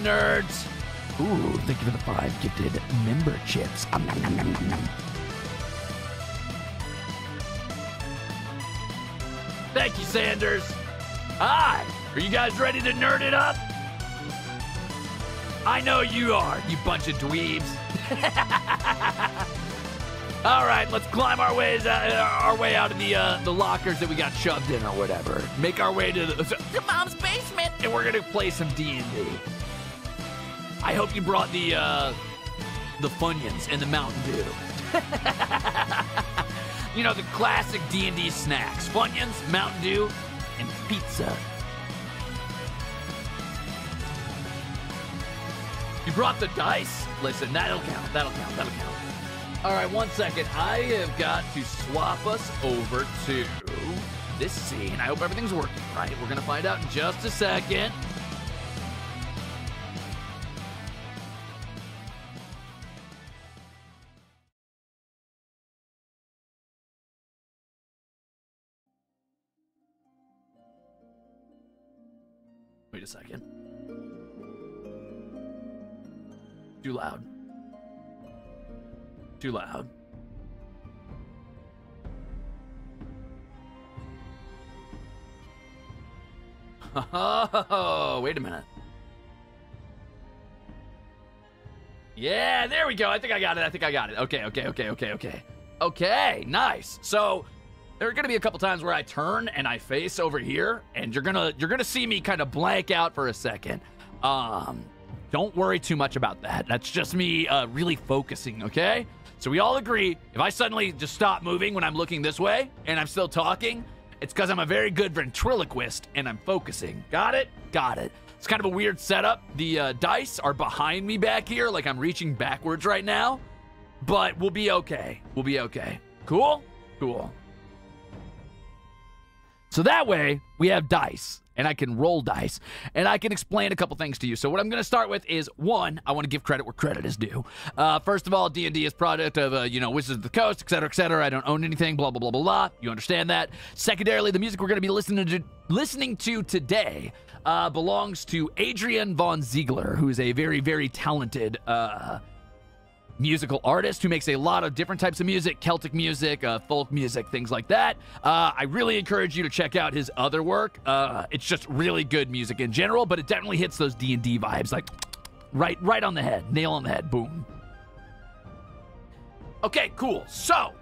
Nerds. Ooh, thank you for the five gifted member chips. Um, nom, nom, nom, nom, nom. Thank you, Sanders. Hi. Are you guys ready to nerd it up? I know you are, you bunch of dweebs. All right, let's climb our ways uh, our way out of the uh, the lockers that we got shoved in or whatever. Make our way to the to mom's basement, and we're gonna play some D and D. I hope you brought the uh, the Funyuns and the Mountain Dew. you know the classic D and D snacks: Funyuns, Mountain Dew, and pizza. You brought the dice? Listen, that'll count. That'll count. That'll count. All right, one second. I have got to swap us over to this scene. I hope everything's working right. We're going to find out in just a second. Second. Too loud. Too loud. Oh, wait a minute. Yeah, there we go. I think I got it. I think I got it. Okay, okay, okay, okay, okay. Okay, nice. So there are gonna be a couple times where I turn and I face over here, and you're gonna you're gonna see me kind of blank out for a second. Um, don't worry too much about that. That's just me uh, really focusing, okay? So we all agree if I suddenly just stop moving when I'm looking this way and I'm still talking, it's because I'm a very good ventriloquist and I'm focusing. Got it? Got it. It's kind of a weird setup. The uh, dice are behind me back here, like I'm reaching backwards right now, but we'll be okay. We'll be okay. Cool? Cool. So that way, we have dice, and I can roll dice, and I can explain a couple things to you. So what I'm going to start with is one, I want to give credit where credit is due. Uh, first of all, D&D is product of uh, you know Wizards of the Coast, et cetera, et cetera. I don't own anything, blah blah blah blah blah. You understand that? Secondarily, the music we're going to be listening to listening to today uh, belongs to Adrian von Ziegler, who is a very very talented. Uh, musical artist who makes a lot of different types of music celtic music uh, folk music things like that. Uh, i really encourage you to check out his other work. Uh, it's just really good music in general but it definitely hits those d&d vibes like right right on the head nail on the head boom. Okay cool. So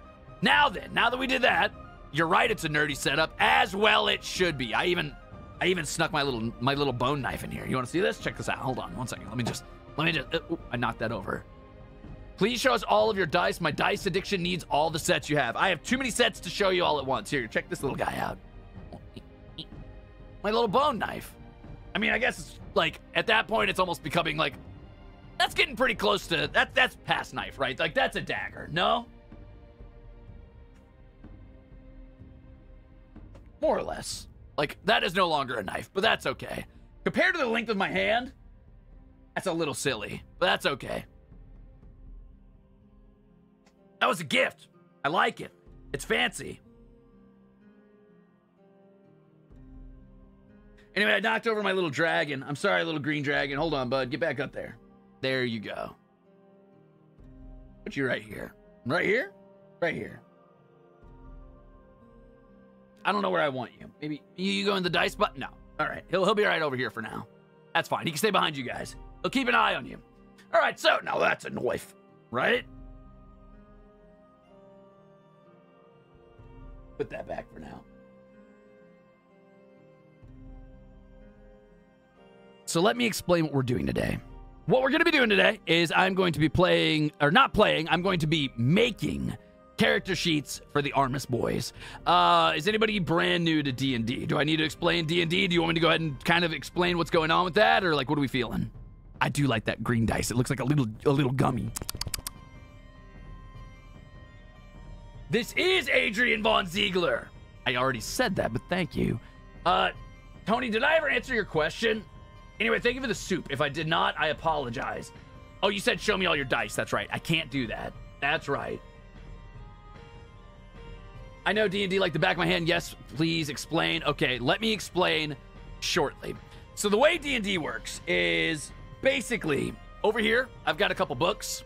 now then now that we did that you're right it's a nerdy setup as well it should be. I even i even snuck my little my little bone knife in here. You want to see this? Check this out. Hold on one second. Let me just let me just uh, ooh, i knocked that over Please show us all of your dice. My dice addiction needs all the sets you have. I have too many sets to show you all at once. Here, check this little guy out. My little bone knife. I mean, I guess it's like at that point it's almost becoming like that's getting pretty close to that that's past knife, right? Like that's a dagger. No? More or less. Like that is no longer a knife, but that's okay. Compared to the length of my hand, that's a little silly, but that's okay. That was a gift. I like it. It's fancy. Anyway, I knocked over my little dragon. I'm sorry, little green dragon. Hold on, bud. Get back up there. There you go. Put you right here. Right here? Right here. I don't know where I want you. Maybe you go in the dice but No. All right. He'll, he'll be right over here for now. That's fine. He can stay behind you guys. He'll keep an eye on you. All right. So now that's a knife, right? Put that back for now. So let me explain what we're doing today. What we're going to be doing today is I'm going to be playing, or not playing, I'm going to be making character sheets for the ARMIS boys. Uh, is anybody brand new to D&D? Do I need to explain D&D? Do you want me to go ahead and kind of explain what's going on with that? Or like, what are we feeling? I do like that green dice. It looks like a little, a little gummy. This is Adrian Von Ziegler. I already said that, but thank you. Uh, Tony, did I ever answer your question? Anyway, thank you for the soup. If I did not, I apologize. Oh, you said show me all your dice. That's right. I can't do that. That's right. I know D&D like the back of my hand. Yes, please explain. Okay, let me explain shortly. So the way D&D works is basically, over here, I've got a couple books.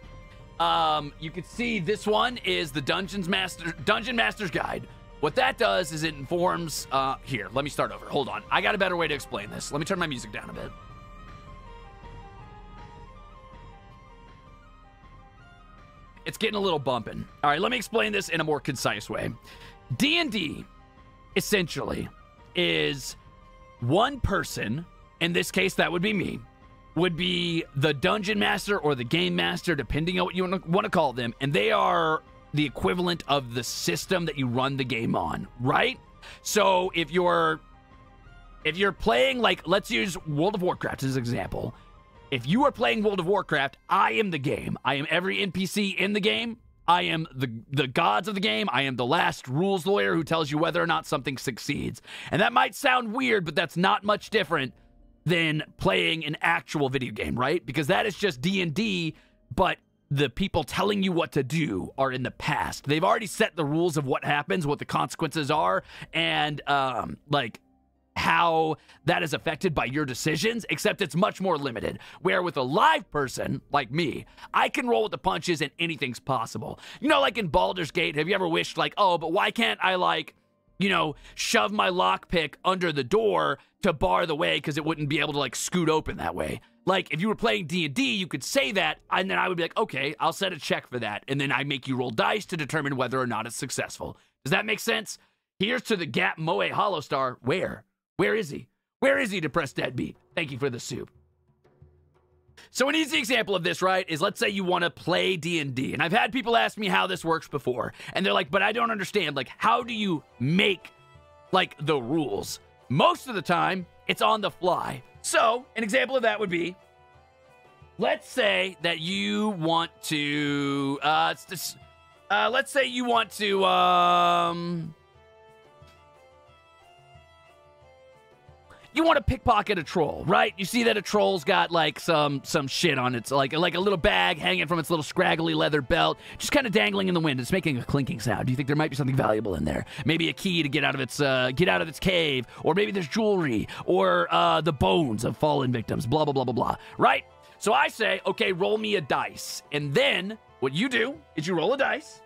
Um, you can see this one is the Dungeons Master Dungeon Master's Guide. What that does is it informs. Uh, here, let me start over. Hold on, I got a better way to explain this. Let me turn my music down a bit. It's getting a little bumping. All right, let me explain this in a more concise way. D&D essentially is one person, in this case that would be me, would be the dungeon master or the game master depending on what you want to call them, and they are the equivalent of the system that you run the game on, right? So if you're if you're playing like let's use World of Warcraft as an example, if you are playing World of Warcraft, I am the game. I am every NPC in the game. I am the the gods of the game. I am the last rules lawyer who tells you whether or not something succeeds. And that might sound weird, but that's not much different than playing an actual video game, right? Because that is just D&D, but the people telling you what to do are in the past. They've already set the rules of what happens, what the consequences are, and um like how that is affected by your decisions, except it's much more limited. Where with a live person like me, I can roll with the punches and anything's possible. You know, like in Baldur's Gate, have you ever wished, like, oh, but why can't I, like, you know, shove my lockpick under the door to bar the way because it wouldn't be able to, like, scoot open that way? Like, if you were playing D&D, you could say that, and then I would be like, okay, I'll set a check for that, and then I make you roll dice to determine whether or not it's successful. Does that make sense? Here's to the Gap Moe Holostar. Where? Where is he? Where is he, depressed deadbeat? Thank you for the soup. So an easy example of this, right, is let's say you want to play D&D. And I've had people ask me how this works before. And they're like, but I don't understand. Like, how do you make, like, the rules? Most of the time, it's on the fly. So an example of that would be, let's say that you want to, uh, uh let's say you want to, um... you want to pickpocket a troll, right? You see that a troll's got like some some shit on its like like a little bag hanging from its little scraggly leather belt, just kind of dangling in the wind. It's making a clinking sound. Do you think there might be something valuable in there? Maybe a key to get out of its uh, get out of its cave, or maybe there's jewelry, or uh, the bones of fallen victims. Blah blah blah blah blah. Right? So I say, okay, roll me a dice, and then what you do is you roll a dice.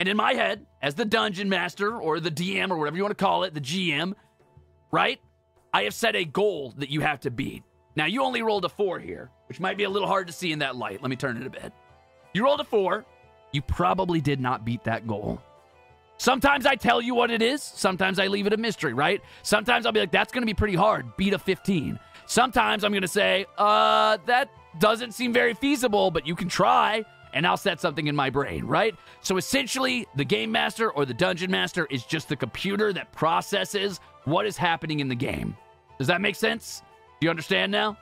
And in my head, as the dungeon master or the DM or whatever you want to call it, the GM, right? I have set a goal that you have to beat. Now, you only rolled a four here, which might be a little hard to see in that light. Let me turn it a bit. You rolled a four. You probably did not beat that goal. Sometimes I tell you what it is. Sometimes I leave it a mystery, right? Sometimes I'll be like, that's going to be pretty hard. Beat a 15. Sometimes I'm going to say, uh, that doesn't seem very feasible, but you can try and I'll set something in my brain, right? So essentially, the game master or the dungeon master is just the computer that processes what is happening in the game. Does that make sense? Do you understand now?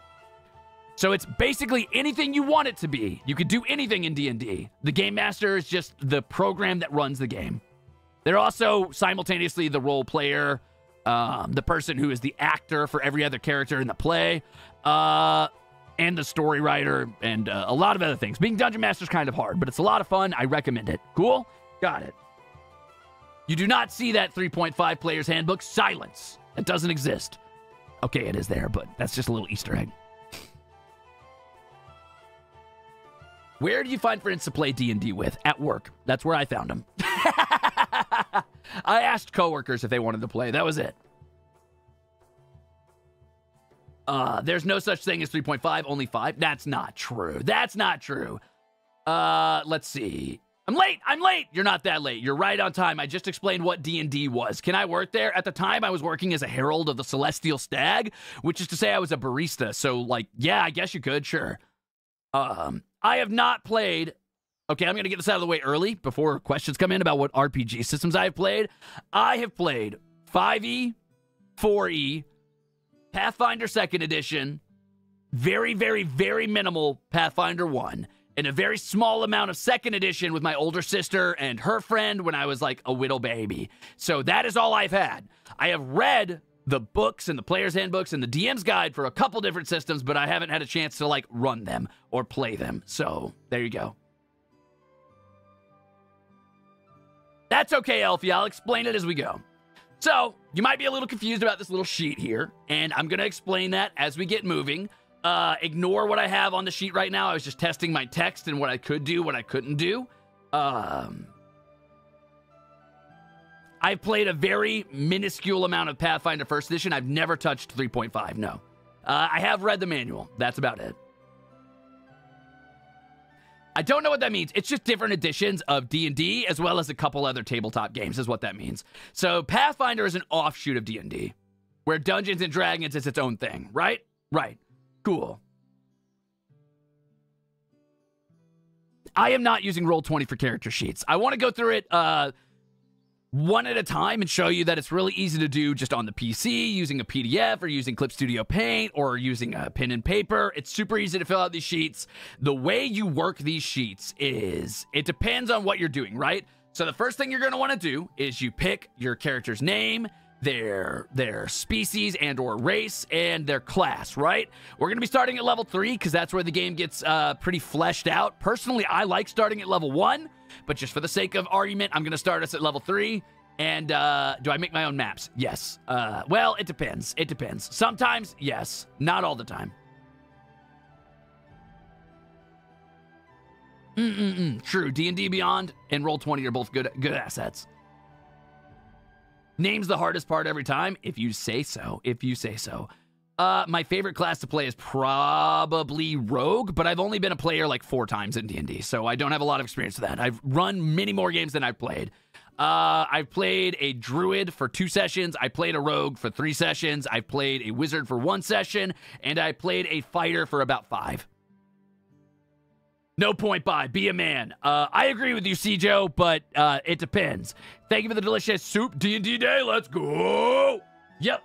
So it's basically anything you want it to be. You could do anything in D&D. The game master is just the program that runs the game. They're also simultaneously the role player, um, the person who is the actor for every other character in the play. Uh, and the story writer and uh, a lot of other things. Being Dungeon Master is kind of hard, but it's a lot of fun. I recommend it. Cool? Got it. You do not see that 3.5 Player's Handbook. Silence. It doesn't exist. Okay, it is there, but that's just a little Easter egg. Where do you find friends to play D&D with? At work. That's where I found them. I asked coworkers if they wanted to play. That was it. Uh, there's no such thing as 3.5, only 5. That's not true. That's not true. Uh, let's see. I'm late. I'm late. You're not that late. You're right on time. I just explained what D&D was. Can I work there? At the time, I was working as a herald of the Celestial Stag, which is to say I was a barista. So, like, yeah, I guess you could. Sure. Um, I have not played. Okay, I'm going to get this out of the way early before questions come in about what RPG systems I have played. I have played 5e, 4e, Pathfinder 2nd Edition, very, very, very minimal Pathfinder 1, and a very small amount of 2nd Edition with my older sister and her friend when I was like a little baby. So that is all I've had. I have read the books and the player's handbooks and the DM's guide for a couple different systems, but I haven't had a chance to like run them or play them. So there you go. That's okay, Elfie. I'll explain it as we go. So, you might be a little confused about this little sheet here, and I'm going to explain that as we get moving. Uh, ignore what I have on the sheet right now. I was just testing my text and what I could do, what I couldn't do. Um, I've played a very minuscule amount of Pathfinder First Edition. I've never touched 3.5. No, uh, I have read the manual. That's about it. I don't know what that means. It's just different editions of D&D as well as a couple other tabletop games is what that means. So Pathfinder is an offshoot of D&D where Dungeons and Dragons is its own thing, right? Right. Cool. I am not using Roll20 for character sheets. I want to go through it uh one at a time and show you that it's really easy to do just on the PC using a PDF or using Clip Studio Paint or using a pen and paper. It's super easy to fill out these sheets. The way you work these sheets is it depends on what you're doing, right? So the first thing you're going to want to do is you pick your character's name, their their species and or race and their class right we're going to be starting at level three because that's where the game gets uh, pretty fleshed out personally i like starting at level one but just for the sake of argument, I'm going to start us at level three. And uh, do I make my own maps? Yes. Uh, well, it depends. It depends. Sometimes, yes. Not all the time. Mm-mm-mm. True. D&D Beyond and Roll20 are both good good assets. Name's the hardest part every time, if you say so. If you say so. Uh, my favorite class to play is probably Rogue, but I've only been a player like four times in D&D, so I don't have a lot of experience with that. I've run many more games than I've played. Uh, I've played a Druid for two sessions. I played a Rogue for three sessions. I've played a Wizard for one session, and I played a Fighter for about five. No point buy. Be a man. Uh, I agree with you, Cjo, but uh, it depends. Thank you for the delicious soup. D&D day. Let's go. Yep.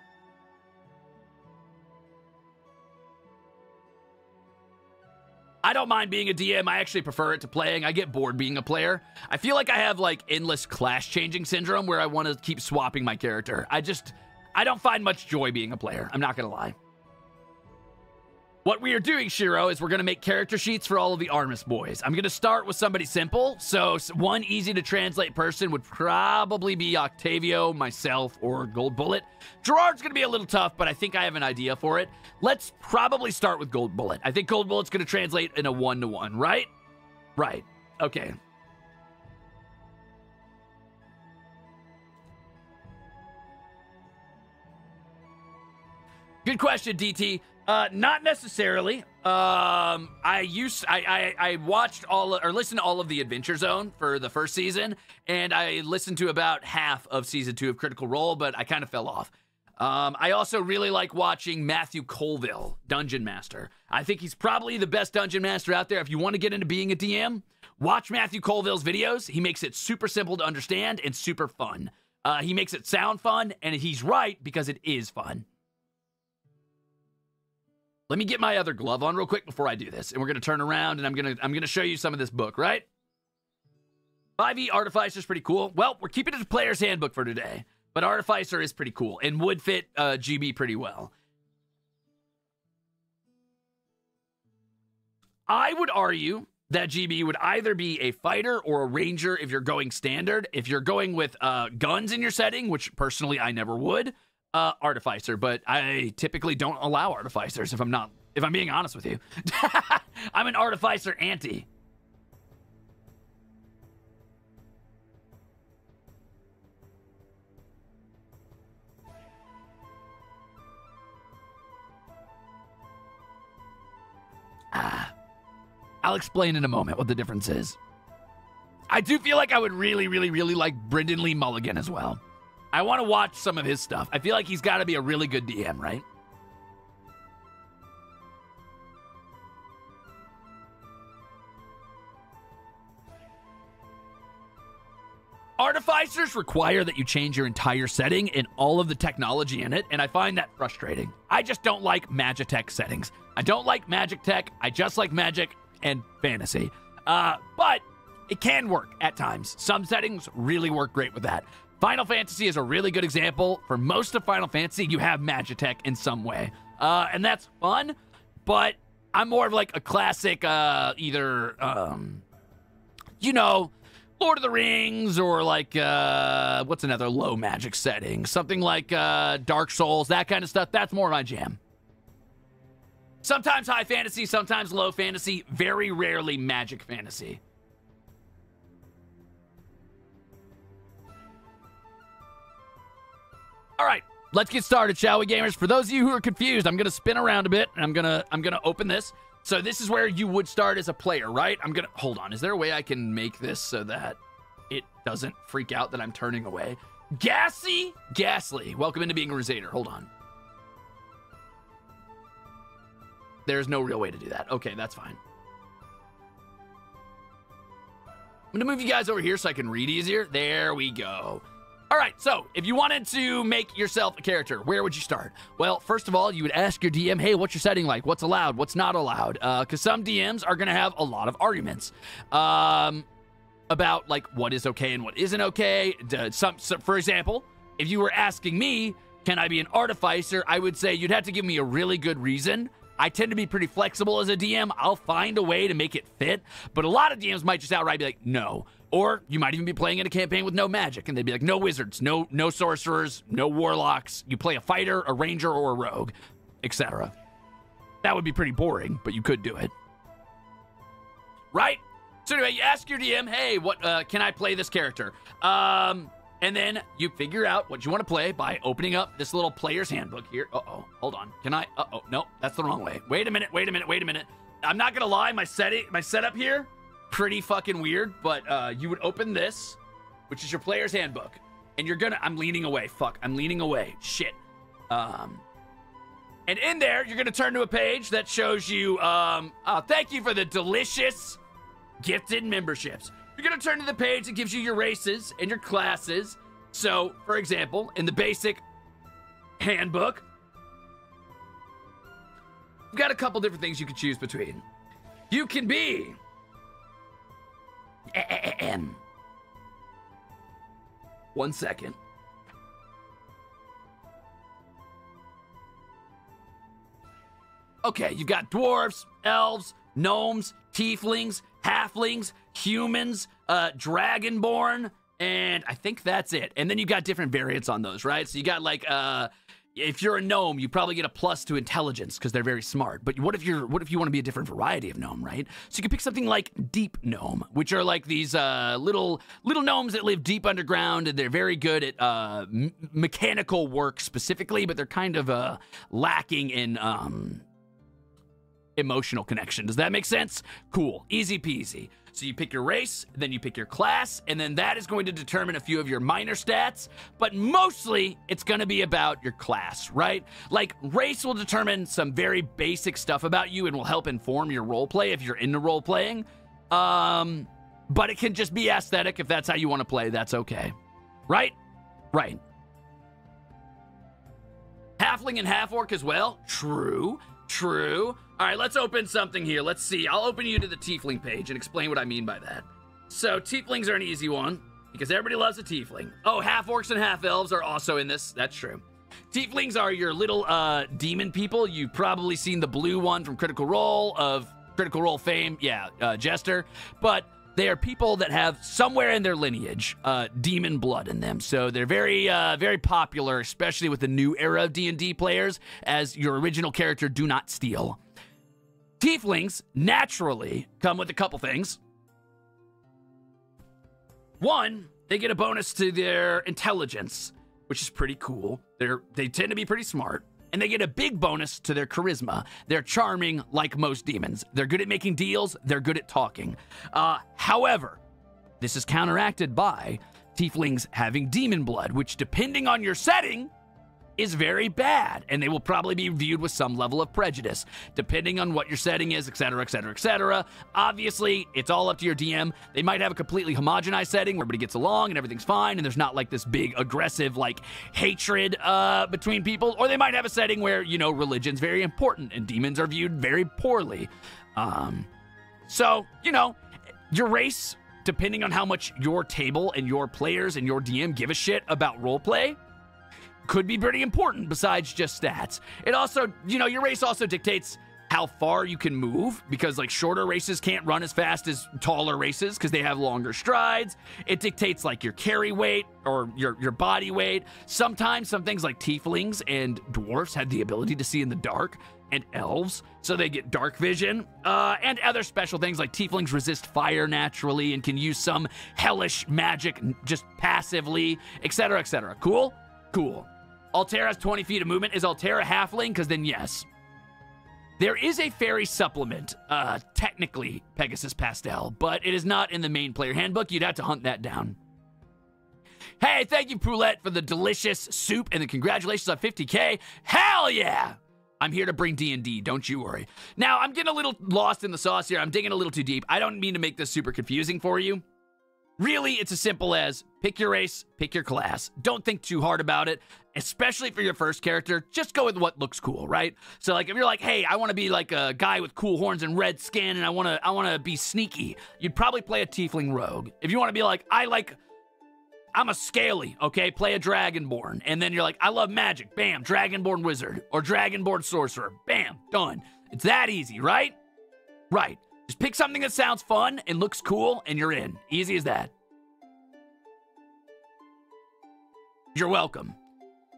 I don't mind being a DM. I actually prefer it to playing. I get bored being a player. I feel like I have like endless class changing syndrome where I want to keep swapping my character. I just, I don't find much joy being a player. I'm not going to lie. What we are doing, Shiro, is we're going to make character sheets for all of the ARMIS boys. I'm going to start with somebody simple. So one easy to translate person would probably be Octavio, myself, or Gold Bullet. Jurard's going to be a little tough, but I think I have an idea for it. Let's probably start with Goldbullet. I think Goldbullet's going to translate in a one-to-one, right? Right. Okay. Good question, DT. Uh, not necessarily. Um, I used I, I I watched all or listened to all of the Adventure Zone for the first season, and I listened to about half of season two of Critical Role, but I kind of fell off. Um, I also really like watching Matthew Colville, Dungeon Master. I think he's probably the best dungeon master out there. If you want to get into being a DM, watch Matthew Colville's videos. He makes it super simple to understand and super fun. Uh, he makes it sound fun, and he's right because it is fun. Let me get my other glove on real quick before I do this. And we're going to turn around and I'm going to I'm going to show you some of this book, right? 5e Artificer is pretty cool. Well, we're keeping it a player's handbook for today. But Artificer is pretty cool and would fit uh, GB pretty well. I would argue that GB would either be a fighter or a ranger if you're going standard. If you're going with uh, guns in your setting, which personally I never would, uh, artificer, but I typically don't allow artificers if I'm not, if I'm being honest with you. I'm an artificer anti. Ah, I'll explain in a moment what the difference is. I do feel like I would really, really, really like Brennan Lee Mulligan as well. I want to watch some of his stuff. I feel like he's got to be a really good DM, right? Artificers require that you change your entire setting and all of the technology in it, and I find that frustrating. I just don't like Magitech settings. I don't like Magic Tech. I just like Magic and fantasy. Uh, but it can work at times. Some settings really work great with that. Final Fantasy is a really good example. For most of Final Fantasy, you have Magitech in some way. Uh, and that's fun, but I'm more of like a classic, uh, either, um, you know, Lord of the Rings or like, uh, what's another low magic setting? Something like uh, Dark Souls, that kind of stuff. That's more my jam. Sometimes high fantasy, sometimes low fantasy, very rarely magic fantasy. All right, let's get started, shall we, gamers? For those of you who are confused, I'm gonna spin around a bit and I'm gonna I'm gonna open this. So this is where you would start as a player, right? I'm gonna hold on. Is there a way I can make this so that it doesn't freak out that I'm turning away? Gassy, Ghastly. Welcome into being a Rusader. Hold on. There's no real way to do that. Okay, that's fine. I'm gonna move you guys over here so I can read easier. There we go. All right, so if you wanted to make yourself a character, where would you start? Well, first of all, you would ask your DM, hey, what's your setting like? What's allowed? What's not allowed? Because uh, some DMs are going to have a lot of arguments um, about like what is okay and what isn't okay. Some, some, for example, if you were asking me, can I be an artificer? I would say you'd have to give me a really good reason I tend to be pretty flexible as a DM. I'll find a way to make it fit, but a lot of DMs might just outright be like, no. Or you might even be playing in a campaign with no magic, and they'd be like, no wizards, no no sorcerers, no warlocks. You play a fighter, a ranger, or a rogue, etc. That would be pretty boring, but you could do it. Right? So anyway, you ask your DM, hey, what uh, can I play this character? Um, and then you figure out what you want to play by opening up this little player's handbook here. Uh-oh, hold on. Can I? Uh-oh, no, that's the wrong way. Wait a minute, wait a minute, wait a minute. I'm not gonna lie, my setting, my setup here, pretty fucking weird, but uh, you would open this, which is your player's handbook, and you're gonna, I'm leaning away, fuck, I'm leaning away, shit. Um, and in there, you're gonna turn to a page that shows you, um, uh, thank you for the delicious gifted memberships. You're to turn to the page that gives you your races and your classes. So, for example, in the basic handbook, you've got a couple different things you can choose between. You can be. One second. Okay, you've got dwarves, elves, gnomes, tieflings, halflings, humans, uh, dragonborn, and I think that's it. And then you got different variants on those, right? So you got like uh if you're a gnome, you probably get a plus to intelligence because they're very smart. But what if you're what if you want to be a different variety of gnome, right? So you can pick something like deep gnome, which are like these uh, little little gnomes that live deep underground, and they're very good at uh, mechanical work specifically, but they're kind of uh, lacking in um, emotional connection. Does that make sense? Cool. Easy peasy. So you pick your race, then you pick your class, and then that is going to determine a few of your minor stats, but mostly it's going to be about your class, right? Like race will determine some very basic stuff about you and will help inform your role play if you're into role playing. Um, but it can just be aesthetic if that's how you want to play, that's okay. Right? Right. Halfling and half orc as well? True. True. All right, let's open something here. Let's see. I'll open you to the tiefling page and explain what I mean by that. So, tieflings are an easy one because everybody loves a tiefling. Oh, half orcs and half elves are also in this. That's true. Tieflings are your little uh, demon people. You've probably seen the blue one from Critical Role of Critical Role fame. Yeah, uh, Jester. But they are people that have somewhere in their lineage uh, demon blood in them. So they're very, uh, very popular, especially with the new era of D&D players, as your original character do not steal. Tieflings naturally come with a couple things. One, they get a bonus to their intelligence, which is pretty cool. They're they tend to be pretty smart and they get a big bonus to their charisma. They're charming like most demons. They're good at making deals, they're good at talking. Uh, however, this is counteracted by tieflings having demon blood, which, depending on your setting, is very bad, and they will probably be viewed with some level of prejudice, depending on what your setting is, etc., etc., etc. Obviously, it's all up to your DM. They might have a completely homogenized setting where everybody gets along and everything's fine, and there's not like this big aggressive like hatred uh, between people, or they might have a setting where you know religion's very important and demons are viewed very poorly. Um, so you know, your race, depending on how much your table and your players and your DM give a shit about roleplay could be pretty important besides just stats. It also, you know, your race also dictates how far you can move because like shorter races can't run as fast as taller races because they have longer strides. It dictates like your carry weight or your your body weight. Sometimes some things like tieflings and dwarfs have the ability to see in the dark and elves, so they get dark vision. Uh, and other special things like tieflings resist fire naturally and can use some hellish magic just passively, etc., etc. Cool? Cool. Altare has 20 feet of movement. Is Altare halfling? Because then yes. There is a fairy supplement, uh, technically Pegasus Pastel, but it is not in the main player handbook. You'd have to hunt that down. Hey, thank you, Poulette, for the delicious soup and the congratulations on 50k. Hell yeah! I'm here to bring D&D, don't you worry. Now, I'm getting a little lost in the sauce here. I'm digging a little too deep. I don't mean to make this super confusing for you. Really, it's as simple as pick your race, pick your class. Don't think too hard about it, especially for your first character. Just go with what looks cool, right? So like if you're like, "Hey, I want to be like a guy with cool horns and red skin and I want to I want to be sneaky." You'd probably play a tiefling rogue. If you want to be like, "I like I'm a scaly, okay? Play a Dragonborn. And then you're like, I love magic. Bam, Dragonborn wizard or Dragonborn sorcerer. Bam, done. It's that easy, right? Right. Just pick something that sounds fun and looks cool, and you're in. Easy as that. You're welcome.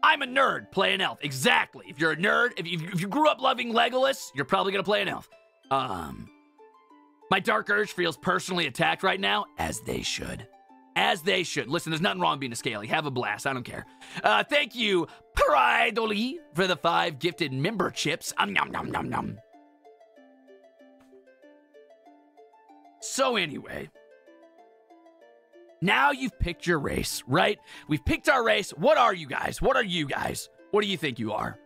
I'm a nerd. Play an elf. Exactly. If you're a nerd, if you, if you grew up loving Legolas, you're probably gonna play an elf. Um, my dark urge feels personally attacked right now, as they should as they should. Listen, there's nothing wrong being a scaly. Have a blast. I don't care. Uh, thank you, Pridoli, for the five gifted member chips. Um, nom, nom, nom, nom. So, anyway, now you've picked your race, right? We've picked our race. What are you guys? What are you guys? What do you think you are?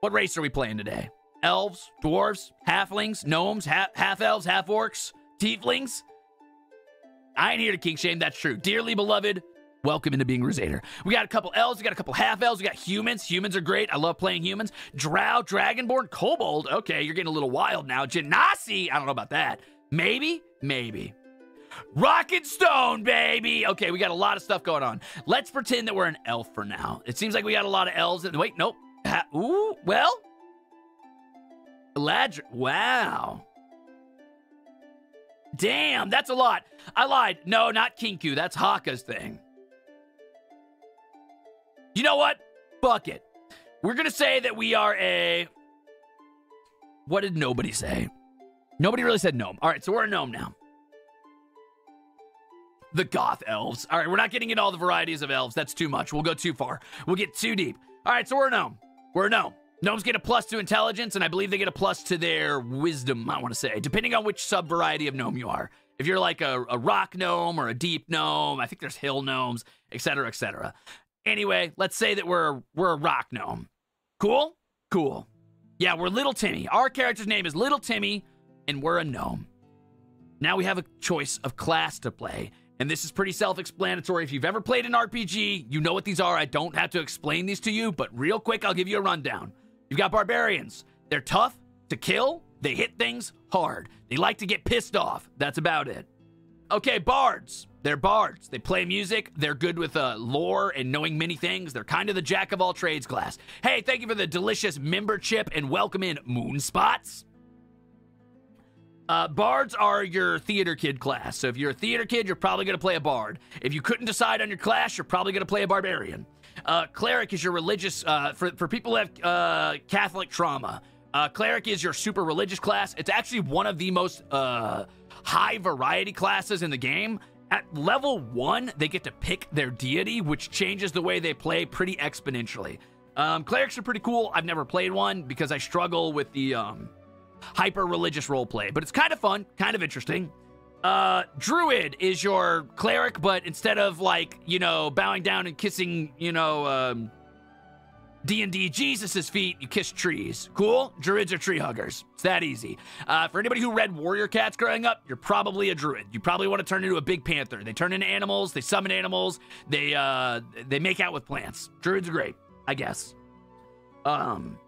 What race are we playing today? Elves, dwarves, halflings, gnomes, half, half elves, half orcs, tieflings? I ain't here to king shame. That's true. Dearly beloved, welcome into being Crusader. We got a couple elves, we got a couple half elves, we got humans. Humans are great. I love playing humans. Drow, Dragonborn, Kobold. Okay, you're getting a little wild now. Genasi. I don't know about that. Maybe, maybe. Rock and Stone, baby. Okay, we got a lot of stuff going on. Let's pretend that we're an elf for now. It seems like we got a lot of elves. In, Wait, nope. Ooh, well. Eladrin. Wow. Damn, that's a lot. I lied. No, not Kenku. That's Hakka's thing. You know what? Fuck it. We're going to say that we are a. What did nobody say? Nobody really said gnome. All right, so we're a gnome now. The goth elves. All right, we're not getting into all the varieties of elves. That's too much. We'll go too far. We'll get too deep. All right, so we're a gnome. We're a gnome. Gnomes get a plus to intelligence, and I believe they get a plus to their wisdom, I want to say, depending on which sub variety of gnome you are. If you're like a, a rock gnome or a deep gnome, I think there's hill gnomes, etc., etc. Anyway, let's say that we're we're a rock gnome. Cool? Cool. Yeah, we're Little Timmy. Our character's name is Little Timmy, and we're a gnome. Now we have a choice of class to play. And this is pretty self explanatory. If you've ever played an RPG, you know what these are. I don't have to explain these to you, but real quick, I'll give you a rundown. You've got barbarians. They're tough to kill, they hit things hard. They like to get pissed off. That's about it. Okay, bards. They're bards. They play music. They're good with uh, lore and knowing many things. They're kind of the jack of all trades class. Hey, thank you for the delicious membership and welcome in Moonspots. Uh, bards are your theater kid class. So if you're a theater kid, you're probably going to play a bard. If you couldn't decide on your class, you're probably going to play a barbarian. Uh, cleric is your religious, uh, for, for people who have uh, Catholic trauma. Uh, cleric is your super religious class. It's actually one of the most uh, high variety classes in the game. At level one, they get to pick their deity, which changes the way they play pretty exponentially. Um, clerics are pretty cool. I've never played one because I struggle with the um, hyper religious roleplay, but it's kind of fun, kind of interesting. Uh, Druid is your cleric, but instead of like, you know, bowing down and kissing, you know, um, D&D Jesus's feet, you kiss trees. Cool? Druids are tree huggers. It's that easy. Uh, for anybody who read Warrior Cats growing up, you're probably a druid. You probably want to turn into a big panther. They turn into animals, they summon animals, they uh they make out with plants. Druids are great, I guess. Um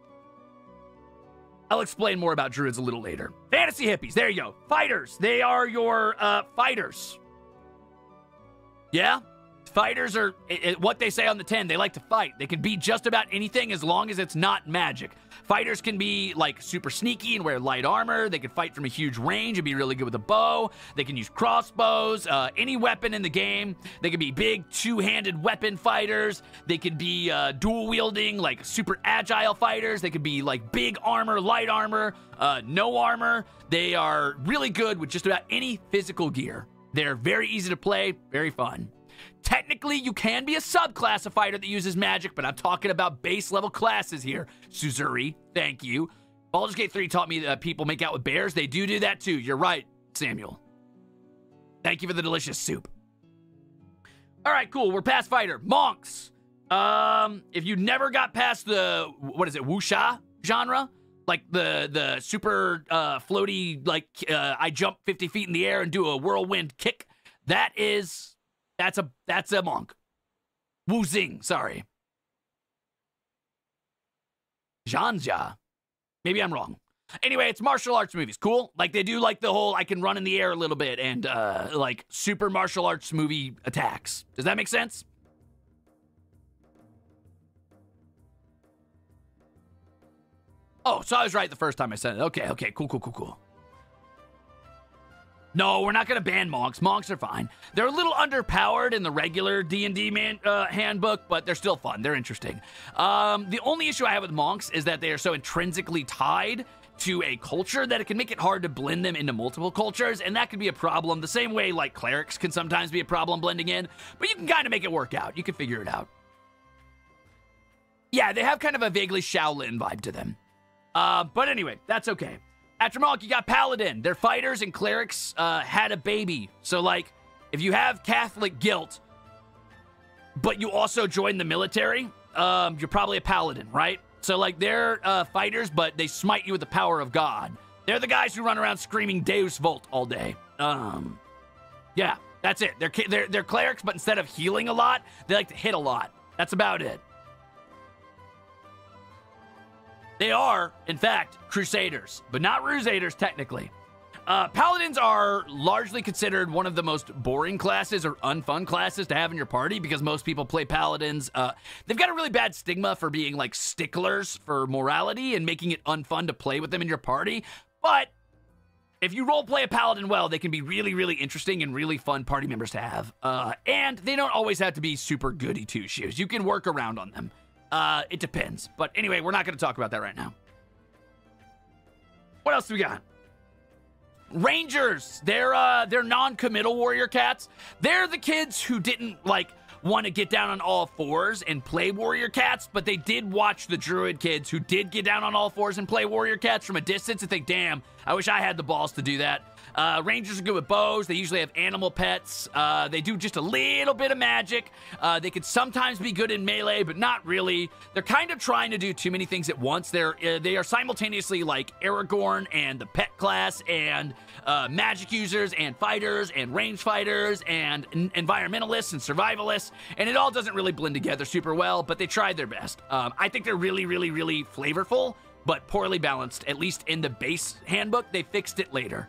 I'll explain more about druids a little later. Fantasy hippies, there you go. Fighters, they are your uh, fighters. Yeah? Fighters are it, it- what they say on the 10. They like to fight. They can be just about anything as long as it's not magic. Fighters can be like super sneaky and wear light armor. They can fight from a huge range and be really good with a bow. They can use crossbows, uh, any weapon in the game. They can be big two handed weapon fighters. They could be uh, dual wielding, like super agile fighters. They could be like big armor, light armor, uh, no armor. They are really good with just about any physical gear. They're very easy to play, very fun. Technically, you can be a subclass fighter that uses magic, but I'm talking about base level classes here. Suzuri, thank you. Baldur's Gate 3 taught me that people make out with bears. They do do that too. You're right, Samuel. Thank you for the delicious soup. All right, cool. We're past fighter. Monks. Um, if you never got past the what is it, wuxia genre, like the the super uh, floaty, like uh, I jump 50 feet in the air and do a whirlwind kick, that is that's a that's a monk. Wu Zing, sorry. Zhanja. Maybe I'm wrong. Anyway, it's martial arts movies. Cool. Like they do like the whole I can run in the air a little bit and uh like super martial arts movie attacks. Does that make sense? Oh, so I was right the first time I said it. Okay, okay, cool, cool, cool, cool. No, we're not going to ban monks. Monks are fine. They're a little underpowered in the regular D&D man, uh, handbook, but they're still fun. They're interesting. Um, the only issue I have with monks is that they are so intrinsically tied to a culture that it can make it hard to blend them into multiple cultures, and that could be a problem. The same way like clerics can sometimes be a problem blending in, but you can kind of make it work out. You can figure it out. Yeah, they have kind of a vaguely Shaolin vibe to them. Uh, but anyway, that's okay. After Monk, you got Paladin. Their fighters and clerics uh, had a baby. So, like, if you have Catholic guilt, but you also join the military, um, you're probably a Paladin, right? So, like, they're uh, fighters, but they smite you with the power of God. They're the guys who run around screaming Deus Vult all day. Um, yeah, that's it. They're, they're, they're clerics, but instead of healing a lot, they like to hit a lot. That's about it. They are, in fact, Crusaders, but not Rusaders technically. Uh, Paladins are largely considered one of the most boring classes or unfun classes to have in your party because most people play Paladins. Uh, they've got a really bad stigma for being like sticklers for morality and making it unfun to play with them in your party. But if you role play a paladin well, they can be really, really interesting and really fun party members to have. Uh, and they don't always have to be super goody two shoes. You can work around on them. Uh, it depends. But anyway, we're not going to talk about that right now. What else do we got? Rangers. They're uh they're non-committal warrior cats. They're the kids who didn't like want to get down on all fours and play warrior cats, but they did watch the druid kids who did get down on all fours and play warrior cats from a distance and think, "Damn, I wish I had the balls to do that." Uh, Rangers are good with bows. They usually have animal pets. Uh, they do just a little bit of magic. Uh, they could sometimes be good in melee, but not really. They're kind of trying to do too many things at once. They're uh, they are simultaneously like Aragorn and the pet class and uh, magic users and fighters and range fighters and en- environmentalists and survivalists, and it all doesn't really blend together super well. But they tried their best. Um, I think they're really, really, really flavorful, but poorly balanced. At least in the base handbook, they fixed it later.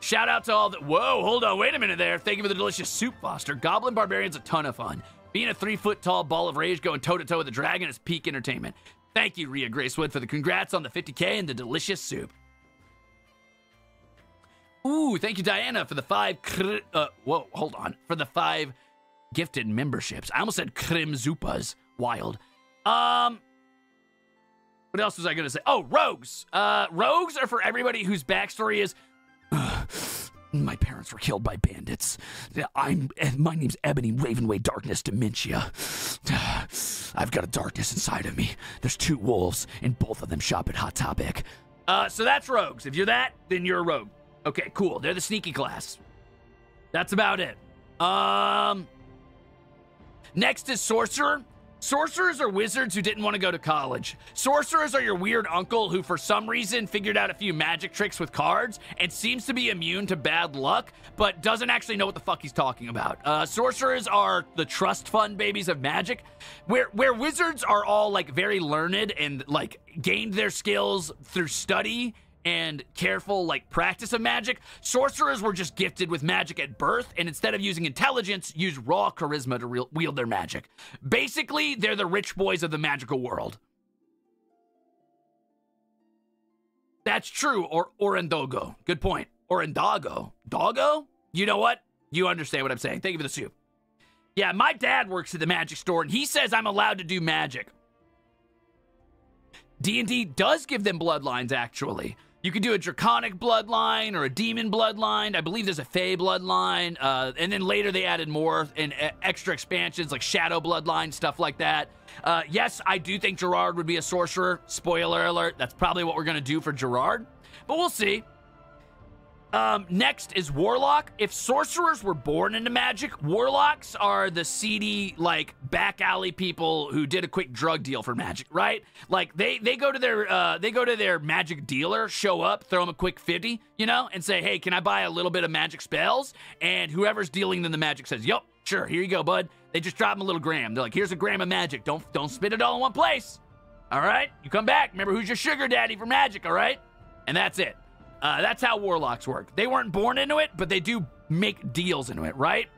Shout out to all the. Whoa, hold on, wait a minute there. Thank you for the delicious soup, Foster. Goblin Barbarian's a ton of fun. Being a three foot tall ball of rage going toe to toe with a dragon is peak entertainment. Thank you, Rhea Gracewood, for the congrats on the 50k and the delicious soup. Ooh, thank you, Diana, for the five. Uh, whoa, hold on. For the five gifted memberships. I almost said Krim Zupas. Wild. Um, what else was I going to say? Oh, rogues. Uh, rogues are for everybody whose backstory is my parents were killed by bandits. I'm my name's Ebony Ravenway Darkness Dementia. I've got a darkness inside of me. There's two wolves, and both of them shop at Hot Topic. Uh, so that's rogues. If you're that, then you're a rogue. Okay, cool. They're the sneaky class. That's about it. Um, next is sorcerer. Sorcerers are wizards who didn't want to go to college. Sorcerers are your weird uncle who, for some reason, figured out a few magic tricks with cards and seems to be immune to bad luck, but doesn't actually know what the fuck he's talking about. Uh, sorcerers are the trust fund babies of magic, where where wizards are all like very learned and like gained their skills through study and careful like practice of magic. Sorcerers were just gifted with magic at birth, and instead of using intelligence, use raw charisma to wield their magic. Basically, they're the rich boys of the magical world. That's true, or Orendogo. Good point. Orendago. Doggo? You know what? You understand what I'm saying. Thank you for the soup. Yeah, my dad works at the magic store, and he says I'm allowed to do magic. D&D does give them bloodlines, actually. You can do a draconic bloodline or a demon bloodline. I believe there's a fey bloodline. Uh, and then later they added more and uh, extra expansions like shadow bloodline, stuff like that. Uh, yes, I do think Jurard would be a sorcerer. Spoiler alert, that's probably what we're going to do for Jurard. But we'll see. Um, next is Warlock. If sorcerers were born into magic, warlocks are the seedy, like back alley people who did a quick drug deal for magic, right? Like they they go to their uh, they go to their magic dealer, show up, throw them a quick fifty, you know, and say, hey, can I buy a little bit of magic spells? And whoever's dealing them the magic says, yup, sure, here you go, bud. They just drop them a little gram. They're like, here's a gram of magic. Don't don't spit it all in one place. All right, you come back. Remember who's your sugar daddy for magic, all right? And that's it. Uh, that's how warlocks work. They weren't born into it, but they do make deals into it, right?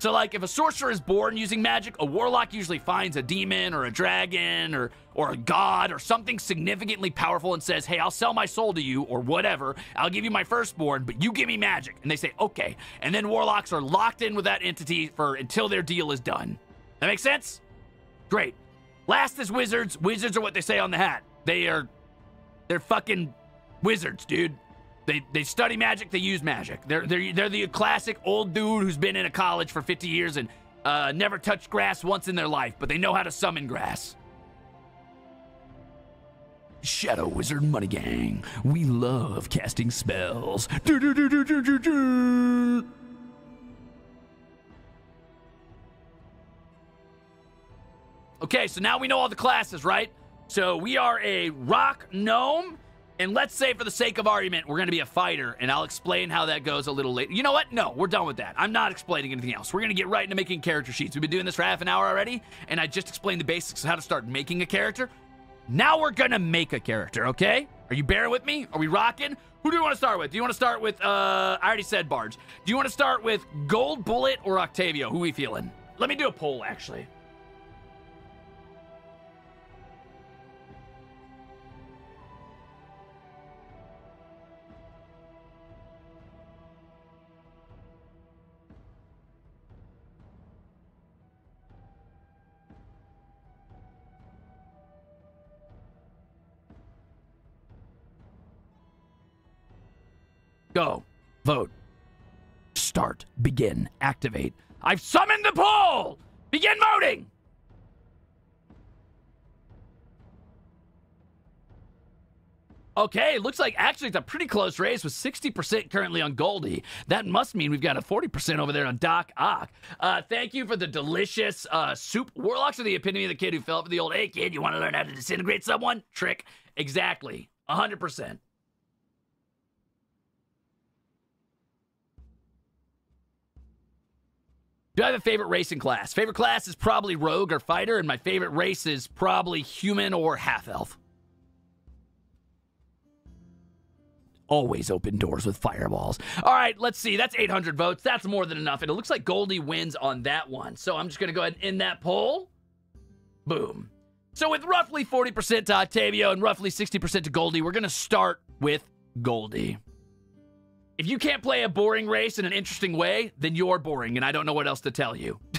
So, like, if a sorcerer is born using magic, a warlock usually finds a demon or a dragon or or a god or something significantly powerful and says, "Hey, I'll sell my soul to you or whatever. I'll give you my firstborn, but you give me magic." And they say, "Okay." And then warlocks are locked in with that entity for until their deal is done. That makes sense? Great. Last is wizards. Wizards are what they say on the hat. They are they're fucking wizards, dude. They, they study magic, they use magic. They're, they're, they're the classic old dude who's been in a college for 50 years and uh, never touched grass once in their life, but they know how to summon grass. Shadow Wizard Money Gang. We love casting spells. Okay, so now we know all the classes, right? So we are a rock gnome and let's say, for the sake of argument, we're going to be a fighter, and I'll explain how that goes a little later. You know what? No, we're done with that. I'm not explaining anything else. We're going to get right into making character sheets. We've been doing this for half an hour already, and I just explained the basics of how to start making a character. Now we're going to make a character, okay? Are you bearing with me? Are we rocking? Who do you want to start with? Do you want to start with, uh, I already said Barge. Do you want to start with Goldbullet or Octavio? Who we feeling? Let me do a poll, actually. Go. Vote. Start. Begin. Activate. I've summoned the poll! Begin voting! Okay, looks like actually it's a pretty close race with 60% currently on Goldie. That must mean we've got a 40% over there on Doc Ock. Uh, thank you for the delicious uh, soup. Warlocks are the epitome of the kid who fell for the old, hey kid, you want to learn how to disintegrate someone? Trick. Exactly. 100%. Do I have a favorite racing class? Favorite class is probably rogue or fighter, and my favorite race is probably human or half elf. Always open doors with fireballs. All right, let's see. That's 800 votes. That's more than enough. And it looks like Goldie wins on that one. So I'm just going to go ahead and end that poll. Boom. So with roughly 40% to Octavio and roughly 60% to Goldie, we're going to start with Goldie. If you can't play a boring race in an interesting way, then you're boring, and I don't know what else to tell you.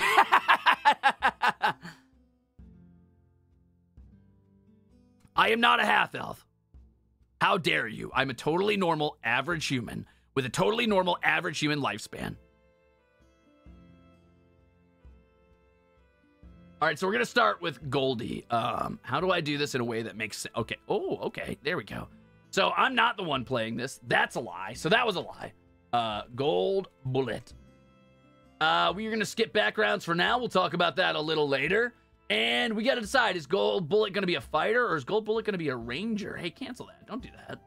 I am not a half elf. How dare you? I'm a totally normal, average human with a totally normal, average human lifespan. All right, so we're gonna start with Goldie. Um, how do I do this in a way that makes sense? Okay. Oh, okay. There we go. So I'm not the one playing this. That's a lie. So that was a lie. Uh, gold bullet. Uh, we're gonna skip backgrounds for now. We'll talk about that a little later. And we gotta decide: is Goldbullet gonna be a fighter or is Goldbullet gonna be a ranger? Hey, cancel that. Don't do that.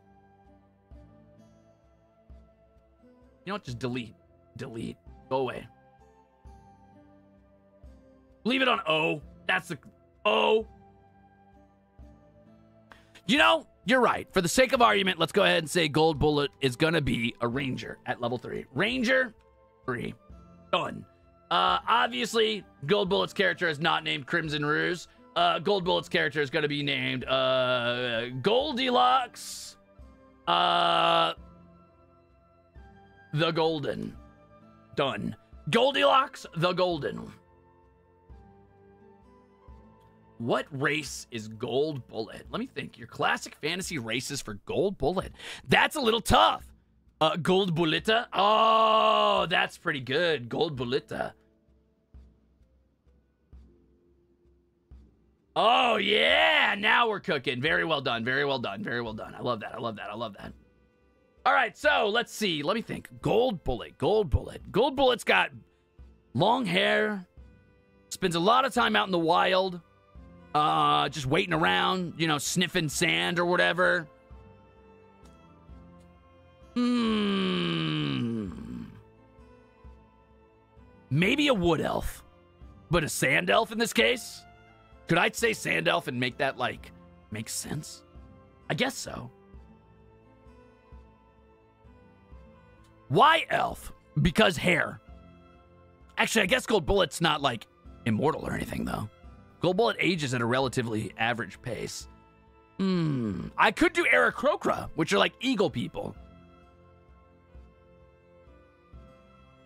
You know what? Just delete. Delete. Go away. Leave it on O. That's the O. You know, you're right. For the sake of argument, let's go ahead and say Goldbullet is going to be a Ranger at level 3. Ranger, 3. Done. Uh, obviously, Goldbullet's character is not named Crimzon Ruze. Uh, Goldbullet's character is going to be named uh, Goldilocks. Uh, the Golden. Done. Goldilocks the Golden. What race is Goldbullet? Let me think. Your classic fantasy races for Goldbullet. That's a little tough. Uh, Gold Bulleta? Oh, that's pretty good. Gold Bulleta. Oh, yeah. Now we're cooking. Very well done. Very well done. Very well done. I love that. I love that. I love that. All right, so let's see. Let me think. Goldbullet. Gold Bullet. Goldbullet's got long hair, spends a lot of time out in the wild, uh, just waiting around, you know, sniffing sand or whatever. Hmm. Maybe a wood elf, but a sand elf in this case? Could I say sand elf and make that, like, make sense? I guess so. Why elf? Because hair. Actually, I guess Goldbullet's not, like, immortal or anything, though. Goldbullet ages at a relatively average pace. Hmm. I could do Aarakocra, which are like eagle people.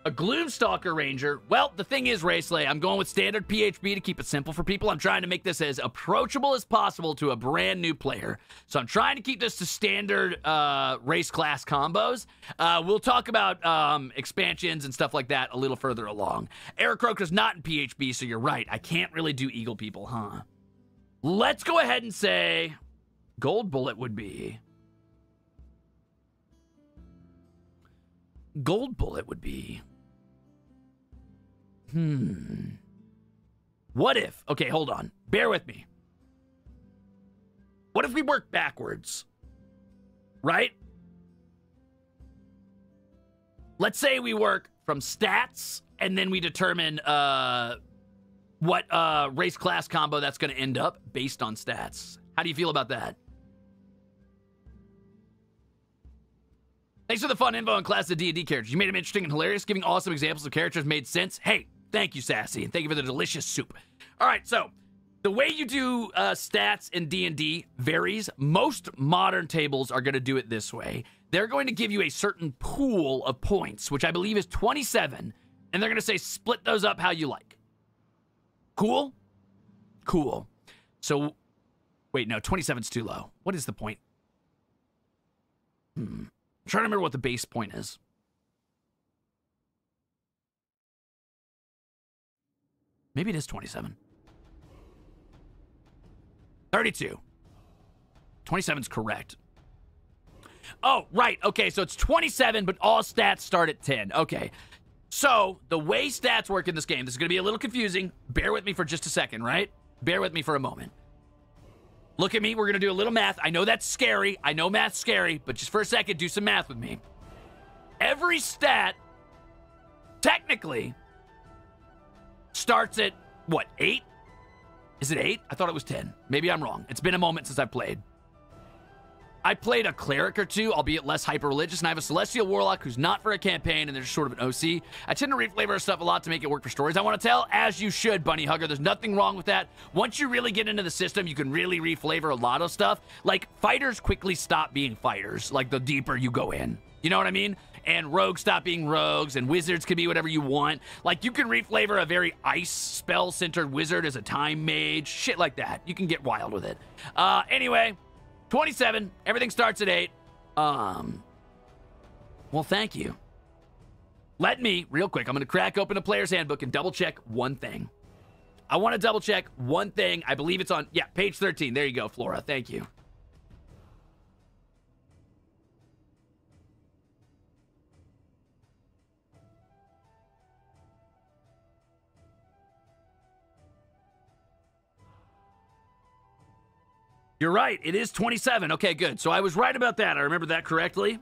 A Gloomstalker Ranger. Well, the thing is, Racelay, I'm going with standard PHB to keep it simple for people. I'm trying to make this as approachable as possible to a brand new player. So I'm trying to keep this to standard uh, race class combos. Uh, we'll talk about um, expansions and stuff like that a little further along. Aarakocra's not in PHB, so you're right. I can't really do Eagle people, huh? Let's go ahead and say Goldbullet would be. Goldbullet would be. Hmm. What if? Okay, hold on. Bear with me. What if we work backwards? Right? Let's say we work from stats and then we determine uh what uh race class combo that's going to end up based on stats. How do you feel about that? Thanks for the fun info on class of D&D characters. You made them interesting and hilarious, giving awesome examples of characters made sense. Hey, Thank you, Sassy, and thank you for the delicious soup. All right, so the way you do uh, stats in D&D varies. Most modern tables are going to do it this way. They're going to give you a certain pool of points, which I believe is 27, and they're going to say split those up how you like. Cool? Cool. So, wait, no, 27's too low. What is the point? Hmm. I'm trying to remember what the base point is. Maybe it is 27. 32. 27 is correct. Oh, right. Okay, so it's 27, but all stats start at 10. Okay. So, the way stats work in this game, this is going to be a little confusing. Bear with me for just a second, right? Bear with me for a moment. Look at me. We're going to do a little math. I know that's scary. I know math's scary, but just for a second, do some math with me. Every stat, technically, starts at what, eight? Is it eight? I thought it was 10. Maybe I'm wrong. It's been a moment since I've played. I played a cleric or two, albeit less hyper religious, and I have a celestial warlock who's not for a campaign and they're sort of an OC. I tend to reflavor stuff a lot to make it work for stories I want to tell, as you should, Bunny Hugger. There's nothing wrong with that. Once you really get into the system, you can really reflavor a lot of stuff. Like, fighters quickly stop being fighters, like the deeper you go in. You know what I mean? And rogues stop being rogues, and wizards can be whatever you want. Like, you can reflavor a very ice spell centered wizard as a time mage, shit like that. You can get wild with it. Uh, anyway, 27, everything starts at 8. Um, well, thank you. Let me, real quick, I'm going to crack open a player's handbook and double check one thing. I want to double check one thing. I believe it's on, yeah, page 13. There you go, Flora. Thank you. You're right. It is 27. Okay, good. So I was right about that. I remember that correctly.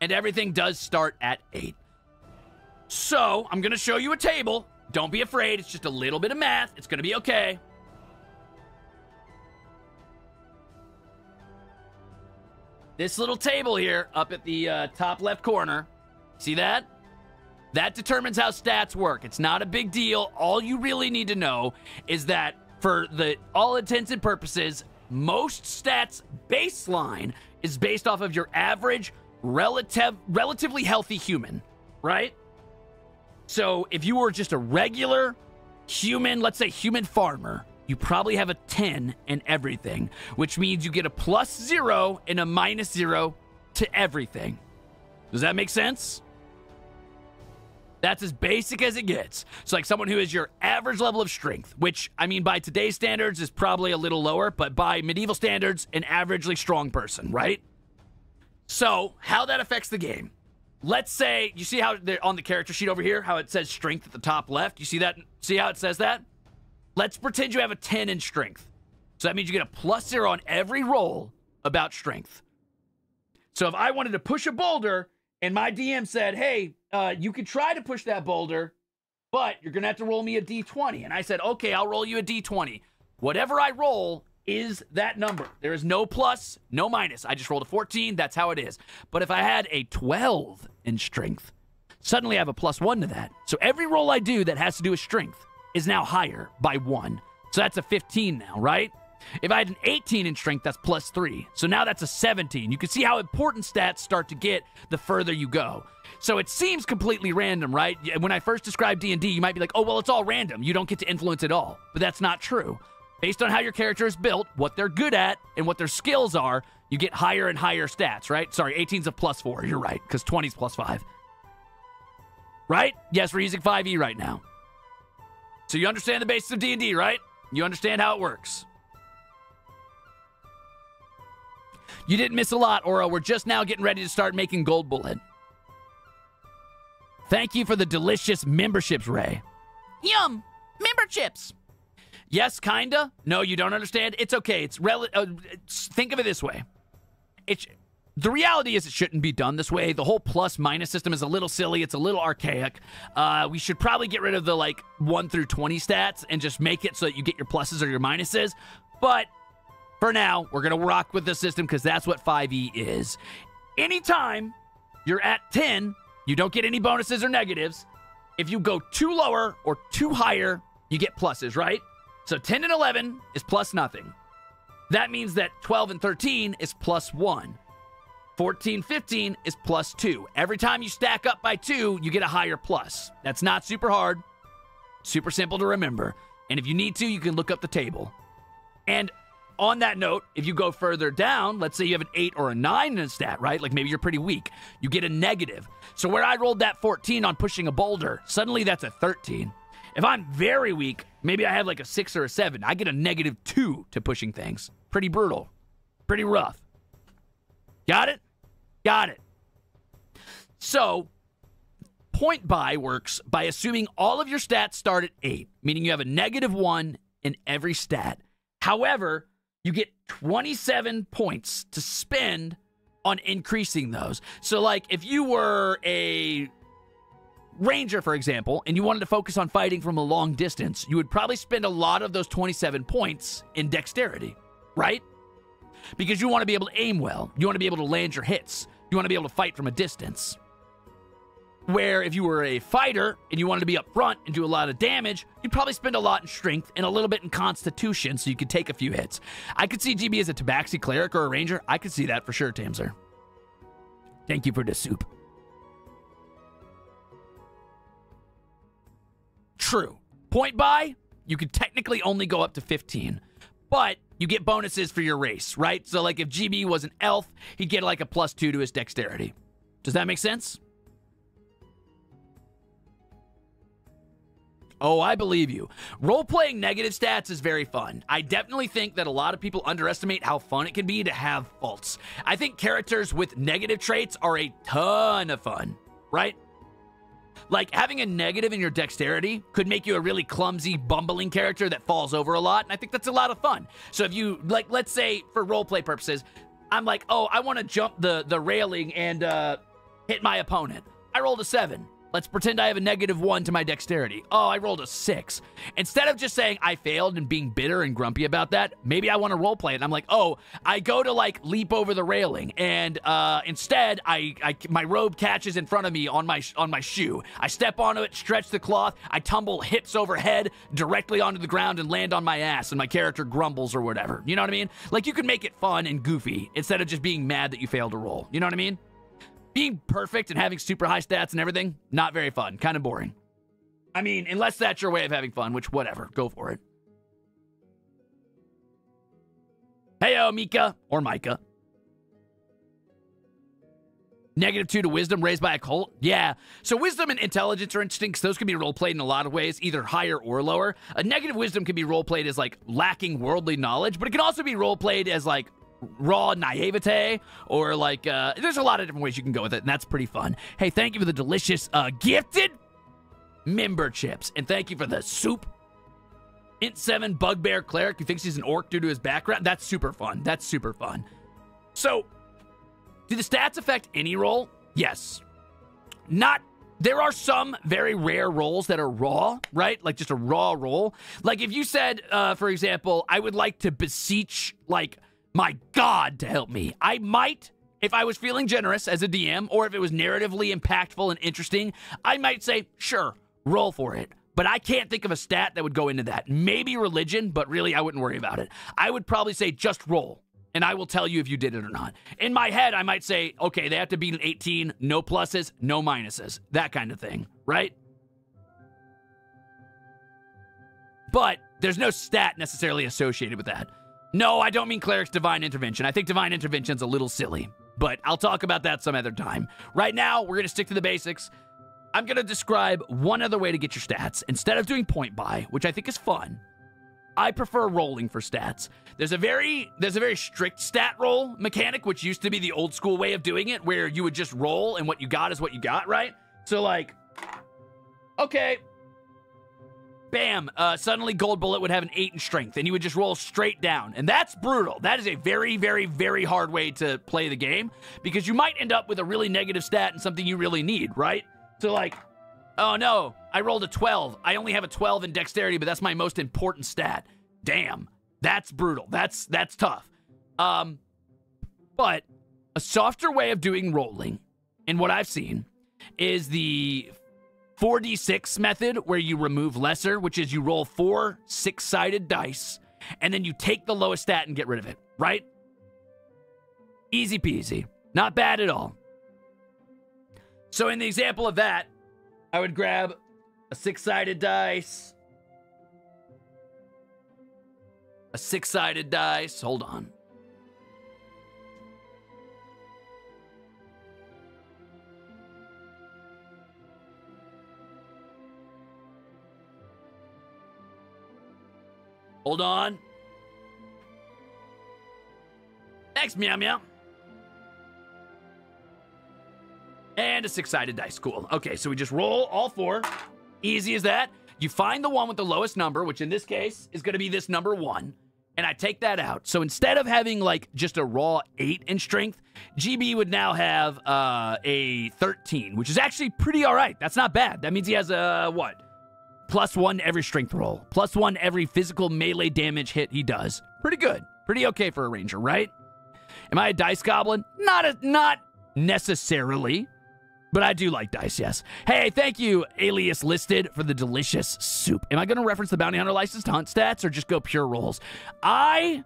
And everything does start at 8. So, I'm going to show you a table. Don't be afraid. It's just a little bit of math. It's going to be okay. This little table here up at the uh, top left corner. See that? That determines how stats work. It's not a big deal. All you really need to know is that for the all intents and purposes, most stats baseline is based off of your average relative relatively healthy human, right? So if you were just a regular human, let's say human farmer, you probably have a 10 in everything, which means you get a plus zero and a minus zero to everything. Does that make sense? That's as basic as it gets. So, like someone who is your average level of strength, which I mean by today's standards is probably a little lower, but by medieval standards, an averagely strong person, right? So, how that affects the game. Let's say you see how on the character sheet over here, how it says strength at the top left. You see that? See how it says that? Let's pretend you have a 10 in strength. So that means you get a plus zero on every roll about strength. So if I wanted to push a boulder and my DM said, hey, uh, you could try to push that boulder, but you're going to have to roll me a d20. And I said, okay, I'll roll you a d20. Whatever I roll is that number. There is no plus, no minus. I just rolled a 14. That's how it is. But if I had a 12 in strength, suddenly I have a plus one to that. So every roll I do that has to do with strength is now higher by one. So that's a 15 now, right? If I had an 18 in strength, that's plus three. So now that's a 17. You can see how important stats start to get the further you go. So it seems completely random, right? When I first described D&D, you might be like, oh, well, it's all random. You don't get to influence it all. But that's not true. Based on how your character is built, what they're good at, and what their skills are, you get higher and higher stats, right? Sorry, 18's a plus four. You're right, because 20's plus five. Right? Yes, we're using 5e right now. So you understand the basis of D&D, right? You understand how it works. You didn't miss a lot, Oro. We're just now getting ready to start making Goldbullet. Thank you for the delicious memberships, Ray. Yum! Memberships! Yes, kinda. No, you don't understand. It's okay. It's rel- uh, think of it this way. It's the reality is it shouldn't be done this way. The whole plus minus system is a little silly. It's a little archaic. Uh, we should probably get rid of the like 1 through 20 stats and just make it so that you get your pluses or your minuses. But for now, we're going to rock with the system because that's what 5e is. Anytime you're at 10, you don't get any bonuses or negatives. If you go too lower or too higher, you get pluses, right? So 10 and 11 is plus nothing. That means that 12 and 13 is plus 1. 14, 15 is plus 2. Every time you stack up by 2, you get a higher plus. That's not super hard, super simple to remember. And if you need to, you can look up the table. And on that note, if you go further down, let's say you have an 8 or a 9 in a stat, right? Like maybe you're pretty weak. You get a negative. So where I rolled that 14 on pushing a boulder, suddenly that's a 13. If I'm very weak, maybe I have like a 6 or a 7. I get a negative 2 to pushing things. Pretty brutal. Pretty rough. Got it? Got it. So, point buy works by assuming all of your stats start at 8, meaning you have a negative 1 in every stat. However, you get 27 points to spend on increasing those. So, like, if you were a ranger, for example, and you wanted to focus on fighting from a long distance, you would probably spend a lot of those 27 points in dexterity, right? because you want to be able to aim well. You want to be able to land your hits. You want to be able to fight from a distance. Where if you were a fighter and you wanted to be up front and do a lot of damage, you'd probably spend a lot in strength and a little bit in constitution so you could take a few hits. I could see GB as a tabaxi cleric or a ranger. I could see that for sure, Tamser. Thank you for the soup. True. Point buy, you could technically only go up to 15. But you get bonuses for your race, right? So, like, if GB was an elf, he'd get like a plus two to his dexterity. Does that make sense? Oh, I believe you. Role playing negative stats is very fun. I definitely think that a lot of people underestimate how fun it can be to have faults. I think characters with negative traits are a ton of fun, right? Like having a negative in your dexterity could make you a really clumsy, bumbling character that falls over a lot, and I think that's a lot of fun. So if you like, let's say for roleplay purposes, I'm like, oh, I want to jump the the railing and uh, hit my opponent. I rolled a seven. Let's pretend I have a negative one to my dexterity. Oh, I rolled a six. Instead of just saying I failed and being bitter and grumpy about that, maybe I want to role play it. And I'm like, oh, I go to like leap over the railing, and uh, instead I, I my robe catches in front of me on my on my shoe. I step onto it, stretch the cloth, I tumble hips over head directly onto the ground and land on my ass, and my character grumbles or whatever. You know what I mean? Like you can make it fun and goofy instead of just being mad that you failed to roll. You know what I mean? Being perfect and having super high stats and everything, not very fun. Kind of boring. I mean, unless that's your way of having fun, which, whatever, go for it. Heyo, Mika, or Micah. Negative two to wisdom raised by a cult? Yeah. So wisdom and intelligence are interesting because those can be role played in a lot of ways, either higher or lower. A negative wisdom can be role played as like lacking worldly knowledge, but it can also be role played as like raw naivete or like uh, there's a lot of different ways you can go with it and that's pretty fun. Hey thank you for the delicious uh, gifted member chips and thank you for the soup. Int 7 bugbear cleric who thinks he's an orc due to his background. That's super fun. That's super fun. So do the stats affect any roll yes. Not there are some very rare rolls that are raw, right? Like just a raw roll. Like if you said, uh, for example, I would like to beseech like my God, to help me. I might, if I was feeling generous as a DM, or if it was narratively impactful and interesting, I might say, sure, roll for it. But I can't think of a stat that would go into that. Maybe religion, but really, I wouldn't worry about it. I would probably say just roll, and I will tell you if you did it or not. In my head, I might say, okay, they have to beat an 18, no pluses, no minuses, that kind of thing, right? But there's no stat necessarily associated with that. No, I don't mean cleric's divine intervention. I think divine intervention's a little silly, but I'll talk about that some other time. Right now, we're going to stick to the basics. I'm going to describe one other way to get your stats. Instead of doing point buy, which I think is fun, I prefer rolling for stats. There's a very there's a very strict stat roll mechanic, which used to be the old school way of doing it, where you would just roll and what you got is what you got, right? So like, okay, bam, uh, suddenly Goldbullet would have an 8 in strength, and he would just roll straight down. And that's brutal. That is a very, very, very hard way to play the game, because you might end up with a really negative stat and something you really need, right? So, like, oh no, I rolled a 12. I only have a 12 in dexterity, but that's my most important stat. Damn, that's brutal. That's, that's tough. Um, but a softer way of doing rolling, and what I've seen, is the 4d6 method where you remove lesser, which is you roll four six sided dice and then you take the lowest stat and get rid of it, right? Easy peasy. Not bad at all. So, in the example of that, I would grab a six sided dice, a six sided dice. Hold on. Hold on. Next, meow meow. And a six-sided dice. Cool. Okay, so we just roll all four. Easy as that. You find the one with the lowest number, which in this case is going to be this number one. And I take that out. So instead of having like just a raw eight in strength, GB would now have uh, a 13, which is actually pretty all right. That's not bad. That means he has a what? Plus one every strength roll, plus one every physical melee damage hit he does. Pretty good. Pretty okay for a ranger, right? Am I a dice goblin? Not a, not necessarily, but I do like dice, yes. Hey, thank you, Alias Listed, for the delicious soup. Am I going to reference the Bounty Hunter licensed hunt stats or just go pure rolls? I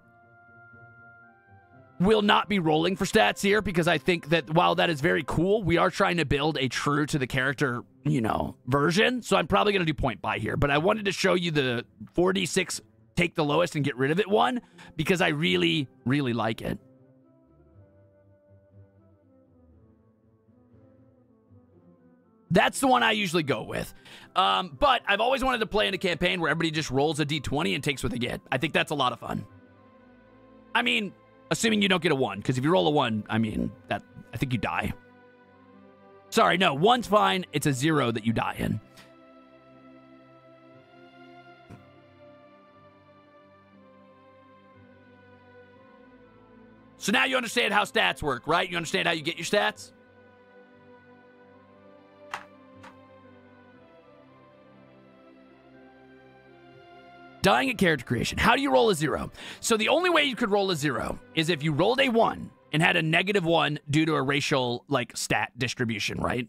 will not be rolling for stats here because I think that while that is very cool, we are trying to build a true to the character, you know, version. So I'm probably going to do point buy here. But I wanted to show you the 4d6 take the lowest and get rid of it one because I really, really like it. That's the one I usually go with. Um, but I've always wanted to play in a campaign where everybody just rolls a d20 and takes what they get. I think that's a lot of fun. I mean, Assuming you don't get a one, because if you roll a one, I mean, that I think you die. Sorry, no, one's fine. It's a zero that you die in. So now you understand how stats work, right? You understand how you get your stats? Dying at character creation. How do you roll a zero? So the only way you could roll a zero is if you rolled a one and had a negative one due to a racial like stat distribution, right?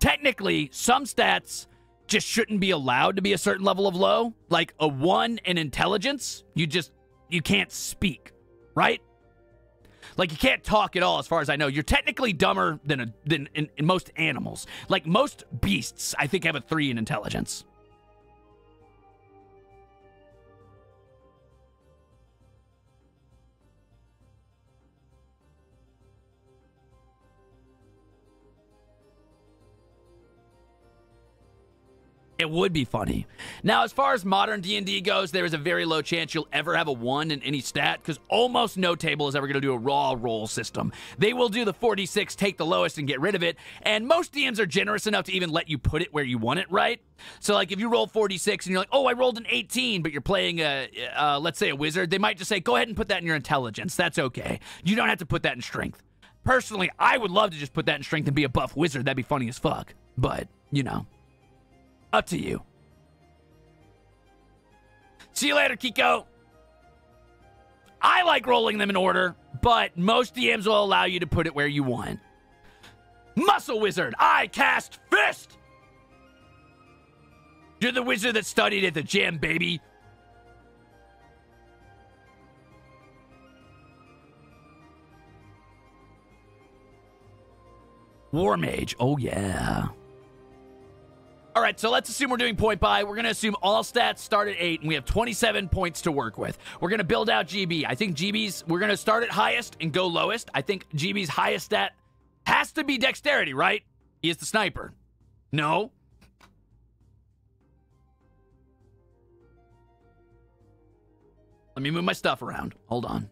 Technically, some stats just shouldn't be allowed to be a certain level of low. Like a one in intelligence, you just you can't speak, right? Like you can't talk at all, as far as I know. You're technically dumber than a, than in, in most animals. Like most beasts, I think have a three in intelligence. It would be funny. Now, as far as modern D&D goes, there is a very low chance you'll ever have a 1 in any stat because almost no table is ever going to do a raw roll system. They will do the 4d6, take the lowest, and get rid of it. And most DMs are generous enough to even let you put it where you want it, right? So, like, if you roll 4d6 and you're like, oh, I rolled an 18, but you're playing, a, uh, let's say, a wizard, they might just say, go ahead and put that in your intelligence. That's okay. You don't have to put that in strength. Personally, I would love to just put that in strength and be a buff wizard. That'd be funny as fuck. But, you know. Up to you. See you later, Kiko. I like rolling them in order, but most DMs will allow you to put it where you want. Muscle Wizard, I cast Fist! You're the wizard that studied at the gym, baby. War Mage, oh yeah. All right, so let's assume we're doing point buy. We're going to assume all stats start at 8, and we have 27 points to work with. We're going to build out GB. I think GB's, we're going to start at highest and go lowest. I think GB's highest stat has to be dexterity, right? He is the sniper. No. Let me move my stuff around. Hold on.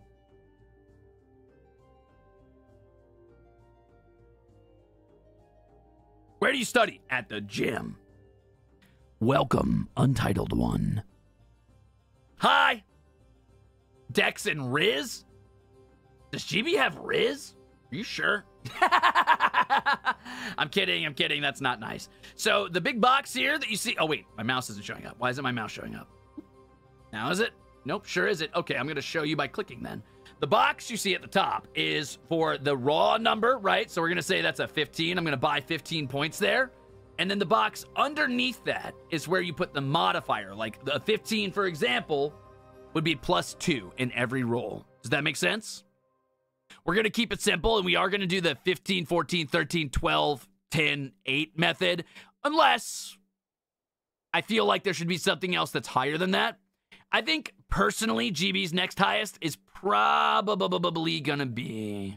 Where do you study? At the gym. Welcome, Untitled One. Hi! Dex and Riz? Does GB have Riz? Are you sure? I'm kidding, I'm kidding. That's not nice. So, the big box here that you see. Oh, wait, my mouse isn't showing up. Why isn't my mouse showing up? Now is it? Nope, sure is it. Okay, I'm going to show you by clicking then. The box you see at the top is for the raw number, right? So we're going to say that's a 15. I'm going to buy 15 points there. And then the box underneath that is where you put the modifier. Like the 15, for example, would be plus two in every roll. Does that make sense? We're going to keep it simple and we are going to do the 15, 14, 13, 12, 10, 8 method, unless I feel like there should be something else that's higher than that. I think personally, GB's next highest is probably going to be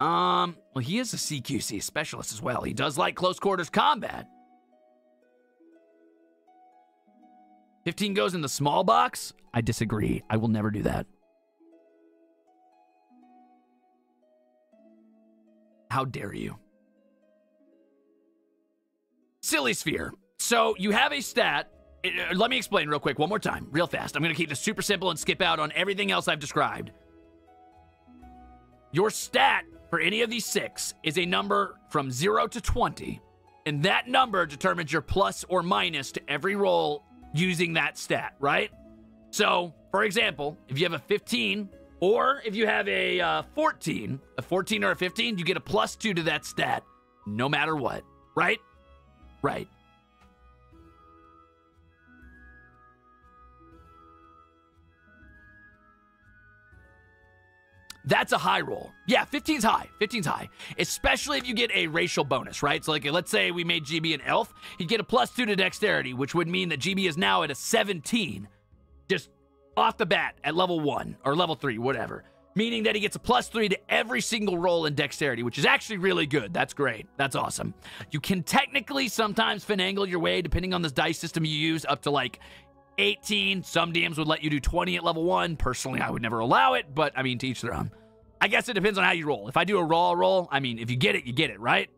um, well, he is a CQC specialist as well. He does like close quarters combat. 15 goes in the small box? I disagree. I will never do that. How dare you? Silly sphere. So you have a stat. Uh, let me explain real quick, one more time, real fast. I'm going to keep this super simple and skip out on everything else I've described. Your stat for any of these six is a number from 0 to 20, and that number determines your plus or minus to every roll using that stat, right? So, for example, if you have a 15 or if you have a uh, 14, a 14 or a 15, you get a plus 2 to that stat no matter what, right? Right. That's a high roll. Yeah, 15's high. 15's high. Especially if you get a racial bonus, right? So, like, let's say we made GB an elf, he'd get a plus two to dexterity, which would mean that GB is now at a 17, just off the bat at level one or level three, whatever. Meaning that he gets a plus three to every single roll in dexterity, which is actually really good. That's great. That's awesome. You can technically sometimes finagle your way, depending on the dice system you use, up to like 18. Some DMs would let you do 20 at level one. Personally, I would never allow it, but I mean, to each their own. I guess it depends on how you roll. If I do a raw roll, I mean, if you get it, you get it, right?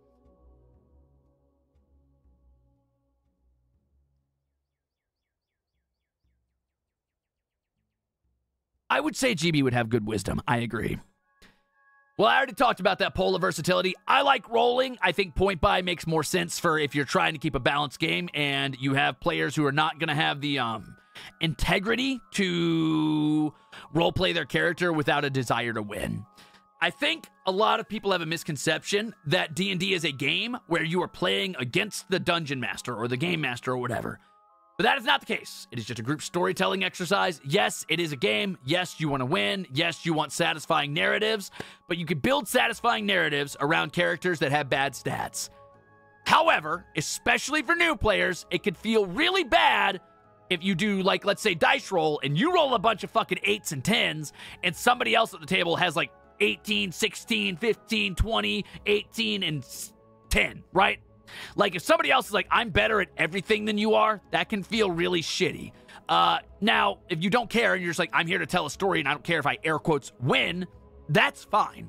I would say GB would have good wisdom. I agree. Well, I already talked about that polar versatility. I like rolling. I think point buy makes more sense for if you're trying to keep a balanced game and you have players who are not going to have the um, integrity to role play their character without a desire to win. I think a lot of people have a misconception that D&D is a game where you are playing against the dungeon master or the game master or whatever. But that is not the case. It is just a group storytelling exercise. Yes, it is a game. Yes, you want to win. Yes, you want satisfying narratives, but you can build satisfying narratives around characters that have bad stats. However, especially for new players, it could feel really bad if you do like let's say dice roll and you roll a bunch of fucking 8s and 10s and somebody else at the table has like 18, 16, 15, 20, 18, and 10, right? Like if somebody else is like, I'm better at everything than you are, that can feel really shitty. Uh, now, if you don't care and you're just like, I'm here to tell a story and I don't care if I air quotes win, that's fine.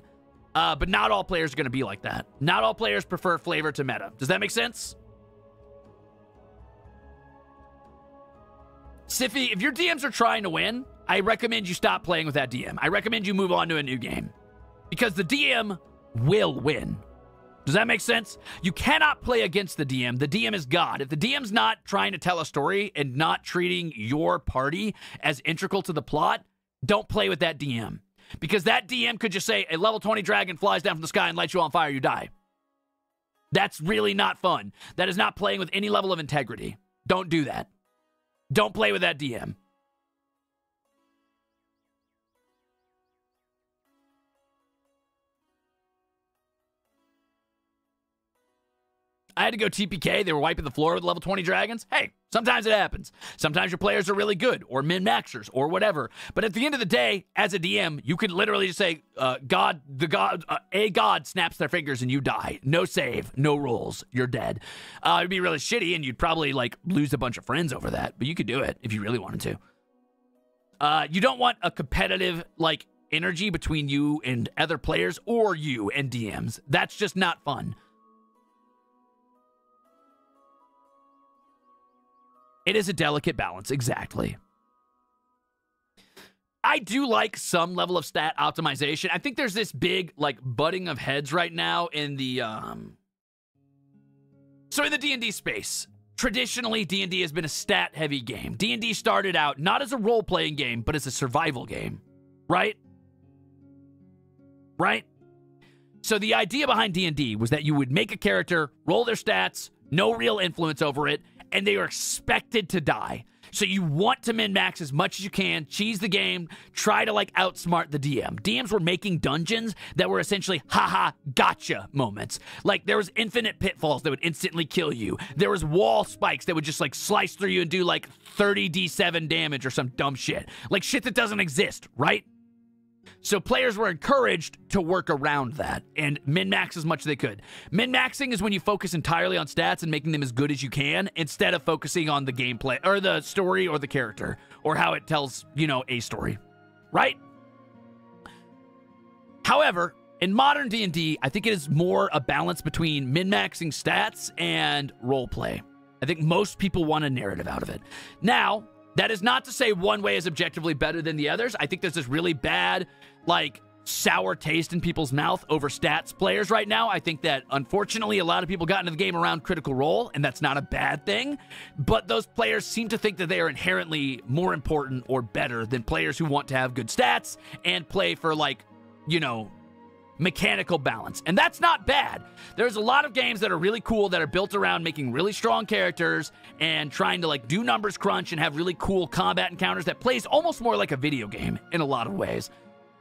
Uh, but not all players are going to be like that. Not all players prefer flavor to meta. Does that make sense? Siffy, if your DMs are trying to win, I recommend you stop playing with that DM. I recommend you move on to a new game because the DM will win. Does that make sense? You cannot play against the DM. The DM is God. If the DM's not trying to tell a story and not treating your party as integral to the plot, don't play with that DM. Because that DM could just say, a level 20 dragon flies down from the sky and lights you on fire, you die. That's really not fun. That is not playing with any level of integrity. Don't do that. Don't play with that DM. I had to go TPK. They were wiping the floor with level 20 dragons. Hey, sometimes it happens. Sometimes your players are really good or min maxers or whatever. But at the end of the day, as a DM, you can literally just say, uh, God, the God, uh, a God snaps their fingers and you die. No save, no rules. You're dead. Uh, it'd be really shitty and you'd probably like lose a bunch of friends over that. But you could do it if you really wanted to. Uh, you don't want a competitive, like, energy between you and other players or you and DMs. That's just not fun. It is a delicate balance, exactly. I do like some level of stat optimization. I think there's this big like butting of heads right now in the um So in the D&D space, traditionally D&D has been a stat heavy game. D&D started out not as a role-playing game, but as a survival game, right? Right? So the idea behind D&D was that you would make a character, roll their stats, no real influence over it, and they are expected to die. So you want to min max as much as you can, cheese the game, try to like outsmart the DM. DMs were making dungeons that were essentially haha gotcha moments. Like there was infinite pitfalls that would instantly kill you. There was wall spikes that would just like slice through you and do like 30 d7 damage or some dumb shit. Like shit that doesn't exist, right? So players were encouraged to work around that and min max as much as they could. Min maxing is when you focus entirely on stats and making them as good as you can instead of focusing on the gameplay or the story or the character or how it tells, you know, a story. Right? However, in modern D&D, I think it is more a balance between min-maxing stats and roleplay. I think most people want a narrative out of it. Now, that is not to say one way is objectively better than the others. I think there's this really bad, like, sour taste in people's mouth over stats players right now. I think that unfortunately a lot of people got into the game around critical role, and that's not a bad thing. But those players seem to think that they are inherently more important or better than players who want to have good stats and play for, like, you know, mechanical balance. And that's not bad. There's a lot of games that are really cool that are built around making really strong characters and trying to like do numbers crunch and have really cool combat encounters that plays almost more like a video game in a lot of ways.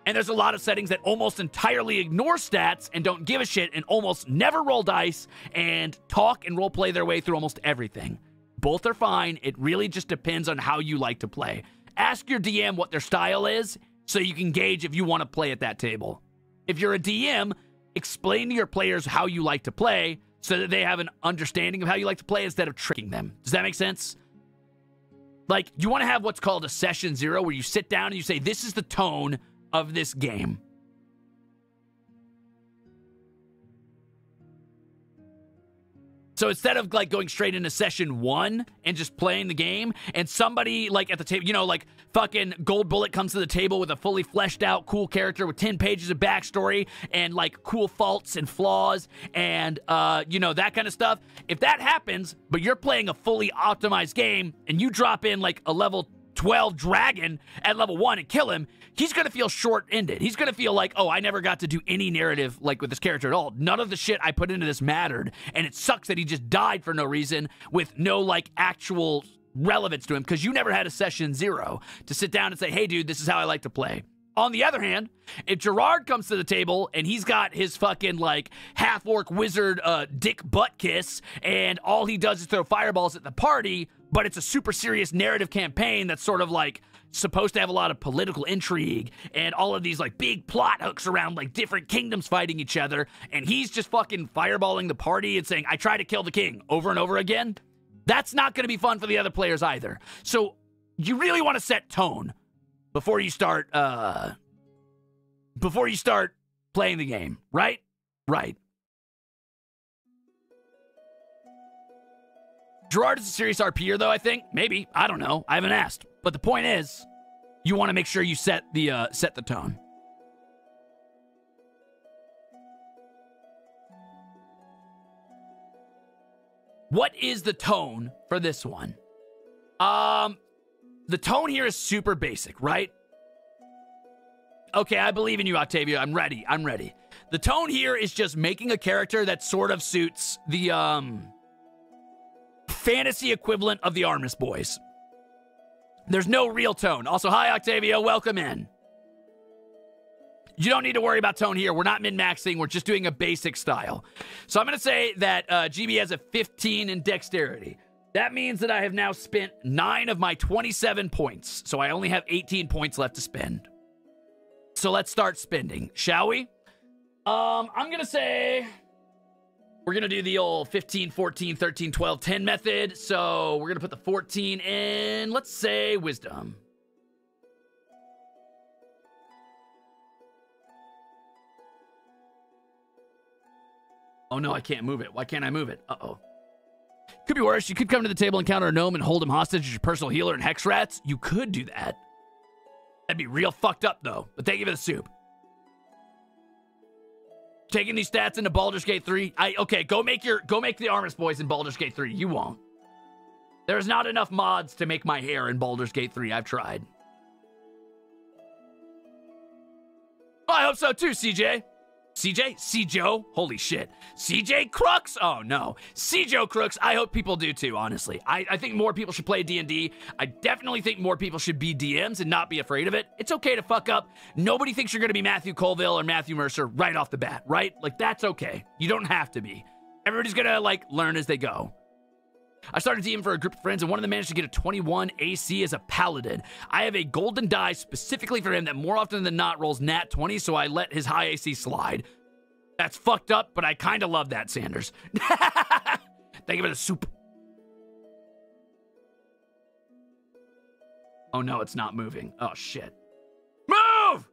And there's a lot of settings that almost entirely ignore stats and don't give a shit and almost never roll dice and talk and role play their way through almost everything. Both are fine. It really just depends on how you like to play. Ask your DM what their style is so you can gauge if you want to play at that table. If you're a DM, explain to your players how you like to play so that they have an understanding of how you like to play instead of tricking them. Does that make sense? Like, you want to have what's called a session zero where you sit down and you say, This is the tone of this game. So instead of like going straight into session one and just playing the game, and somebody like at the table, you know, like fucking Goldbullet comes to the table with a fully fleshed out, cool character with 10 pages of backstory and like cool faults and flaws and, uh, you know, that kind of stuff. If that happens, but you're playing a fully optimized game and you drop in like a level 12 dragon at level one and kill him, he's going to feel short ended. He's going to feel like, oh, I never got to do any narrative like with this character at all. None of the shit I put into this mattered. And it sucks that he just died for no reason with no like actual relevance to him because you never had a session zero to sit down and say, hey, dude, this is how I like to play. On the other hand, if Jurard comes to the table and he's got his fucking like half orc wizard uh, dick butt kiss and all he does is throw fireballs at the party, but it's a super serious narrative campaign that's sort of like supposed to have a lot of political intrigue and all of these like big plot hooks around like different kingdoms fighting each other, and he's just fucking fireballing the party and saying, I try to kill the king over and over again. That's not going to be fun for the other players either. So you really want to set tone before you start uh before you start playing the game, right? Right. Jurard is a serious RPer though, I think. Maybe. I don't know. I haven't asked. But the point is, you want to make sure you set the uh set the tone. What is the tone for this one? Um the tone here is super basic, right? Okay, I believe in you, Octavio. I'm ready. I'm ready. The tone here is just making a character that sort of suits the um fantasy equivalent of the Armis Boys. There's no real tone. Also, hi Octavio, welcome in. You don't need to worry about tone here. We're not min-maxing. We're just doing a basic style. So I'm going to say that uh, GB has a 15 in dexterity. That means that I have now spent nine of my 27 points. So I only have 18 points left to spend. So let's start spending, shall we? Um, I'm going to say we're going to do the old 15, 14, 13, 12, 10 method. So we're going to put the 14 in, let's say, wisdom. Oh no, I can't move it. Why can't I move it? Uh oh. Could be worse. You could come to the table, and encounter a gnome, and hold him hostage as your personal healer and hex rats. You could do that. That'd be real fucked up, though. But thank you for the soup. Taking these stats into Baldur's Gate 3. I okay, go make your go make the Armis Boys in Baldur's Gate 3. You won't. There's not enough mods to make my hair in Baldur's Gate 3. I've tried. Oh, I hope so too, CJ. CJ? CJo? Holy shit. CJ Crooks? Oh no. CJo Crooks, I hope people do too, honestly. I, I think more people should play D&D. I definitely think more people should be DMs and not be afraid of it. It's okay to fuck up. Nobody thinks you're gonna be Matthew Colville or Matthew Mercer right off the bat, right? Like, that's okay. You don't have to be. Everybody's gonna, like, learn as they go. I started DMing for a group of friends, and one of them managed to get a 21 AC as a paladin. I have a golden die specifically for him that more often than not rolls nat 20, so I let his high AC slide. That's fucked up, but I kind of love that, Sanders. Thank you for the soup. Oh no, it's not moving. Oh shit. Move!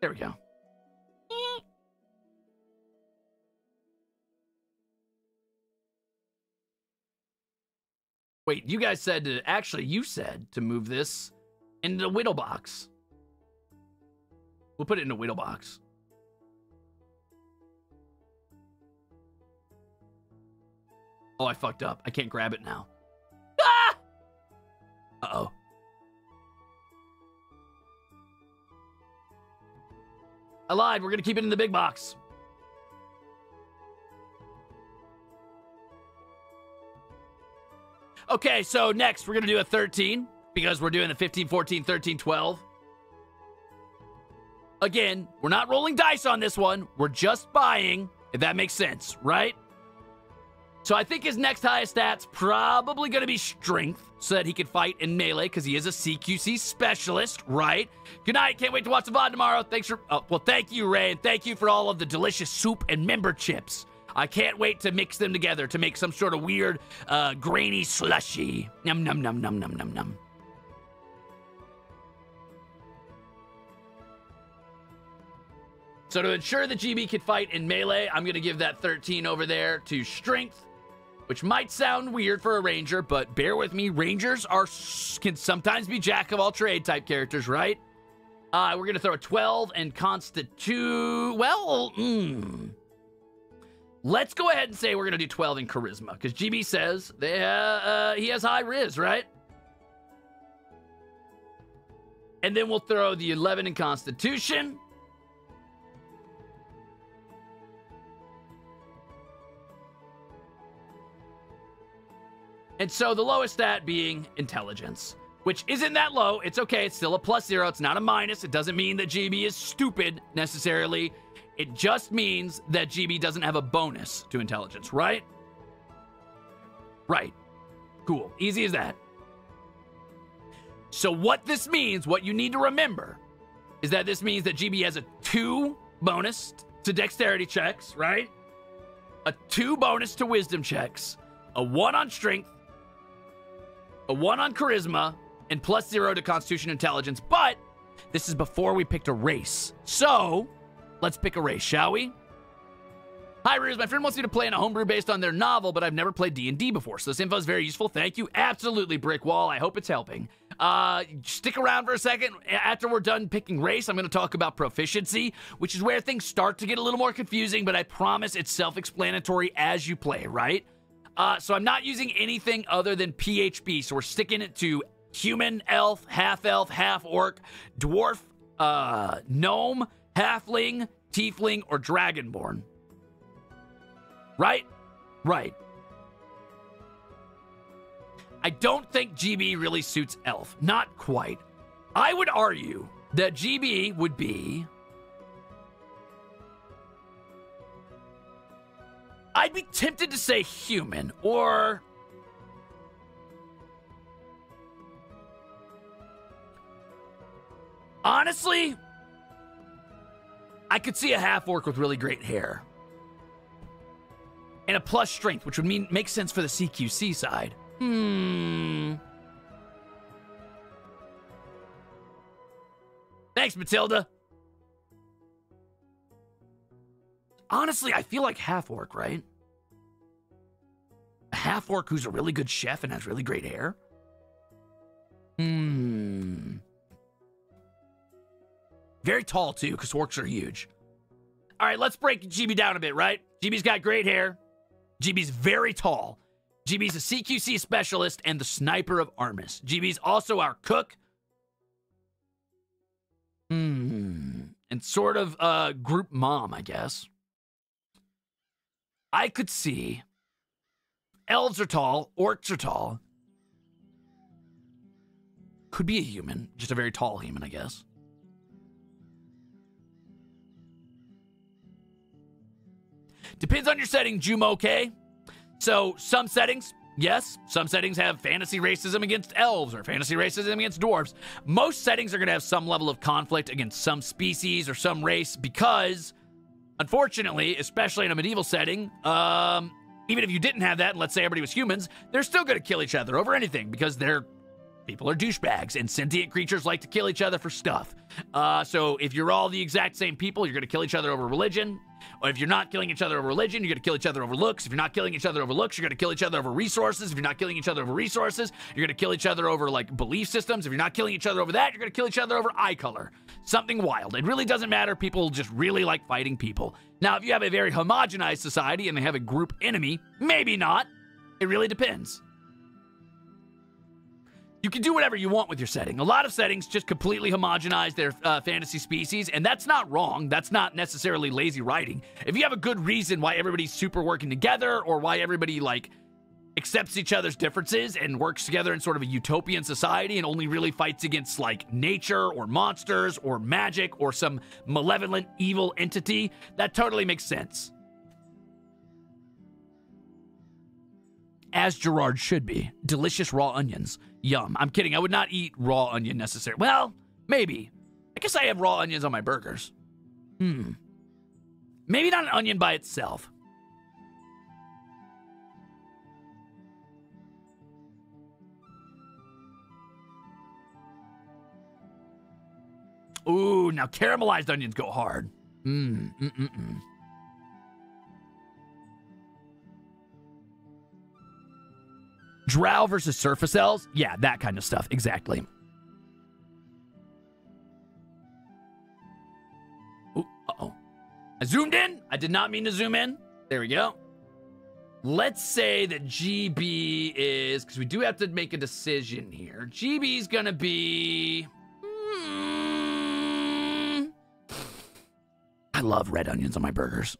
There we go. Wait, you guys said to actually you said to move this into the whittle box. We'll put it in a whittle box. Oh, I fucked up. I can't grab it now. Ah! Uh-oh. I lied. We're going to keep it in the big box. Okay, so next we're going to do a 13 because we're doing the 15, 14, 13, 12. Again, we're not rolling dice on this one. We're just buying, if that makes sense, right? So I think his next highest stat's probably going to be strength so that he can fight in melee because he is a CQC specialist, right? Good night. Can't wait to watch the VOD tomorrow. Thanks for, oh, well, thank you, Ray, and thank you for all of the delicious soup and member chips. I can't wait to mix them together to make some sort of weird, uh, grainy slushy. Num num num num num num num. So to ensure that GB can fight in melee, I'm going to give that 13 over there to strength, which might sound weird for a ranger, but bear with me. Rangers are can sometimes be jack of all trade type characters, right? Uh, we're going to throw a 12 and constitute. Well, mm. Let's go ahead and say we're going to do 12 in charisma because GB says they, uh, uh, he has high riz, right? And then we'll throw the 11 in constitution. And so the lowest stat being intelligence, which isn't that low. It's okay. It's still a plus zero. It's not a minus. It doesn't mean that GB is stupid necessarily. It just means that GB doesn't have a bonus to intelligence, right? Right. Cool. Easy as that. So, what this means, what you need to remember, is that this means that GB has a two bonus to dexterity checks, right? A two bonus to wisdom checks, a one on strength, a one on charisma, and plus zero to constitution intelligence. But this is before we picked a race. So let's pick a race, shall we? Hi, Ruze. My friend wants me to play in a homebrew based on their novel, but I've never played D&D before, so this info is very useful. Thank you. Absolutely, Brick Wall. I hope it's helping. Uh, stick around for a second. After we're done picking race, I'm going to talk about proficiency, which is where things start to get a little more confusing, but I promise it's self-explanatory as you play, right? Uh, so I'm not using anything other than PHB. So we're sticking it to human, elf, half elf, half orc, dwarf, uh, gnome, halfling, tiefling, or dragonborn. Right? Right. I don't think GB really suits elf. Not quite. I would argue that GB would be I'd be tempted to say human or. Honestly, I could see a half orc with really great hair. And a plus strength, which would mean make sense for the CQC side. Hmm. Thanks, Matilda. Honestly, I feel like half orc, right? A half orc who's a really good chef and has really great hair? Hmm. Very tall, too, because orcs are huge. All right, let's break GB down a bit, right? GB's got great hair. GB's very tall. GB's a CQC specialist and the sniper of Armis. GB's also our cook. Hmm. And sort of a group mom, I guess. I could see elves are tall, orcs are tall. Could be a human, just a very tall human, I guess. Depends on your setting, Jumo, okay? So, some settings, yes, some settings have fantasy racism against elves or fantasy racism against dwarves. Most settings are going to have some level of conflict against some species or some race because Unfortunately, especially in a medieval setting, um, even if you didn't have that, and let's say everybody was humans, they're still going to kill each other over anything because they're people are douchebags and sentient creatures like to kill each other for stuff. Uh, so if you're all the exact same people, you're going to kill each other over religion. Or if you're not killing each other over religion, you're going to kill each other over looks. If you're not killing each other over looks, you're going to kill each other over resources. If you're not killing each other over resources, you're going to kill each other over like belief systems. If you're not killing each other over that, you're going to kill each other over eye color. Something wild. It really doesn't matter. People just really like fighting people. Now, if you have a very homogenized society and they have a group enemy, maybe not. It really depends. You can do whatever you want with your setting. A lot of settings just completely homogenize their uh, fantasy species, and that's not wrong. That's not necessarily lazy writing. If you have a good reason why everybody's super working together, or why everybody, like, accepts each other's differences and works together in sort of a utopian society and only really fights against, like, nature or monsters or magic or some malevolent evil entity, that totally makes sense. As Jurard should be. Delicious raw onions. Yum. I'm kidding. I would not eat raw onion necessarily. Well, maybe. I guess I have raw onions on my burgers. Hmm. Maybe not an onion by itself. Ooh, now caramelized onions go hard. Mm, mm, Drow versus surface elves? Yeah, that kind of stuff. Exactly. Ooh, uh-oh. I zoomed in. I did not mean to zoom in. There we go. Let's say that GB is, because we do have to make a decision here. GB is going to be... Hmm, I love red onions on my burgers.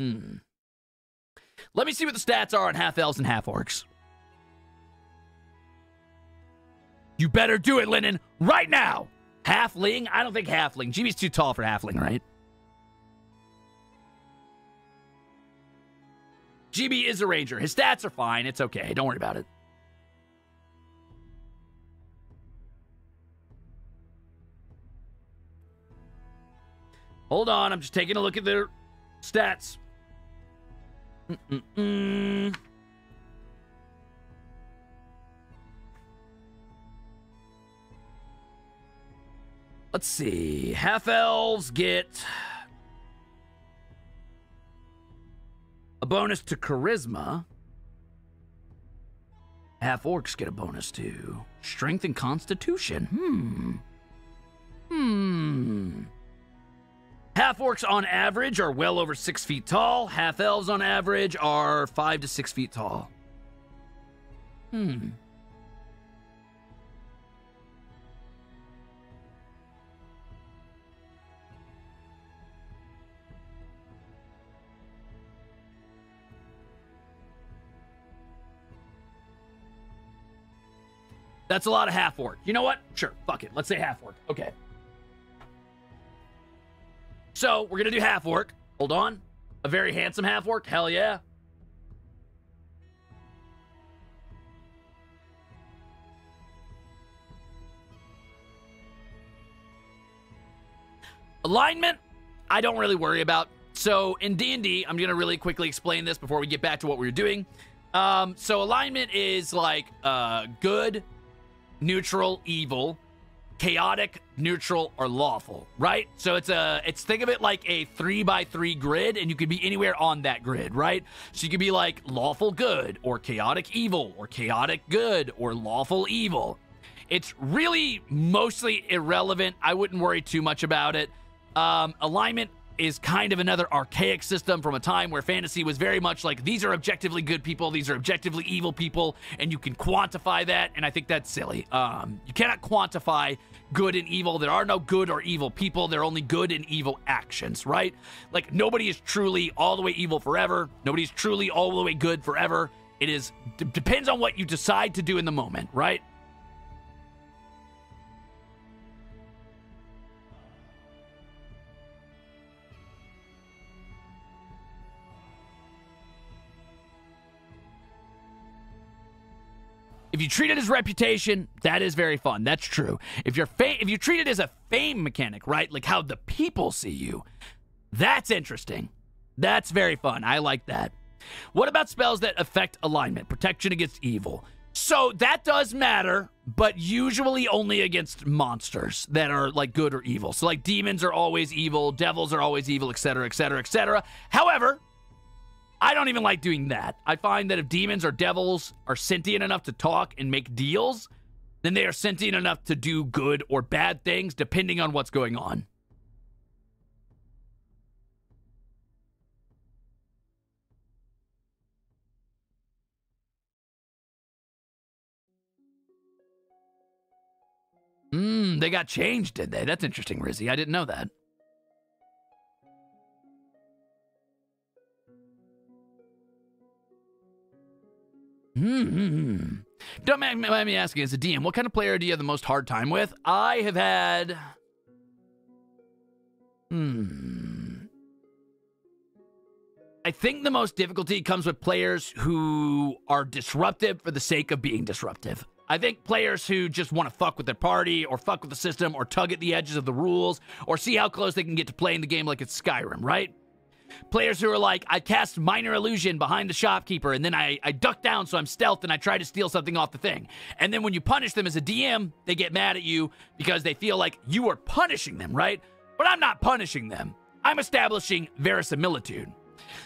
Hmm. Let me see what the stats are on half elves and half orcs. You better do it, Lennon, right now. Halfling? I don't think halfling. GB's too tall for halfling, right? GB is a ranger. His stats are fine. It's okay. Don't worry about it. Hold on. I'm just taking a look at their stats. Mm-mm-mm. Let's see. Half elves get a bonus to charisma. Half orcs get a bonus to strength and constitution. Hmm. Hmm. Half orcs on average are well over six feet tall. Half elves on average are five to six feet tall. Hmm. That's a lot of half orc. You know what? Sure, fuck it. Let's say half orc. Okay. So we're gonna do half orc. Hold on. A very handsome half orc. Hell yeah. Alignment, I don't really worry about. So in D&D, I'm going to really quickly explain this before we get back to what we were doing. Um, so alignment is like uh, good, neutral, evil, chaotic, neutral, or lawful, right? So it's a it's think of it like a three by three grid, and you could be anywhere on that grid, right? So you could be like lawful good, or chaotic evil, or chaotic good, or lawful evil. It's really mostly irrelevant. I wouldn't worry too much about it. Um, alignment is kind of another archaic system from a time where fantasy was very much like these are objectively good people, these are objectively evil people, and you can quantify that. And I think that's silly. Um, you cannot quantify good and evil. There are no good or evil people. There are only good and evil actions, right? Like nobody is truly all the way evil forever. Nobody's truly all the way good forever. It is d- depends on what you decide to do in the moment, right? If you treat it as reputation, that is very fun. That's true. If you're if you treat it as a fame mechanic, right? Like how the people see you, that's interesting. That's very fun. I like that. What about spells that affect alignment, protection against evil? So that does matter, but usually only against monsters that are like good or evil. So like demons are always evil, devils are always evil, etc., etc., etc. However, I don't even like doing that. I find that if demons or devils are sentient enough to talk and make deals, then they are sentient enough to do good or bad things depending on what's going on. Hmm, they got changed, did they? That's interesting, Rizzy. I didn't know that. Hmm. Don't mind me asking, as a DM, what kind of player do you have the most hard time with? I have had. Hmm. I think the most difficulty comes with players who are disruptive for the sake of being disruptive. I think players who just want to fuck with their party or fuck with the system or tug at the edges of the rules or see how close they can get to playing the game like it's Skyrim, right? Players who are like, I cast minor illusion behind the shopkeeper and then I, I duck down so I'm stealth and I try to steal something off the thing. And then when you punish them as a DM, they get mad at you because they feel like you are punishing them, right? But I'm not punishing them. I'm establishing verisimilitude.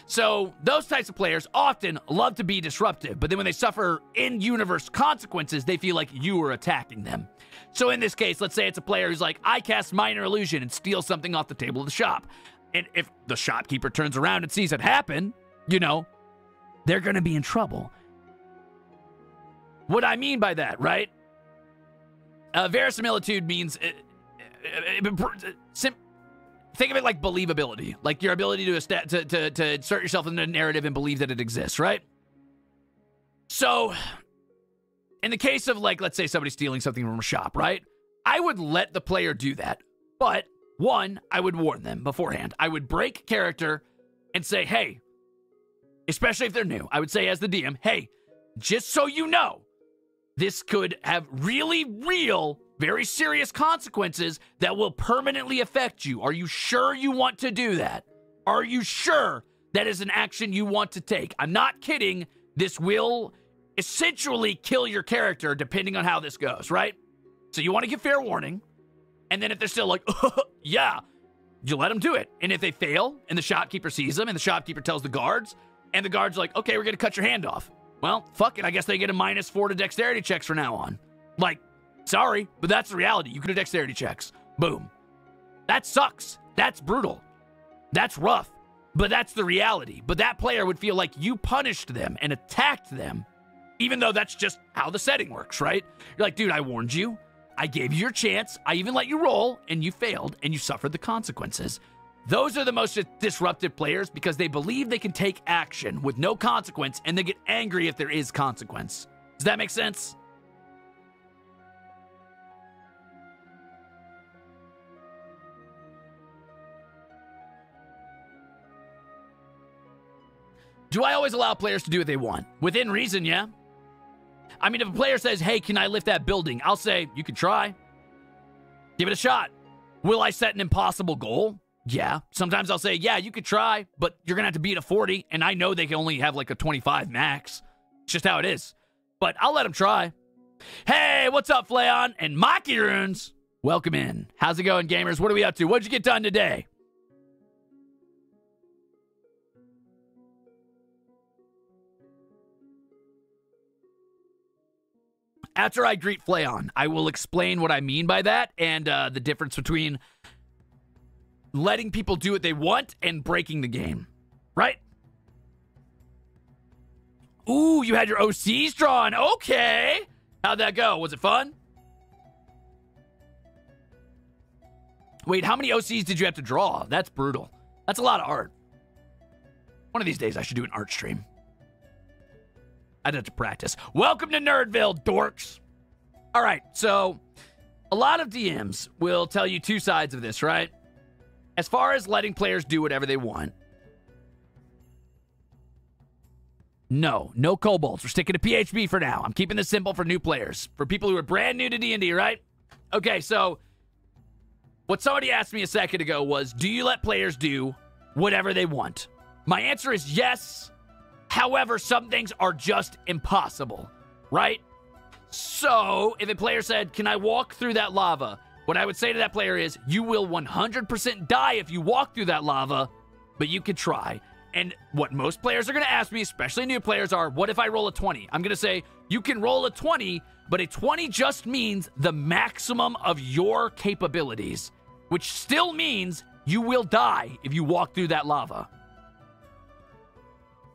So, those types of players often love to be disruptive, but then when they suffer in universe consequences, they feel like you are attacking them. So, in this case, let's say it's a player who's like, I cast Minor Illusion and steal something off the table of the shop. And if the shopkeeper turns around and sees it happen, you know, they're going to be in trouble. What I mean by that, right? Uh, verisimilitude means uh, uh, uh sim- think of it like believability, like your ability to, to, to, to insert yourself in a narrative and believe that it exists, right? So, in the case of like, let's say somebody stealing something from a shop, right? I would let the player do that, but one, I would warn them beforehand. I would break character and say, hey, especially if they're new, I would say as the DM, hey, just so you know, this could have really real very serious consequences that will permanently affect you. Are you sure you want to do that? Are you sure that is an action you want to take? I'm not kidding. This will essentially kill your character depending on how this goes, right? So you want to give fair warning. And then if they're still like, yeah, you let them do it. And if they fail and the shopkeeper sees them and the shopkeeper tells the guards, and the guards are like, okay, we're going to cut your hand off. Well, fuck it. I guess they get a minus four to dexterity checks from now on. Like, Sorry, but that's the reality. You could have dexterity checks. Boom. That sucks. That's brutal. That's rough. But that's the reality. But that player would feel like you punished them and attacked them, even though that's just how the setting works, right? You're like, dude, I warned you. I gave you your chance. I even let you roll, and you failed, and you suffered the consequences. Those are the most disruptive players because they believe they can take action with no consequence, and they get angry if there is consequence. Does that make sense? Do I always allow players to do what they want? Within reason, yeah. I mean, if a player says, hey, can I lift that building? I'll say, you can try. Give it a shot. Will I set an impossible goal? Yeah. Sometimes I'll say, yeah, you could try, but you're going to have to beat a 40. And I know they can only have like a 25 max. It's just how it is. But I'll let them try. Hey, what's up, Flayon and Maki Runes? Welcome in. How's it going, gamers? What are we up to? What'd you get done today? After I greet Flayon, I will explain what I mean by that and uh, the difference between letting people do what they want and breaking the game. Right? Ooh, you had your OCs drawn. Okay. How'd that go? Was it fun? Wait, how many OCs did you have to draw? That's brutal. That's a lot of art. One of these days, I should do an art stream. I'd have to practice. Welcome to Nerdville, dorks. All right, so a lot of DMs will tell you two sides of this, right? As far as letting players do whatever they want. No, no kobolds. We're sticking to PHB for now. I'm keeping this simple for new players. For people who are brand new to D&D, right? Okay, so what somebody asked me a second ago was, do you let players do whatever they want? My answer is yes, However, some things are just impossible, right? So, if a player said, Can I walk through that lava? What I would say to that player is, You will 100% die if you walk through that lava, but you could try. And what most players are going to ask me, especially new players, are what if I roll a 20? I'm going to say, You can roll a 20, but a 20 just means the maximum of your capabilities, which still means you will die if you walk through that lava.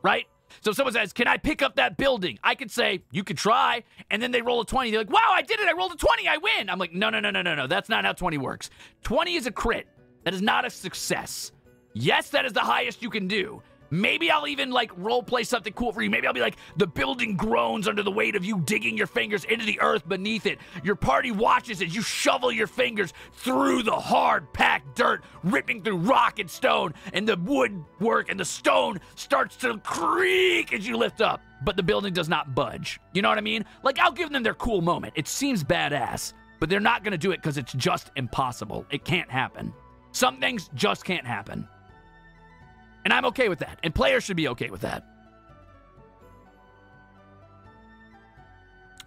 Right? So someone says, Can I pick up that building? I could say, You could try. And then they roll a 20. They're like, Wow, I did it. I rolled a 20. I win. I'm like, No, no, no, no, no, no. That's not how 20 works. 20 is a crit. That is not a success. Yes, that is the highest you can do. Maybe I'll even like role play something cool for you. Maybe I'll be like, the building groans under the weight of you digging your fingers into the earth beneath it. Your party watches as you shovel your fingers through the hard packed dirt, ripping through rock and stone, and the woodwork and the stone starts to creak as you lift up. But the building does not budge. You know what I mean? Like, I'll give them their cool moment. It seems badass, but they're not gonna do it because it's just impossible. It can't happen. Some things just can't happen. And I'm okay with that. And players should be okay with that.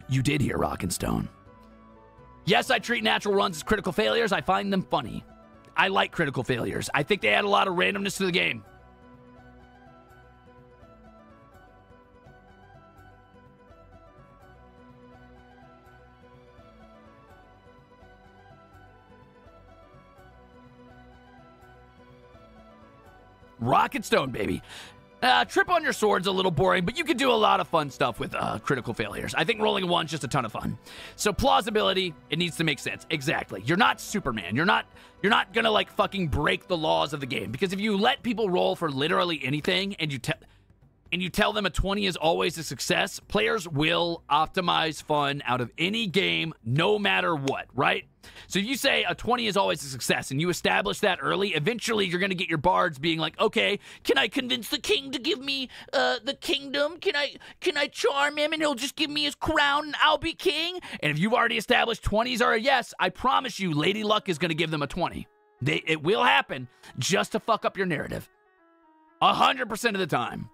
You did hear Rock and Stone. Yes, I treat natural runs as critical failures. I find them funny. I like critical failures. I think they add a lot of randomness to the game. Rock and Stone, baby. Uh, trip on your sword's a little boring, but you can do a lot of fun stuff with uh, critical failures. I think rolling one's just a ton of fun. So plausibility, it needs to make sense. Exactly. You're not Superman. You're not. You're not gonna like fucking break the laws of the game because if you let people roll for literally anything and you tell and you tell them a 20 is always a success, players will optimize fun out of any game, no matter what, right? So you say a 20 is always a success and you establish that early, eventually you're going to get your bards being like, okay, can I convince the king to give me uh, the kingdom? Can I can I charm him and he'll just give me his crown and I'll be king? And if you've already established 20s are a yes, I promise you, Lady Luck is going to give them a 20. They, it will happen just to fuck up your narrative. 100% of the time.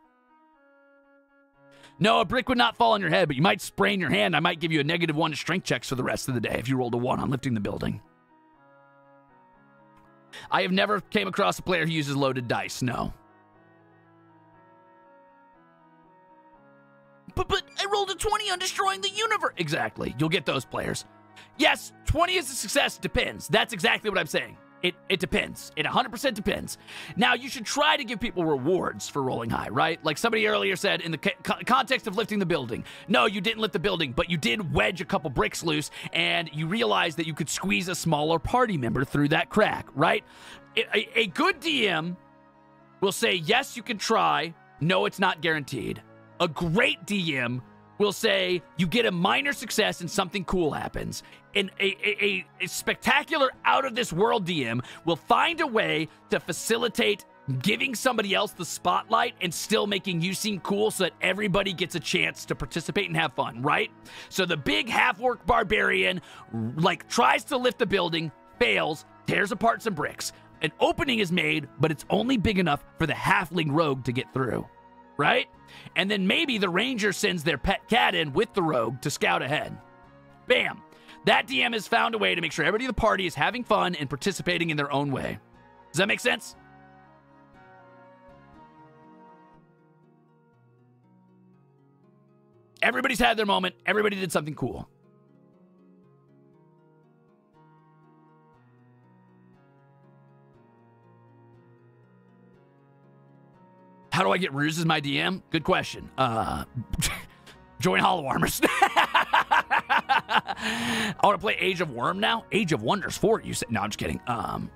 No, a brick would not fall on your head, but you might sprain your hand. I might give you a negative one to strength checks for the rest of the day if you rolled a one on lifting the building. I have never came across a player who uses loaded dice. No. But but I rolled a 20 on destroying the universe. Exactly. You'll get those players. Yes, 20 is a success. Depends. That's exactly what I'm saying. It, it depends. It 100% depends. Now, you should try to give people rewards for rolling high, right? Like somebody earlier said in the co- context of lifting the building. No, you didn't lift the building, but you did wedge a couple bricks loose and you realized that you could squeeze a smaller party member through that crack, right? A, a good DM will say, yes, you can try. No, it's not guaranteed. A great DM will say you get a minor success and something cool happens. And a, a, a, spectacular out of this world DM will find a way to facilitate giving somebody else the spotlight and still making you seem cool so that everybody gets a chance to participate and have fun, right? So the big half orc barbarian like tries to lift the building, fails, tears apart some bricks. An opening is made, but it's only big enough for the halfling rogue to get through right? And then maybe the ranger sends their pet cat in with the rogue to scout ahead. Bam! That DM has found a way to make sure everybody in the party is having fun and participating in their own way. Does that make sense? Everybody's had their moment. Everybody did something cool. How do I get Ruze as my DM? Good question. Uh, join Hollow Armors. I want to play Age of Worm now. Age of Wonders 4, you said. No, I'm just kidding. Um,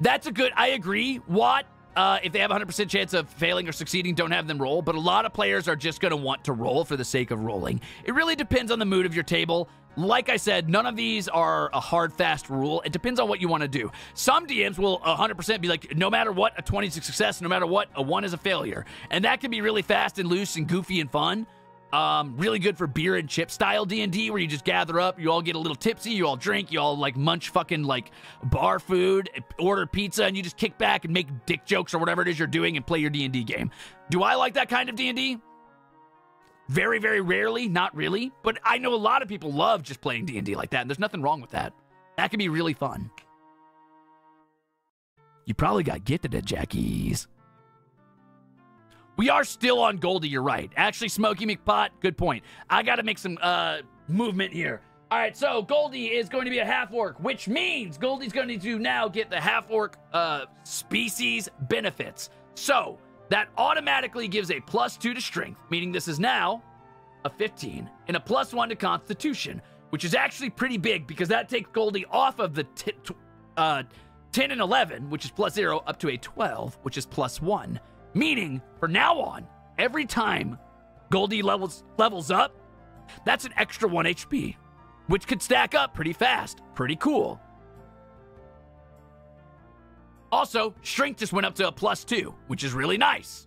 that's a good, I agree. What? Uh, if they have a 100% chance of failing or succeeding, don't have them roll. But a lot of players are just going to want to roll for the sake of rolling. It really depends on the mood of your table. Like I said, none of these are a hard, fast rule. It depends on what you want to do. Some DMs will 100% be like, no matter what, a 20 is a success. No matter what, a 1 is a failure. And that can be really fast and loose and goofy and fun. Um, really good for beer and chip style D&D where you just gather up, you all get a little tipsy, you all drink, you all like munch fucking like bar food, order pizza, and you just kick back and make dick jokes or whatever it is you're doing and play your D&D game. Do I like that kind of D&D? Very, very rarely, not really. But I know a lot of people love just playing D&D like that, and there's nothing wrong with that. That can be really fun. You probably got gifted at Jackie's. We are still on Goldie, you're right. Actually, Smoky McPot, good point. I got to make some uh, movement here. All right, so Goldie is going to be a half orc, which means Goldie's going to need to now get the half orc uh, species benefits. So that automatically gives a plus two to strength, meaning this is now a 15, and a plus one to constitution, which is actually pretty big because that takes Goldie off of the uh, 10 and 11, which is plus zero, up to a 12, which is plus one. Meaning, for now on, every time Goldie levels levels up, that's an extra one HP, which could stack up pretty fast. Pretty cool. Also, strength just went up to a plus two, which is really nice.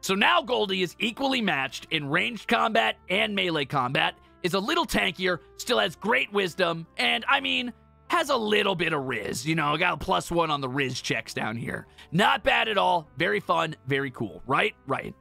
So now Goldie is equally matched in ranged combat and melee combat, is a little tankier, still has great wisdom, and I mean, has a little bit of Riz. You know, I got a plus one on the Riz checks down here. Not bad at all. Very fun, very cool. Right? Right.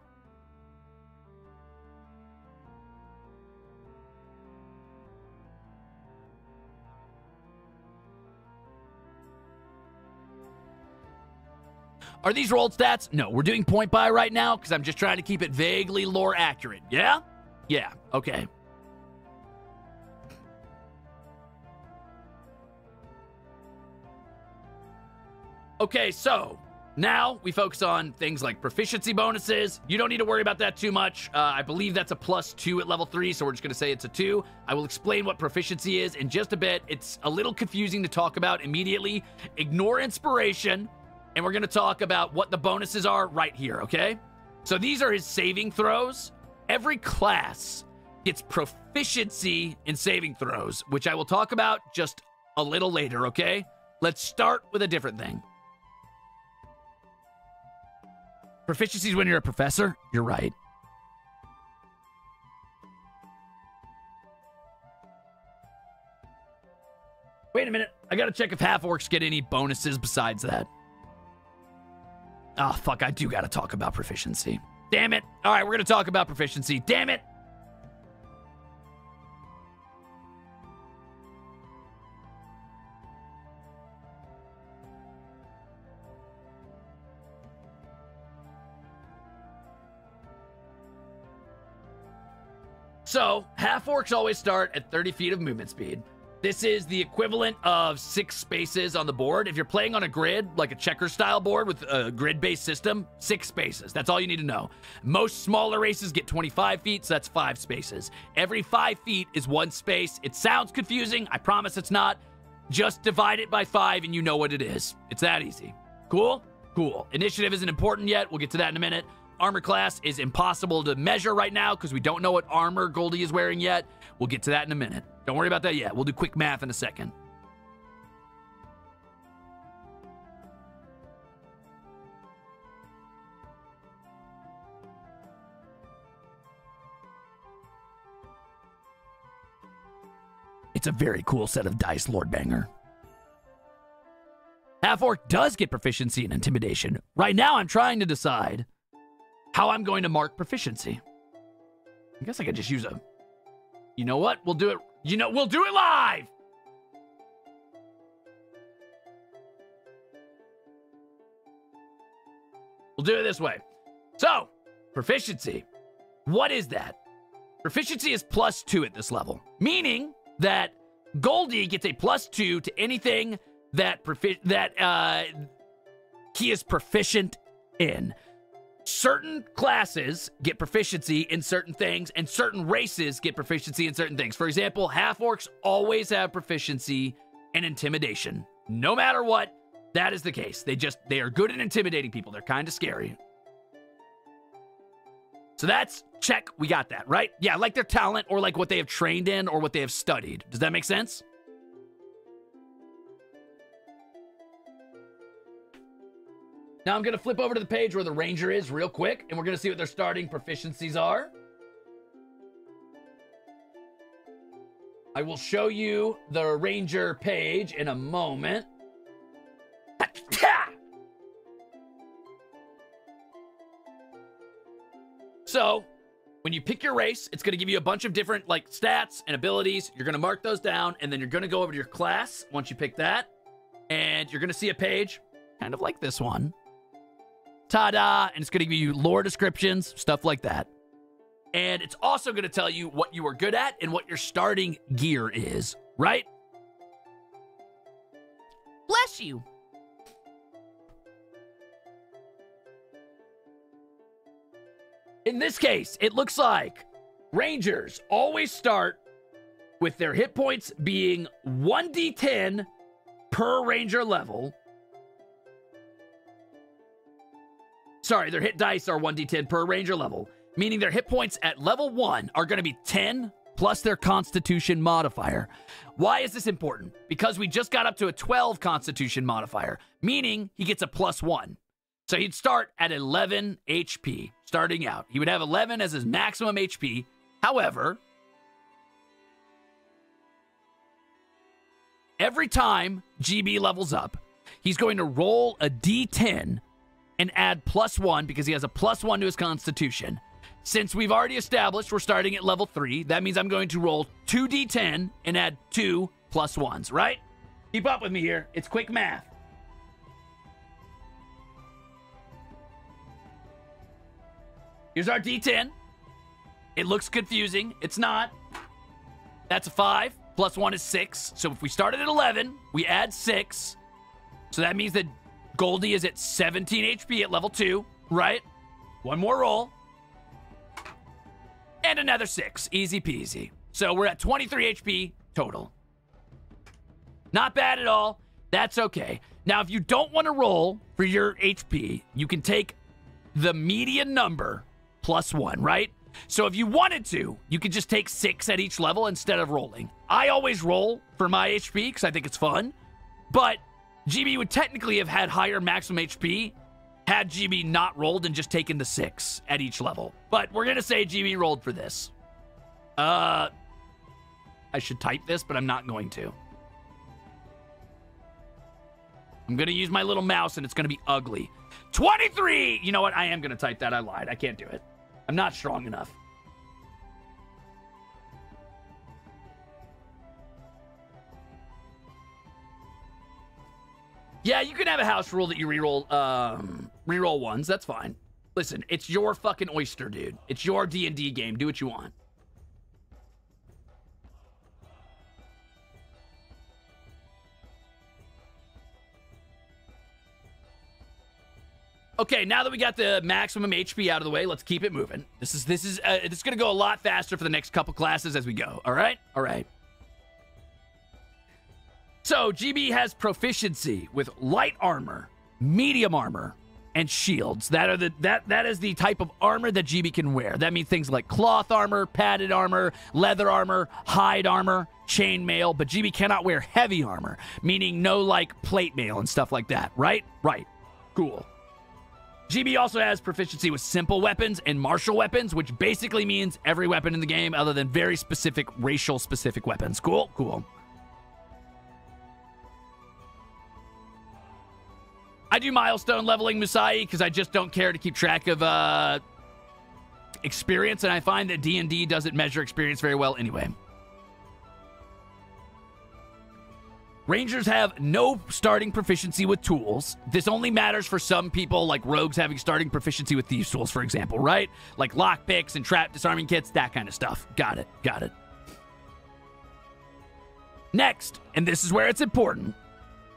Are these rolled stats? No, we're doing point buy right now because I'm just trying to keep it vaguely lore accurate. Yeah? Yeah, okay. Okay, so now we focus on things like proficiency bonuses. You don't need to worry about that too much. Uh, I believe that's a plus two at level three, so we're just going to say it's a two. I will explain what proficiency is in just a bit. It's a little confusing to talk about immediately. Ignore inspiration, and we're going to talk about what the bonuses are right here, okay? So these are his saving throws. Every class gets proficiency in saving throws, which I will talk about just a little later, okay? Let's start with a different thing. Proficiency is when you're a professor? You're right. Wait a minute. I gotta check if half orcs get any bonuses besides that. Oh, fuck. I do gotta talk about proficiency. Damn it. All right, we're gonna talk about proficiency. Damn it. So, half orcs always start at 30 feet of movement speed. This is the equivalent of six spaces on the board. If you're playing on a grid, like a checker style board with a grid based system, six spaces. That's all you need to know. Most smaller races get 25 feet, so that's five spaces. Every five feet is one space. It sounds confusing. I promise it's not. Just divide it by five and you know what it is. It's that easy. Cool? Cool. Initiative isn't important yet. We'll get to that in a minute. Armor class is impossible to measure right now because we don't know what armor Goldie is wearing yet. We'll get to that in a minute. Don't worry about that yet. We'll do quick math in a second. It's a very cool set of dice, Lord Banger. Half Orc does get proficiency in intimidation. Right now, I'm trying to decide how I'm going to mark proficiency. I guess I could just use a. You know what? We'll do it. You know, we'll do it live. We'll do it this way. So, proficiency. What is that? Proficiency is plus two at this level, meaning that Goldie gets a plus two to anything that profi- that uh, he is proficient in. Certain classes get proficiency in certain things, and certain races get proficiency in certain things. For example, half orcs always have proficiency in intimidation. No matter what, that is the case. They just they are good at intimidating people. They're kind of scary. So that's check. We got that, right? Yeah, like their talent or like what they have trained in or what they have studied. Does that make sense? Now I'm going to flip over to the page where the ranger is real quick, and we're going to see what their starting proficiencies are. I will show you the ranger page in a moment. So, when you pick your race, it's going to give you a bunch of different like stats and abilities. You're going to mark those down, and then you're going to go over to your class once you pick that, and you're going to see a page kind of like this one. Ta-da! And it's going to give you lore descriptions, stuff like that. And it's also going to tell you what you are good at and what your starting gear is, right? Bless you. In this case, it looks like Rangers always start with their hit points being 1d10 per Ranger level. Sorry, their hit dice are 1d10 per Ranger level, meaning their hit points at level 1 are going to be 10 plus their Constitution modifier. Why is this important? Because we just got up to a 12 Constitution modifier, meaning he gets a plus 1. So he'd start at 11 HP starting out. He would have 11 as his maximum HP. However, every time GB levels up, he's going to roll a d10 and add plus one because he has a plus one to his constitution. Since we've already established we're starting at level three, that means I'm going to roll 2d10 and add two plus ones, right? Keep up with me here. It's quick math. Here's our d10. It looks confusing. It's not. That's a five. Plus one is six. So if we started at 11, we add six. So that means that Goldie is at 17 HP at level two, right? One more roll. And another six. Easy peasy. So we're at 23 HP total. Not bad at all. That's okay. Now, if you don't want to roll for your HP, you can take the median number plus one, right? So if you wanted to, you could just take six at each level instead of rolling. I always roll for my HP because I think it's fun, but GB would technically have had higher maximum HP had GB not rolled and just taken the six at each level. But we're gonna say GB rolled for this. Uh, I should type this, but I'm not going to. I'm gonna use my little mouse and it's gonna be ugly. 23! You know what? I am gonna type that. I lied. I can't do it. I'm not strong enough. Yeah, you can have a house rule that you reroll um reroll ones. That's fine. Listen, it's your fucking oyster, dude. It's your D&D game. Do what you want. Okay, now that we got the maximum HP out of the way, let's keep it moving. This is this is uh, this is gonna go a lot faster for the next couple classes as we go. All right, all right. So GB has proficiency with light armor, medium armor, and shields. That are the that that is the type of armor that GB can wear. That means things like cloth armor, padded armor, leather armor, hide armor, chainmail. But GB cannot wear heavy armor, meaning no like plate mail and stuff like that. Right? Right. Cool. GB also has proficiency with simple weapons and martial weapons, which basically means every weapon in the game other than very specific racial specific weapons. Cool, cool. I do milestone leveling Musai because I just don't care to keep track of uh, experience, and I find that D&D doesn't measure experience very well anyway. Rangers have no starting proficiency with tools. This only matters for some people, like rogues having starting proficiency with these tools, for example, right? Like lockpicks and trap disarming kits, that kind of stuff. Got it, got it. Next, and this is where it's important,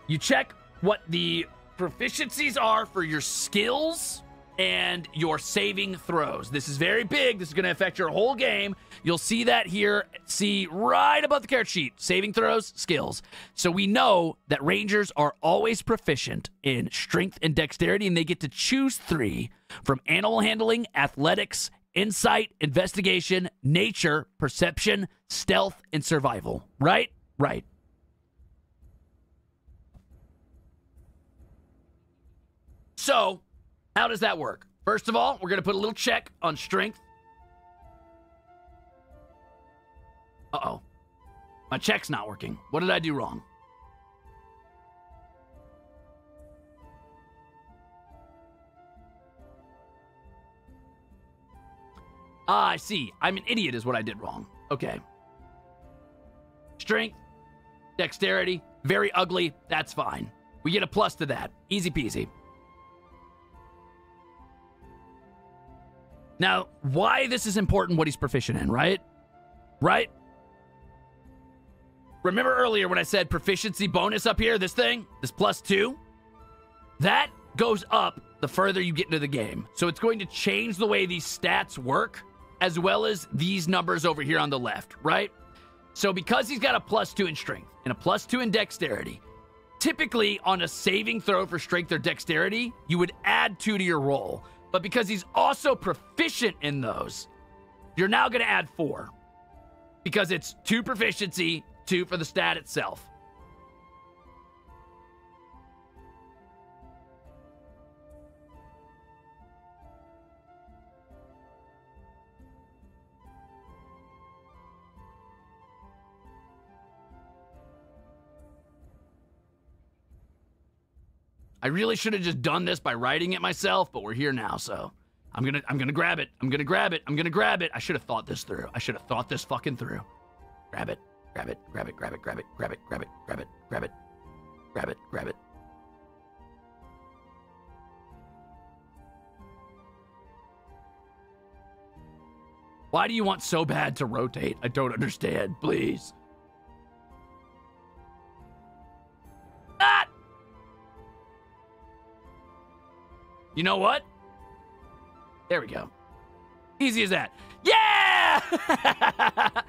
you check what the proficiencies are for your skills and your saving throws. This is very big. This is going to affect your whole game. You'll see that here. See right above the character sheet saving throws, skills. So we know that Rangers are always proficient in strength and dexterity, and they get to choose three from animal handling, athletics, insight, investigation, nature, perception, stealth, and survival. Right? Right. So, how does that work? First of all, we're going to put a little check on strength. Uh-oh. My check's not working. What did I do wrong? Ah, I see. I'm an idiot is what I did wrong. Okay. Strength, dexterity, very ugly. That's fine. We get a plus to that. Easy peasy. Now, why this is important, what he's proficient in, right? Right? Remember earlier when I said proficiency bonus up here, this thing, this plus two? That goes up the further you get into the game. So it's going to change the way these stats work, as well as these numbers over here on the left, right? So because he's got a plus two in strength and a plus two in dexterity, typically on a saving throw for strength or dexterity, you would add two to your roll. But because he's also proficient in those, you're now going to add four. Because it's two proficiency, two for the stat itself. I really should have just done this by writing it myself, but we're here now, so I'm gonna I'm gonna grab it. I'm gonna grab it. I'm gonna grab it. I should have thought this through. I should have thought this fucking through. Grab it. Grab it. Grab it. Grab it. Grab it. Grab it. Grab it. Grab it. Grab it. Grab it. Grab it. Why do you want so bad to rotate? I don't understand. Please. You know what? There we go. Easy as that. Yeah!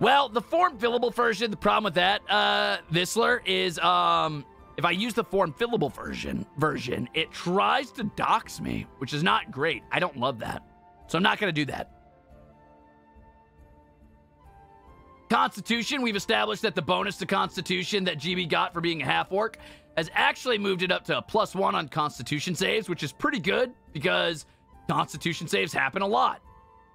well, the form fillable version, the problem with that, uh, Visler, is um if I use the form fillable version version, it tries to dox me, which is not great. I don't love that. So I'm not gonna do that. Constitution, we've established that the bonus to Constitution that GB got for being a half orc has actually moved it up to a plus one on Constitution saves, which is pretty good because Constitution saves happen a lot.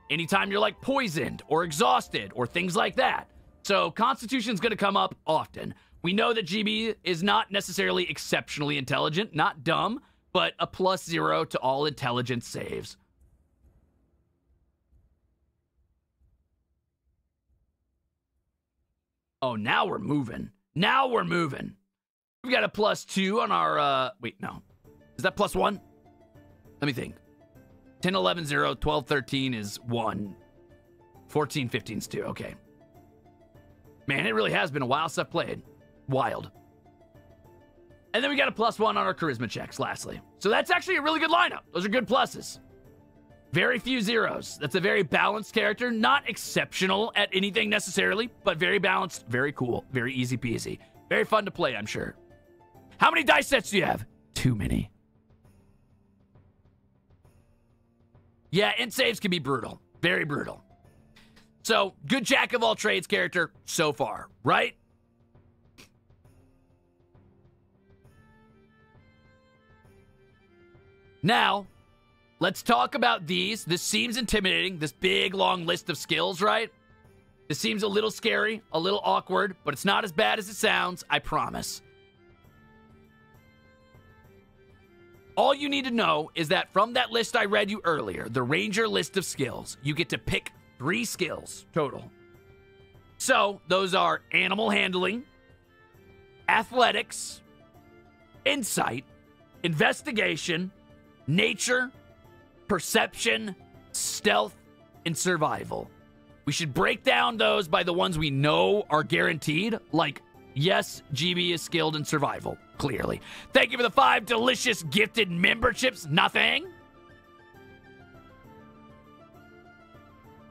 Anytime you're like poisoned or exhausted or things like that. So Constitution's going to come up often. We know that GB is not necessarily exceptionally intelligent, not dumb, but a plus zero to all intelligence saves. Oh, now we're moving. Now we're moving. We've got a plus two on our, uh, wait, no. Is that plus one? Let me think. 10, 11, 0, 12, 13 is one. 14, 15 is two. Okay. Man, it really has been a while since I've played. Wild. And then we got a plus one on our charisma checks, lastly. So that's actually a really good lineup. Those are good pluses. Very few zeros. That's a very balanced character. Not exceptional at anything necessarily, but very balanced, very cool, very easy peasy. Very fun to play, I'm sure. How many dice sets do you have? Too many. Yeah, int saves can be brutal. Very brutal. So, good jack of all trades character so far, right? Now, let's talk about these. This seems intimidating, this big long list of skills, right? This seems a little scary, a little awkward, but it's not as bad as it sounds, I promise. All you need to know is that from that list I read you earlier, the Ranger list of skills, you get to pick three skills total. So those are animal handling, athletics, insight, investigation, nature, perception, stealth, and survival. We should break down those by the ones we know are guaranteed, like, yes, GB is skilled in survival, clearly. Thank you for the five delicious gifted memberships, nothing.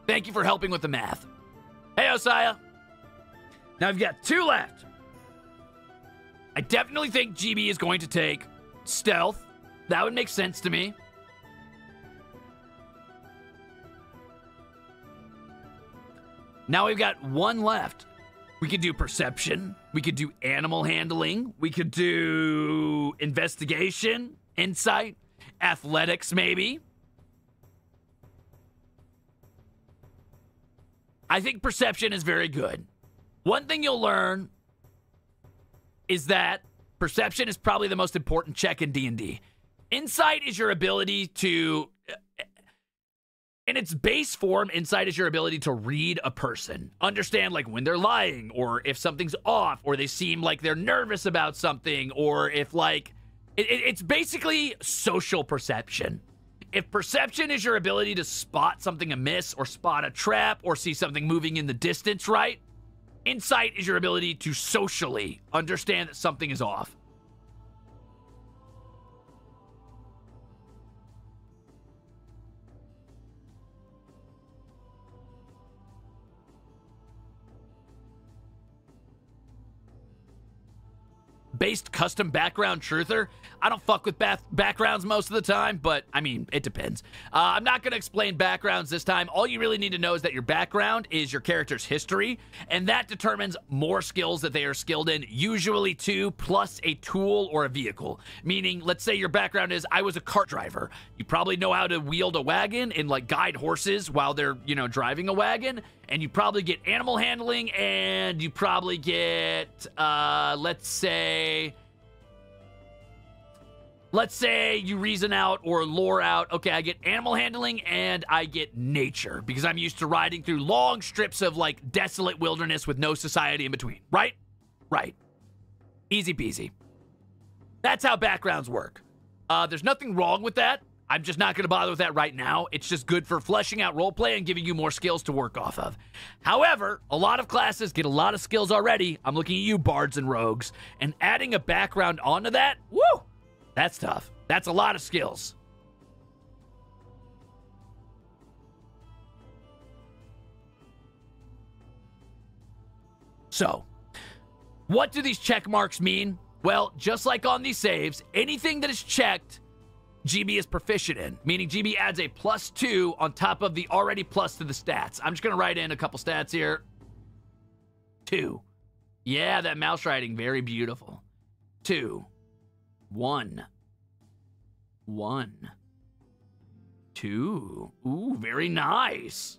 Thank you for helping with the math. Hey, Osaya. Now I've got two left. I definitely think GB is going to take stealth. That would make sense to me. Now we've got one left. We could do perception. We could do animal handling. We could do investigation, insight, athletics, maybe. I think perception is very good. One thing you'll learn is that perception is probably the most important check in D&D. Insight is your ability to in its base form, insight is your ability to read a person, understand like when they're lying, or if something's off, or they seem like they're nervous about something, or if like it, it, it's basically social perception. If perception is your ability to spot something amiss, or spot a trap, or see something moving in the distance, right? Insight is your ability to socially understand that something is off. Based custom background truther. I don't fuck with bath- backgrounds most of the time, but I mean, it depends. Uh, I'm not going to explain backgrounds this time. All you really need to know is that your background is your character's history, and that determines more skills that they are skilled in, usually two, plus a tool or a vehicle. Meaning, let's say your background is I was a cart driver. You probably know how to wield a wagon and like guide horses while they're, you know, driving a wagon and you probably get animal handling, and you probably get, uh, let's say, let's say you reason out or lore out, okay, I get animal handling and I get nature because I'm used to riding through long strips of like desolate wilderness with no society in between, right? Right. Easy peasy. That's how backgrounds work. Uh, there's nothing wrong with that. I'm just not going to bother with that right now. It's just good for fleshing out roleplay and giving you more skills to work off of. However, a lot of classes get a lot of skills already. I'm looking at you, bards and rogues, and adding a background onto that, woo, that's tough. That's a lot of skills. So, what do these check marks mean? Well, just like on these saves, anything that is checked, GB is proficient in, meaning GB adds a plus two on top of the already plus to the stats. I'm just going to write in a couple stats here. Two. Yeah, that mouse writing, very beautiful. Two. One. One. Two. Ooh, very nice.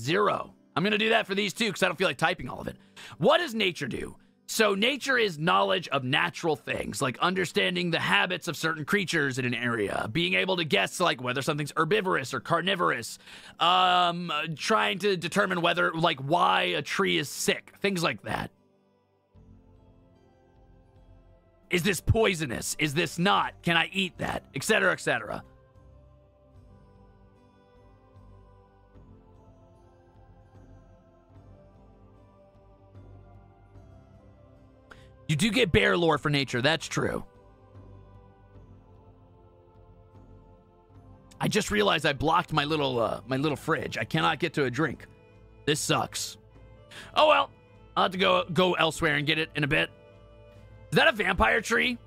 Zero. I'm going to do that for these two because I don't feel like typing all of it. What does nature do? So, nature is knowledge of natural things, like understanding the habits of certain creatures in an area, being able to guess, like, whether something's herbivorous or carnivorous, um, trying to determine whether, like, why a tree is sick, things like that. Is this poisonous? Is this not? Can I eat that? Etc., etc. You do get bear lore for nature, that's true. I just realized I blocked my little uh, my little fridge. I cannot get to a drink. This sucks. Oh well, I'll have to go go elsewhere and get it in a bit. Is that a vampire tree?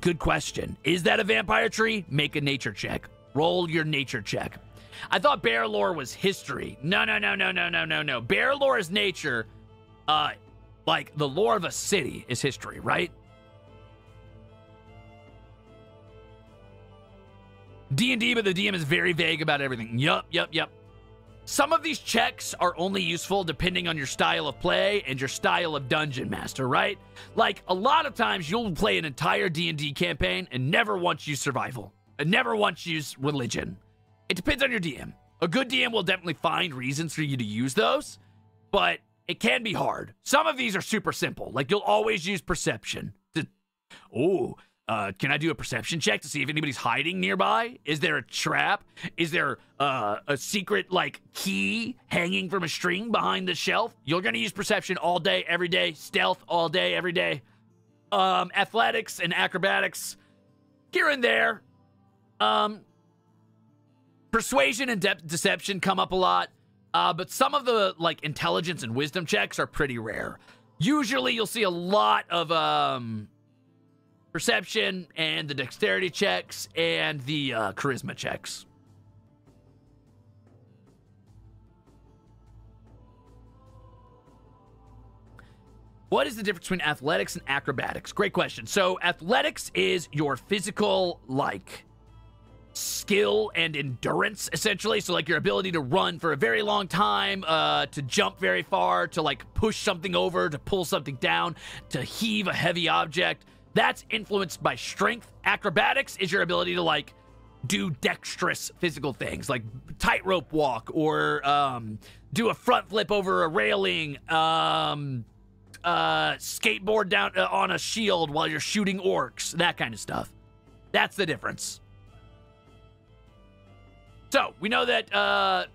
Good question. Is that a vampire tree? Make a nature check. Roll your nature check. I thought bear lore was history. No, no, no, no, no, no, no, no. Bear lore is nature. Uh, like the lore of a city is history, right? D&D, but the DM is very vague about everything. Yup, yup, yup. Some of these checks are only useful depending on your style of play and your style of dungeon master, right? Like a lot of times you'll play an entire D&D campaign and never once use survival, and never once use religion. It depends on your DM. A good DM will definitely find reasons for you to use those, but it can be hard. Some of these are super simple. Like you'll always use perception. oh, uh, can I do a perception check to see if anybody's hiding nearby? Is there a trap? Is there uh, a secret like key hanging from a string behind the shelf? You're gonna use perception all day, every day. Stealth all day, every day. Um, athletics and acrobatics here and there. Um, persuasion and de- deception come up a lot. Uh, but some of the like intelligence and wisdom checks are pretty rare. Usually, you'll see a lot of um, perception and the dexterity checks and the uh, charisma checks. What is the difference between athletics and acrobatics? Great question. So, athletics is your physical, like, skill and endurance essentially so like your ability to run for a very long time uh to jump very far to like push something over to pull something down to heave a heavy object that's influenced by strength acrobatics is your ability to like do dexterous physical things like tightrope walk or um do a front flip over a railing um uh skateboard down uh, on a shield while you're shooting orcs that kind of stuff that's the difference so we know that uh,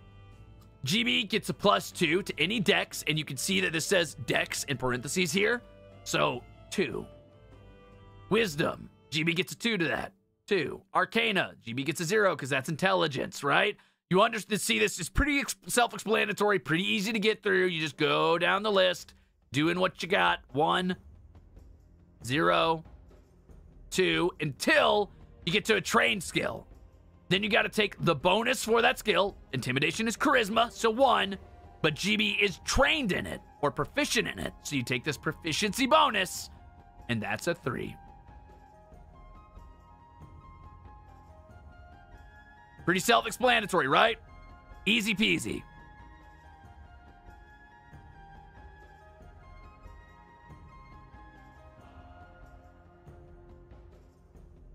GB gets a plus two to any dex, and you can see that this says dex in parentheses here. So two. Wisdom, GB gets a two to that. Two. Arcana, GB gets a zero because that's intelligence, right? You understand? See, this is pretty self-explanatory, pretty easy to get through. You just go down the list, doing what you got. One, zero, two, until you get to a trained skill. Then you got to take the bonus for that skill. Intimidation is charisma, so one. But GB is trained in it or proficient in it. So you take this proficiency bonus, and that's a three. Pretty self explanatory, right? Easy peasy.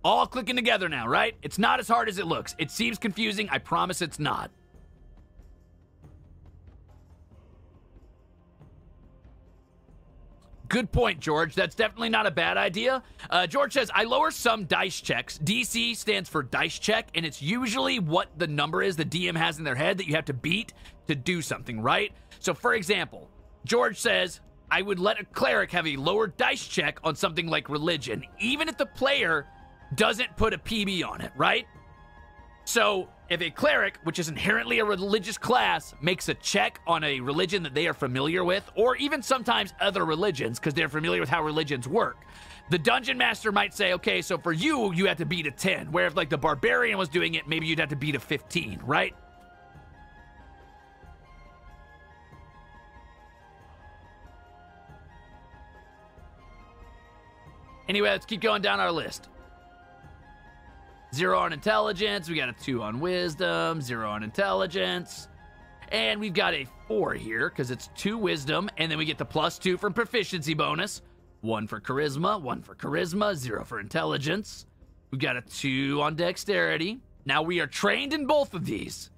All clicking together now, right? It's not as hard as it looks. It seems confusing. I promise it's not. Good point, George. That's definitely not a bad idea. Uh, George says, I lower some dice checks. DC stands for dice check, and it's usually what the number is the DM has in their head that you have to beat to do something, right? So, for example, George says, I would let a cleric have a lower dice check on something like religion, even if the player doesn't put a PB on it, right? So, if a cleric, which is inherently a religious class, makes a check on a religion that they are familiar with, or even sometimes other religions, because they're familiar with how religions work, the dungeon master might say, okay, so for you, you have to beat a 10. Where if like the barbarian was doing it, maybe you'd have to beat a 15, right? Anyway, let's keep going down our list. Zero on intelligence. We got a two on wisdom. Zero on intelligence. And we've got a four here because it's two wisdom. And then we get the plus two from proficiency bonus. One for charisma, one for charisma, zero for intelligence. We've got a two on dexterity. Now we are trained in both of these.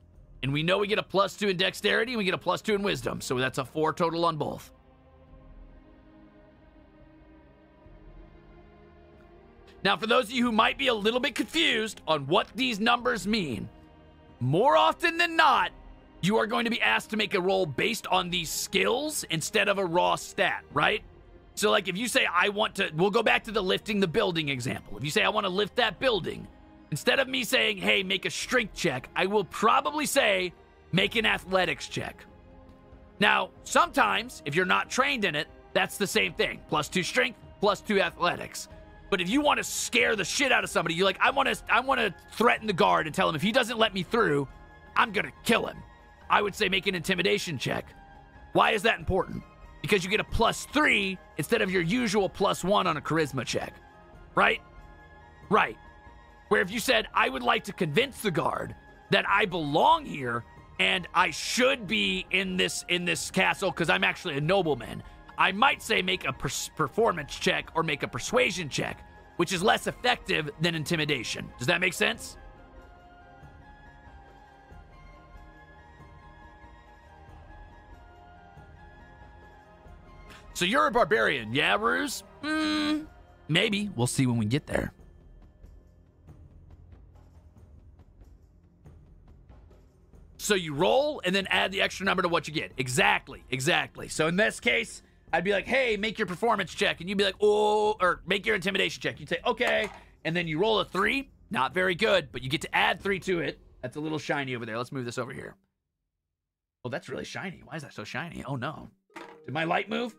And we know we get a plus two in dexterity and we get a plus two in wisdom. So that's a four total on both. Now, for those of you who might be a little bit confused on what these numbers mean, more often than not, you are going to be asked to make a roll based on these skills instead of a raw stat, right? So, like, if you say, I want to, we'll go back to the lifting the building example. If you say, I want to lift that building, instead of me saying, hey, make a strength check, I will probably say, make an athletics check. Now, sometimes, if you're not trained in it, that's the same thing plus two strength, plus two athletics. But if you want to scare the shit out of somebody, you're like, I want to, I want to threaten the guard and tell him if he doesn't let me through, I'm gonna kill him. I would say make an intimidation check. Why is that important? Because you get a plus three instead of your usual plus one on a charisma check, right? Right. Where if you said, I would like to convince the guard that I belong here and I should be in this in this castle because I'm actually a nobleman. I might say make a performance check or make a persuasion check, which is less effective than intimidation. Does that make sense? So you're a barbarian, yeah, Ruze? Hmm, maybe. We'll see when we get there. So you roll and then add the extra number to what you get. Exactly, exactly. So in this case, I'd be like, hey, make your performance check. And you'd be like, oh, or make your intimidation check. You'd say, okay. And then you roll a three. Not very good, but you get to add three to it. That's a little shiny over there. Let's move this over here. Oh, that's really shiny. Why is that so shiny? Oh, no. Did my light move?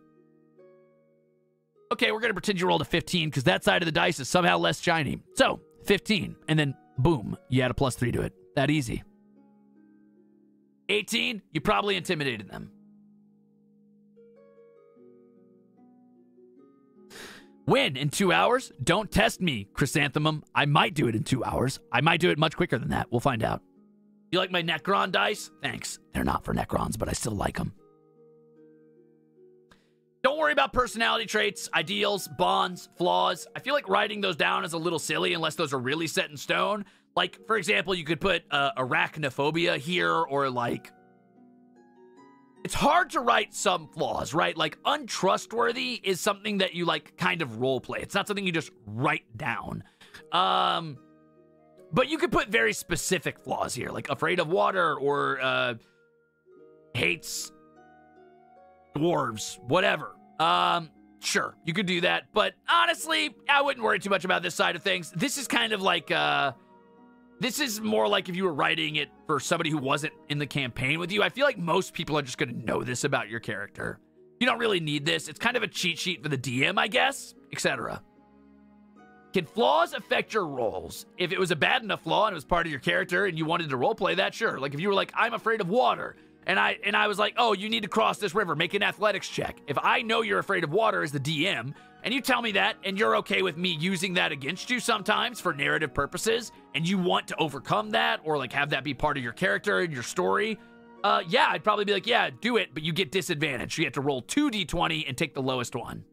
Okay, we're going to pretend you rolled a 15 because that side of the dice is somehow less shiny. So, 15. And then, boom, you add a plus three to it. That easy. 18, you probably intimidated them. When in two hours? Don't test me, Chrysanthemum. I might do it in two hours. I might do it much quicker than that. We'll find out. You like my Necron dice? Thanks. They're not for Necrons, but I still like them. Don't worry about personality traits, ideals, bonds, flaws. I feel like writing those down is a little silly unless those are really set in stone. Like, for example, you could put uh, arachnophobia here or like it's hard to write some flaws, right? Like untrustworthy is something that you like kind of role play. It's not something you just write down. Um but you could put very specific flaws here, like afraid of water or uh hates dwarves, whatever. Um sure, you could do that, but honestly, I wouldn't worry too much about this side of things. This is kind of like uh this is more like if you were writing it for somebody who wasn't in the campaign with you. I feel like most people are just going to know this about your character. You don't really need this. It's kind of a cheat sheet for the DM, I guess, etc. Can flaws affect your rolls? If it was a bad enough flaw and it was part of your character and you wanted to roleplay that, sure. Like if you were like, I'm afraid of water, and I and I was like, oh, you need to cross this river, make an athletics check. If I know you're afraid of water as the DM, and you tell me that, and you're okay with me using that against you sometimes for narrative purposes, and you want to overcome that or like have that be part of your character and your story, uh, yeah, I'd probably be like, yeah, do it, but you get disadvantaged. You have to roll 2d20 and take the lowest one.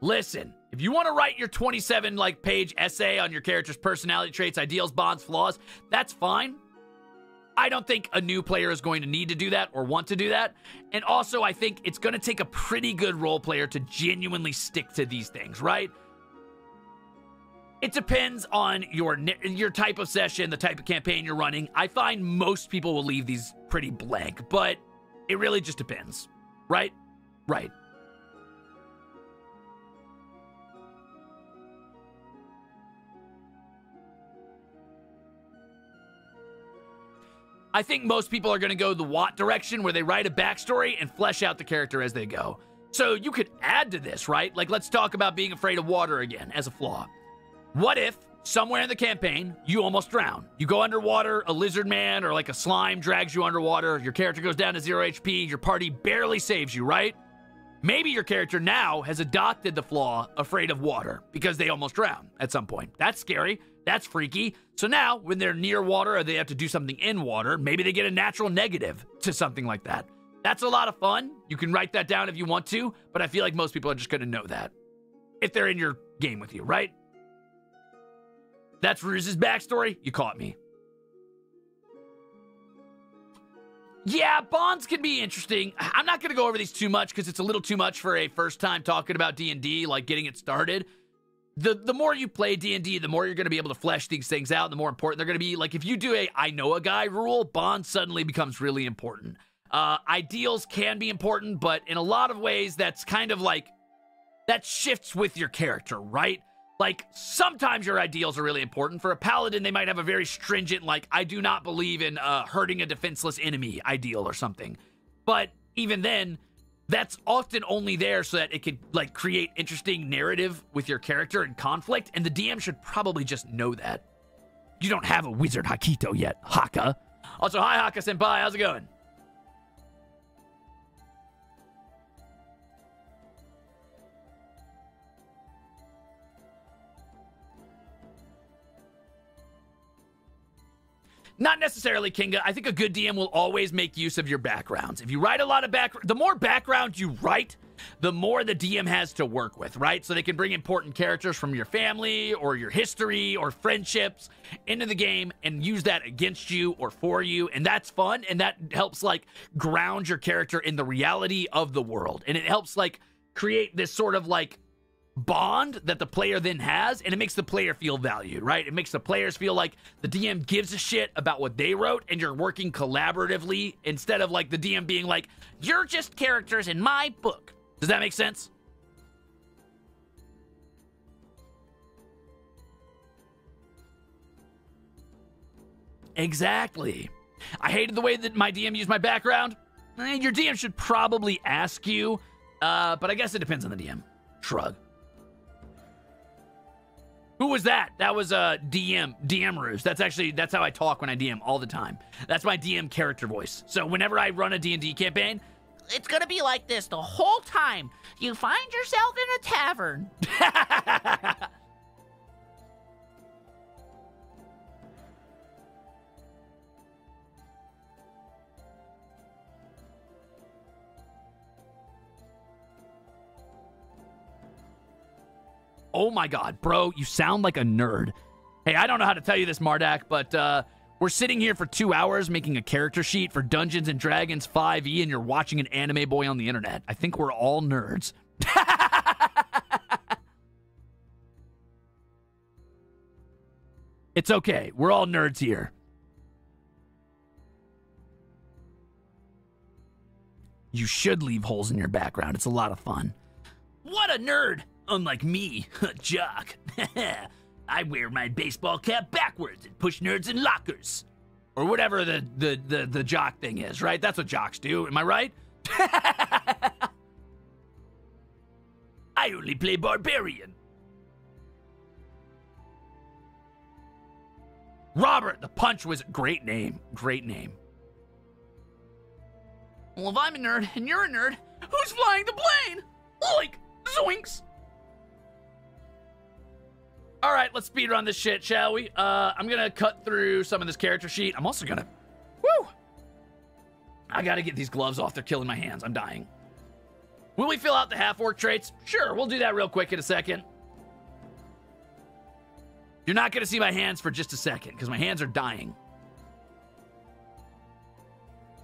Listen, if you want to write your 27 like page essay on your character's personality traits, ideals, bonds, flaws, that's fine. I don't think a new player is going to need to do that or want to do that. And also, I think it's going to take a pretty good role player to genuinely stick to these things, right? It depends on your your type of session, the type of campaign you're running. I find most people will leave these pretty blank, but it really just depends, right? Right. I think most people are going to go the Watt direction where they write a backstory and flesh out the character as they go. So you could add to this, right? Like, let's talk about being afraid of water again as a flaw. What if somewhere in the campaign you almost drown? You go underwater, a lizard man or like a slime drags you underwater, your character goes down to zero HP, your party barely saves you, right? Maybe your character now has adopted the flaw afraid of water because they almost drown at some point. That's scary. That's freaky. So now, when they're near water or they have to do something in water, maybe they get a natural negative to something like that. That's a lot of fun. You can write that down if you want to, but I feel like most people are just going to know that if they're in your game with you, right? That's Ruze's backstory. You caught me. Yeah, bonds can be interesting. I'm not going to go over these too much because it's a little too much for a first time talking about D&D, like getting it started the the more you play D&D, the more you're going to be able to flesh these things out, the more important they're going to be. Like if you do a I know a guy rule, bond suddenly becomes really important. Uh, ideals can be important, but in a lot of ways, that's kind of like that shifts with your character, right? Like sometimes your ideals are really important. For a paladin, they might have a very stringent, like I do not believe in uh, hurting a defenseless enemy ideal or something. But even then, that's often only there so that it could like create interesting narrative with your character and conflict, and the DM should probably just know that. You don't have a wizard Hakito yet, Hakka. Also, hi Hakka Senpai, how's it going? Not necessarily, Kinga. I think a good DM will always make use of your backgrounds. If you write a lot of back, the more background you write, the more the DM has to work with, right? So they can bring important characters from your family or your history or friendships into the game and use that against you or for you. And that's fun. And that helps like ground your character in the reality of the world. And it helps like create this sort of like bond that the player then has, and it makes the player feel valued, right? It makes the players feel like the DM gives a shit about what they wrote and you're working collaboratively instead of like the DM being like, you're just characters in my book. Does that make sense? Exactly. I hated the way that my DM used my background. Eh, your DM should probably ask you, uh, but I guess it depends on the DM. Shrug. Who was that? That was a uh, DM, DM Ruze. That's actually, that's how I talk when I DM all the time. That's my DM character voice. So whenever I run a D&D campaign, it's gonna be like this the whole time. You find yourself in a tavern. Oh my god, bro, you sound like a nerd. Hey, I don't know how to tell you this, Mardak, but uh, we're sitting here for two hours making a character sheet for Dungeons and Dragons 5e, and you're watching an anime boy on the internet. I think we're all nerds. it's okay. We're all nerds here. You should leave holes in your background. It's a lot of fun. What a nerd! Unlike me, a jock. I wear my baseball cap backwards and push nerds in lockers. Or whatever the, the, the, the jock thing is, right? That's what jocks do. Am I right? I only play barbarian. Robert the Punch was a great name. Great name. Well, if I'm a nerd and you're a nerd, who's flying the plane? Like, zoinks! All right, let's speed run this shit, shall we? Uh, I'm gonna cut through some of this character sheet. I'm also gonna, woo! I gotta get these gloves off. They're killing my hands. I'm dying. Will we fill out the half orc traits? Sure, we'll do that real quick in a second. You're not to see my hands for just a second because my hands are dying.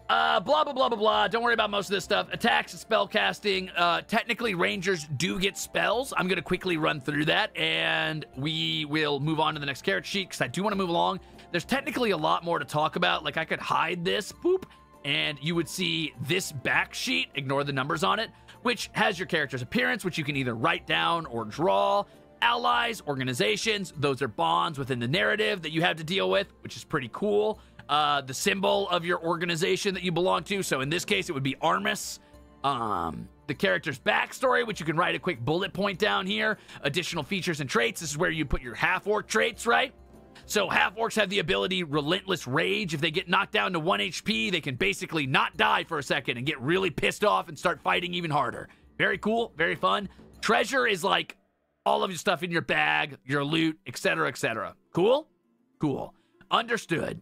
Uh, blah, blah, blah, blah, blah. Don't worry about most of this stuff. Attacks, spell casting. Uh, technically, rangers do get spells. I'm going to quickly run through that, and we will move on to the next character sheet because I do want to move along. There's technically a lot more to talk about. Like, I could hide this, poop, and you would see this back sheet, ignore the numbers on it, which has your character's appearance, which you can either write down or draw. Allies, organizations, those are bonds within the narrative that you have to deal with, which is pretty cool uh, the symbol of your organization that you belong to. So in this case, it would be Armis. Um, the character's backstory, which you can write a quick bullet point down here. Additional features and traits. This is where you put your half orc traits, right? So half orcs have the ability Relentless Rage. If they get knocked down to 1 HP, they can basically not die for a second and get really pissed off and start fighting even harder. Very cool, very fun. Treasure is like all of your stuff in your bag, your loot, etc., etc. Cool? Cool. Understood.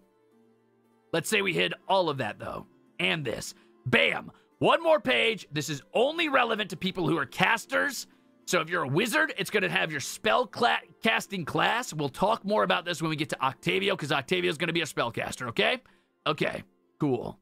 Let's say we hid all of that, though, and this. Bam! One more page. This is only relevant to people who are casters. So if you're a wizard, it's going to have your spell cla- casting class. We'll talk more about this when we get to Octavio, because Octavio is going to be a spellcaster, okay? Okay, cool.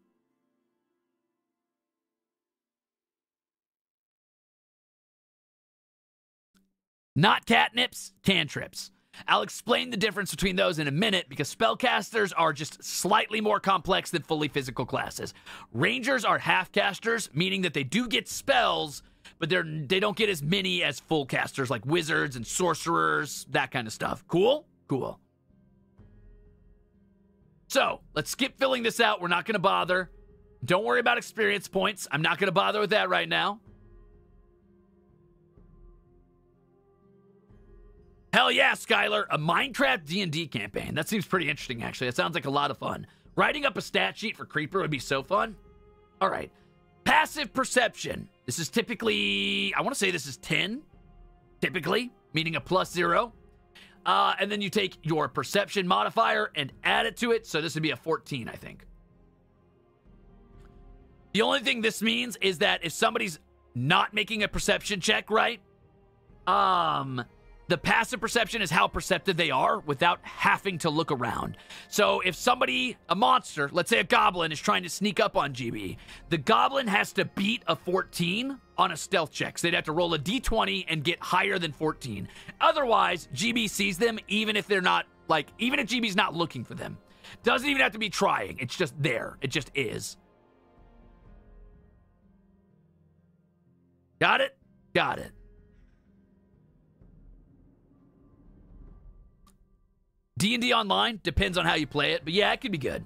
Not catnips, cantrips. I'll explain the difference between those in a minute because spellcasters are just slightly more complex than fully physical classes. Rangers are half casters, meaning that they do get spells, but they're they don't get as many as full casters like wizards and sorcerers, that kind of stuff. Cool? Cool. So, let's skip filling this out. We're not going to bother. Don't worry about experience points. I'm not going to bother with that right now. Hell yeah, Skylar, a Minecraft D&D campaign. That seems pretty interesting, actually. It sounds like a lot of fun. Writing up a stat sheet for Creeper would be so fun. All right. Passive perception. This is typically, I want to say this is 10, typically, meaning a plus zero. Uh, and then you take your perception modifier and add it to it. So this would be a 14, I think. The only thing this means is that if somebody's not making a perception check right, um, the passive perception is how perceptive they are without having to look around. So if somebody, a monster, let's say a goblin, is trying to sneak up on GB, the goblin has to beat a 14 on a stealth check. So they'd have to roll a d20 and get higher than 14. Otherwise, GB sees them even if they're not, like, even if GB's not looking for them. Doesn't even have to be trying. It's just there. It just is. Got it? Got it. D&D Online depends on how you play it, but yeah, it could be good.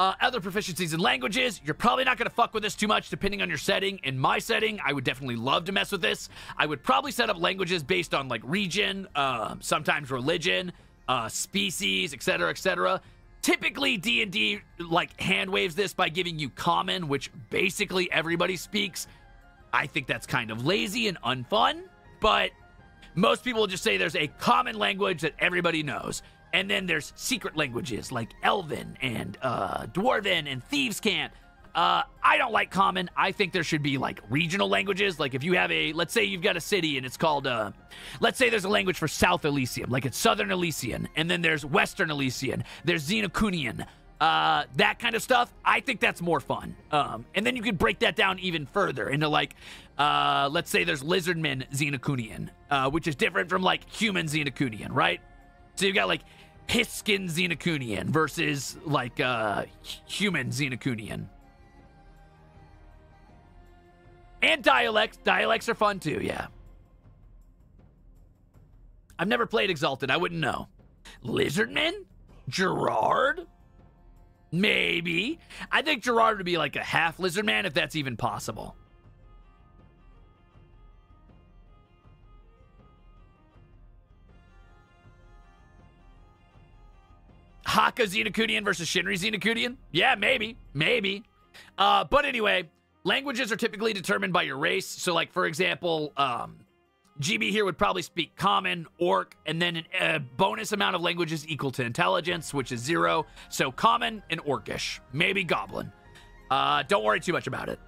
Uh, other proficiencies in languages, you're probably not going to fuck with this too much depending on your setting. In my setting, I would definitely love to mess with this. I would probably set up languages based on like region, uh, sometimes religion, uh, species, etc., etc. Typically, D&D like hand waves this by giving you common, which basically everybody speaks. I think that's kind of lazy and unfun, but most people just say there's a common language that everybody knows. And then there's secret languages like Elven and uh, Dwarven and Thieves' Cant. Uh, I don't like common. I think there should be like regional languages. Like if you have a, let's say you've got a city and it's called, uh, let's say there's a language for South Elysium, like it's Southern Elysian, and then there's Western Elysian, there's Xenocunian, uh, that kind of stuff. I think that's more fun. Um, and then you could break that down even further into like, uh, let's say there's Lizardman Xenocunian, uh, which is different from like human Xenocunian, right? So you've got like Hiskin Xenocunian versus like uh, human Xenocunian. And dialects. Dialects are fun too, yeah. I've never played Exalted. I wouldn't know. Lizardman? Jurard? Maybe. I think Jurard would be like a half lizard man if that's even possible. Hakka Xenocunian versus Shinri Xenocunian? Yeah, maybe. Maybe. Uh, but anyway, languages are typically determined by your race. So, like, for example, um, GB here would probably speak Common, Orc, and then a bonus amount of languages equal to intelligence, which is zero. So Common and Orcish, maybe Goblin. Uh, don't worry too much about it.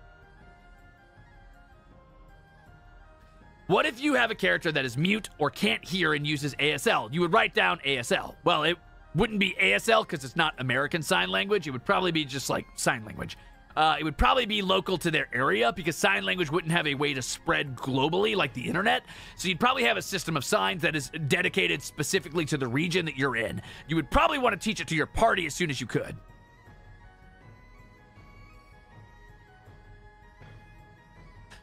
What if you have a character that is mute or can't hear and uses ASL? You would write down ASL. Well, it wouldn't be ASL because it's not American Sign Language. It would probably be just like sign language. Uh, it would probably be local to their area because sign language wouldn't have a way to spread globally like the internet. So you'd probably have a system of signs that is dedicated specifically to the region that you're in. You would probably want to teach it to your party as soon as you could.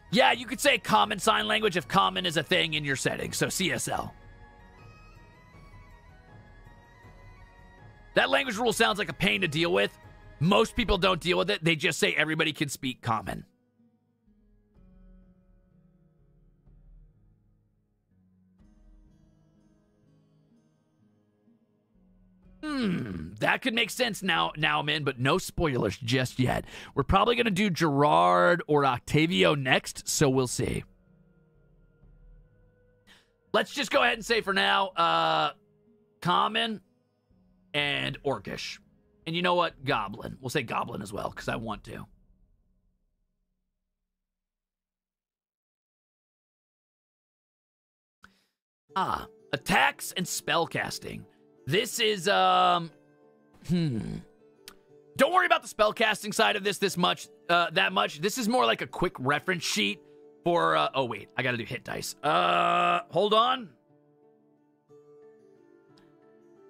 Yeah, you could say common sign language if common is a thing in your setting, so CSL. That language rule sounds like a pain to deal with. Most people don't deal with it. They just say everybody can speak common. Hmm, that could make sense now, now, man, but no spoilers just yet. We're probably going to do Jurard or Octavio next, so we'll see. Let's just go ahead and say for now, uh, Common and Orcish. And you know what? Goblin. We'll say Goblin as well, because I want to. Ah, attacks and spellcasting. This is, um, hmm. Don't worry about the spellcasting side of this this much, uh, that much. This is more like a quick reference sheet for, uh, oh wait, I gotta do hit dice. Uh, hold on.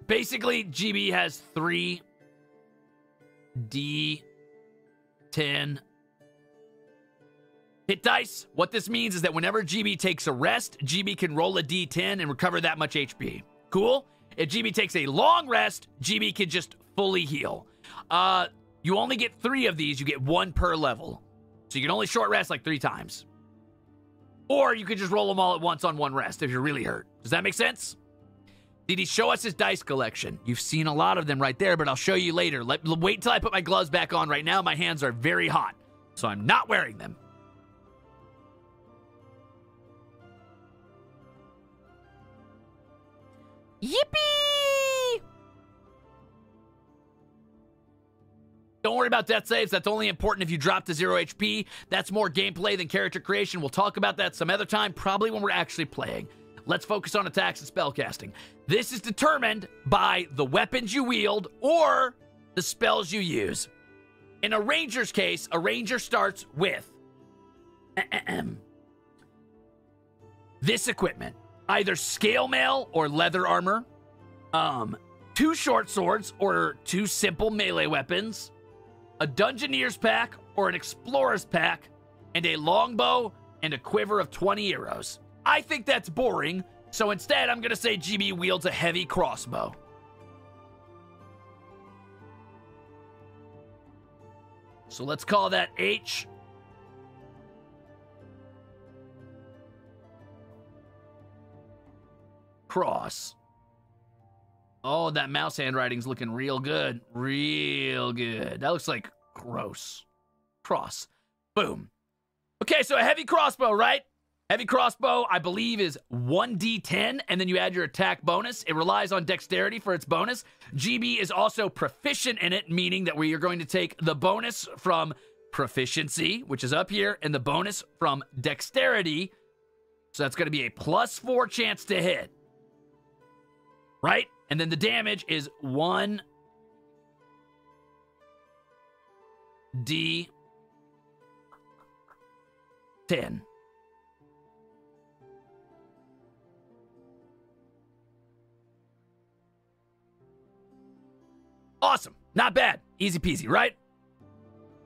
Basically, GB has three D10 hit dice. What this means is that whenever GB takes a rest, GB can roll a D10 and recover that much HP. Cool? If GB takes a long rest, GB can just fully heal. Uh, you only get three of these. You get one per level. So you can only short rest like three times. Or you could just roll them all at once on one rest if you're really hurt. Does that make sense? Did he show us his dice collection? You've seen a lot of them right there, but I'll show you later. Let, wait till I put my gloves back on. Right now, my hands are very hot, so I'm not wearing them. Yippee! Don't worry about death saves. That's only important if you drop to zero HP. That's more gameplay than character creation. We'll talk about that some other time, probably when we're actually playing. Let's focus on attacks and spellcasting. This is determined by the weapons you wield or the spells you use. In a ranger's case, a ranger starts with this equipment either scale mail or leather armor, um, two short swords or two simple melee weapons, a dungeoneer's pack or an explorer's pack, and a longbow and a quiver of 20 arrows. I think that's boring, so instead I'm to say GB wields a heavy crossbow. So let's call that H. Cross. Oh, that mouse handwriting's looking real good. Real good. That looks like gross. Cross. Boom. Okay, so a heavy crossbow, right? Heavy crossbow, I believe, is 1d10, and then you add your attack bonus. It relies on dexterity for its bonus. GB is also proficient in it, meaning that we are going to take the bonus from proficiency, which is up here, and the bonus from dexterity. So that's going to be a plus four chance to hit. Right? And then the damage is 1 D Awesome. Not bad. Easy peasy, right?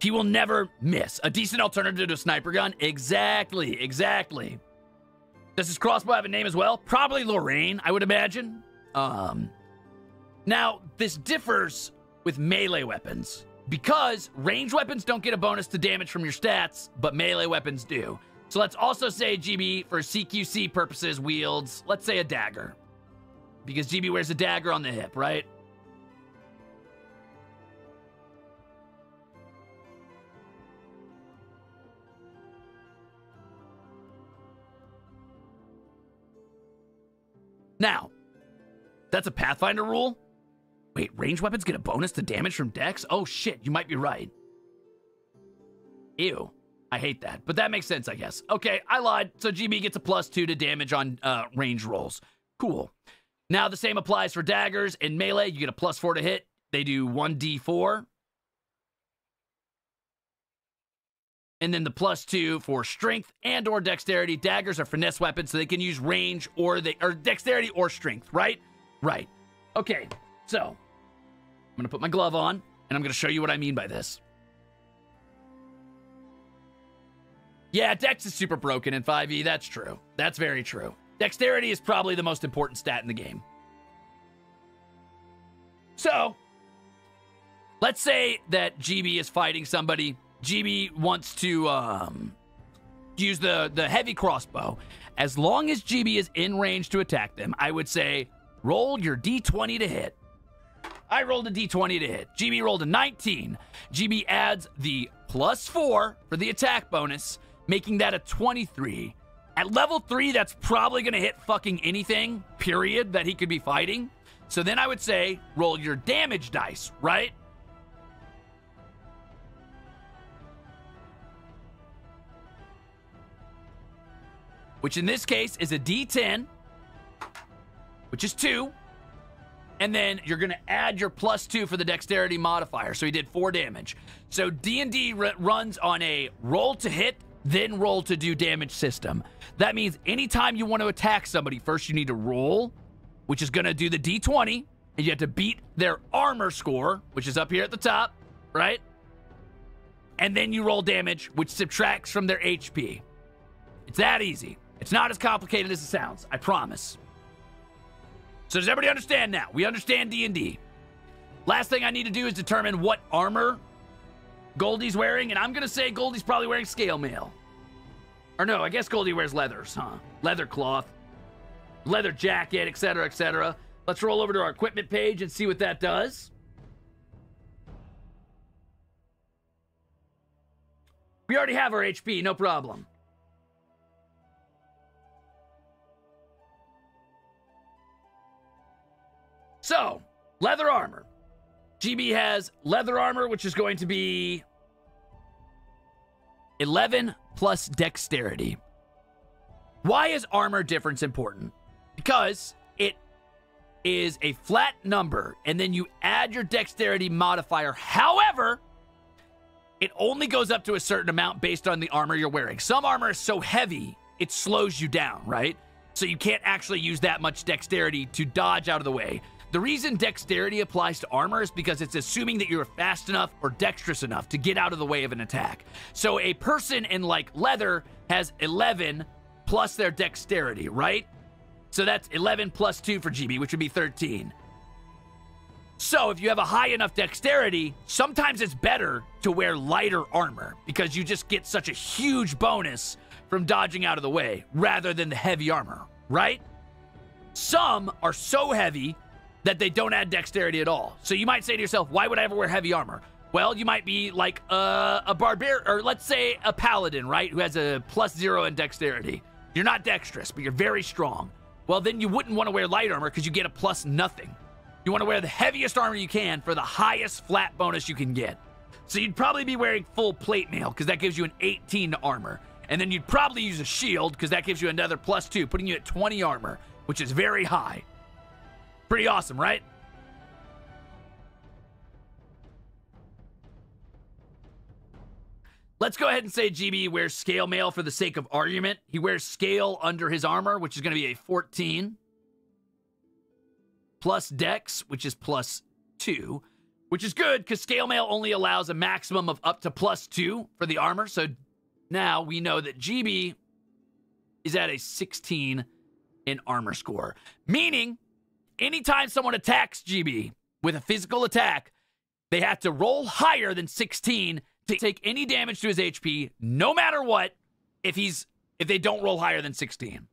He will never miss. A decent alternative to a sniper gun? Exactly, exactly. Does his crossbow have a name as well? Probably Lorraine, I would imagine. Um, now, this differs with melee weapons because range weapons don't get a bonus to damage from your stats, but melee weapons do. So let's also say GB, for CQC purposes, wields, let's say a dagger. Because GB wears a dagger on the hip, right? Now, that's a Pathfinder rule? Wait, range weapons get a bonus to damage from dex? Oh shit, you might be right. Ew. I hate that. But that makes sense, I guess. Okay, I lied. So GB gets a plus two to damage on uh, range rolls. Cool. Now the same applies for daggers. In melee, you get a plus four to hit. They do 1d4. And then the plus two for strength and or dexterity. Daggers are finesse weapons, so they can use range or they or dexterity or strength, right? Right. Okay, so I'm gonna put my glove on and I'm gonna show you what I mean by this. Yeah, Dex is super broken in 5e. That's true. That's very true. Dexterity is probably the most important stat in the game. So, let's say that GB is fighting somebody. GB wants to um, use the, the heavy crossbow. As long as GB is in range to attack them, I would say roll your d20 to hit. I rolled a d20 to hit. GB rolled a 19. GB adds the plus 4 for the attack bonus making that a 23. At level 3, that's probably going to hit fucking anything, period, that he could be fighting. So then I would say roll your damage dice, right? Which in this case is a d10, which is 2. And then you're going to add your plus 2 for the dexterity modifier. So he did 4 damage. So D&D runs on a roll to hit then roll to do damage system. That means anytime you want to attack somebody, first you need to roll, which is going to do the d20, and you have to beat their armor score, which is up here at the top, right? And then you roll damage, which subtracts from their HP. It's that easy. It's not as complicated as it sounds, I promise. So does everybody understand now? We understand D&D. Last thing I need to do is determine what armor Goldie's wearing, and I'm gonna say Goldie's probably wearing scale mail. Or no, I guess Goldie wears leathers, huh? Leather cloth, leather jacket, etc., etc. Let's roll over to our equipment page and see what that does. We already have our HP, no problem. So, leather armor. GB has leather armor, which is going to be 11 plus dexterity. Why is armor difference important? Because it is a flat number, and then you add your dexterity modifier. However, it only goes up to a certain amount based on the armor you're wearing. Some armor is so heavy, it slows you down, right? So you can't actually use that much dexterity to dodge out of the way. The reason dexterity applies to armor is because it's assuming that you're fast enough or dexterous enough to get out of the way of an attack. So a person in like leather has 11 plus their dexterity, right? So that's 11 plus 2 for GB, which would be 13. So if you have a high enough dexterity, sometimes it's better to wear lighter armor because you just get such a huge bonus from dodging out of the way rather than the heavy armor, right? Some are so heavy that they don't add dexterity at all. So you might say to yourself, why would I ever wear heavy armor? Well, you might be like uh, a, a barbarian, or let's say a paladin, right? Who has a plus zero in dexterity. You're not dexterous, but you're very strong. Well, then you wouldn't want to wear light armor because you get a plus nothing. You want to wear the heaviest armor you can for the highest flat bonus you can get. So you'd probably be wearing full plate mail because that gives you an 18 to armor. And then you'd probably use a shield because that gives you another plus two, putting you at 20 armor, which is very high. Pretty awesome, right? Let's go ahead and say GB wears scale mail for the sake of argument. He wears scale under his armor, which is going to be a 14. Plus dex, which is plus 2. Which is good, because scale mail only allows a maximum of up to plus 2 for the armor. So now we know that GB is at a 16 in armor score. Meaning anytime someone attacks GB with a physical attack, they have to roll higher than 16 to take any damage to his HP, no matter what, if he's if they don't roll higher than 16.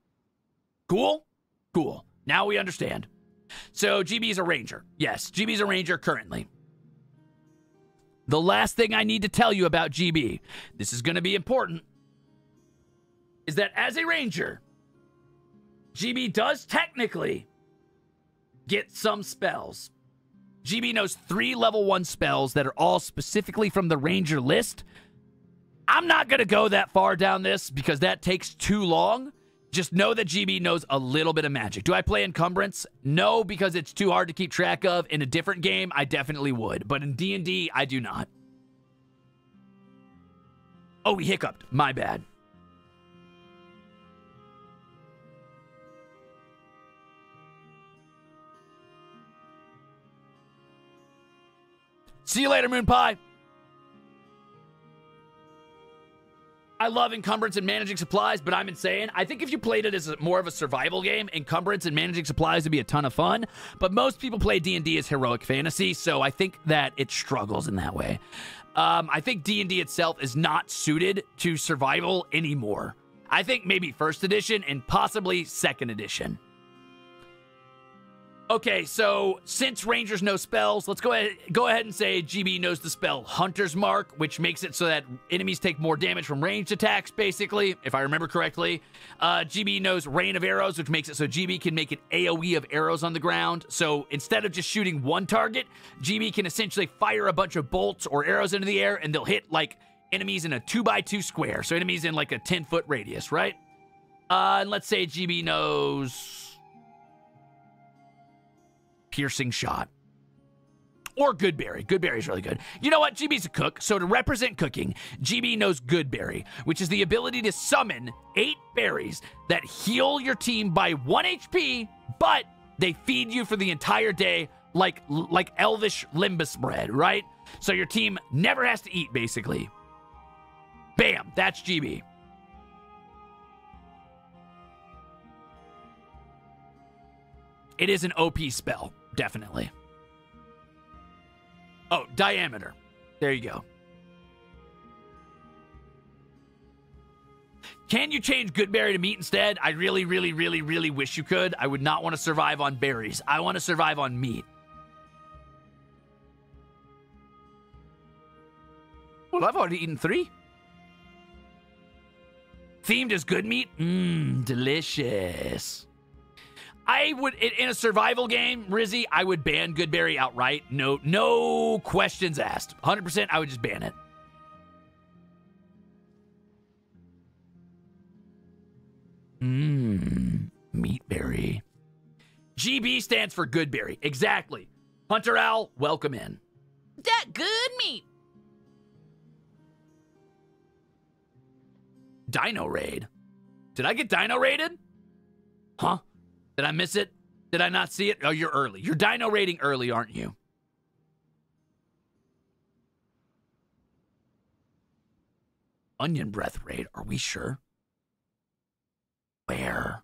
Cool? Cool. Now we understand. So GB is a ranger. Yes, GB is a ranger currently. The last thing I need to tell you about GB, this is going to be important, is that as a ranger, GB does technically get some spells. GB knows three level one spells that are all specifically from the Ranger list. I'm not going to go that far down this because that takes too long. Just know that GB knows a little bit of magic. Do I play Encumbrance? No, because it's too hard to keep track of. In a different game, I definitely would. But in D&D, I do not. Oh, he hiccuped. My bad. See you later, Moon Pie. I love encumbrance and managing supplies, but I'm insane. I think if you played it as a, more of a survival game, encumbrance and managing supplies would be a ton of fun. But most people play D&D as heroic fantasy, so I think that it struggles in that way. Um, I think D&D itself is not suited to survival anymore. I think maybe first edition and possibly second edition. Okay, so since Rangers know spells, let's go ahead go ahead and say GB knows the spell Hunter's Mark, which makes it so that enemies take more damage from ranged attacks, basically, if I remember correctly. Uh, GB knows Rain of Arrows, which makes it so GB can make an AoE of arrows on the ground. So instead of just shooting one target, GB can essentially fire a bunch of bolts or arrows into the air, and they'll hit like enemies in a two by two square. So enemies in like a 10 foot radius, right? Uh, and let's say GB knows piercing shot. Or Goodberry. Goodberry's really good. You know what? GB's a cook, so to represent cooking, GB knows Goodberry, which is the ability to summon eight berries that heal your team by one HP, but they feed you for the entire day like like elvish lembas bread, right? So your team never has to eat, basically. Bam, that's GB. It is an OP spell, definitely. Oh, diameter. There you go. Can you change Goodberry to meat instead? I really, really, really, really wish you could. I would not want to survive on berries. I want to survive on meat. Well, I've already eaten three. Themed as good meat? Mmm, delicious. I would in a survival game, Rizzy, I would ban Goodberry outright. No, no questions asked. 100%, I would just ban it. Mmm, meatberry. GB stands for Goodberry. Exactly. Hunter Owl, welcome in. That good meat. Dino Raid. Did I get Dino Raided? Huh? Did I miss it? Did I not see it? Oh, you're early. You're dino rating early, aren't you? Onion breath raid. Are we sure? Where?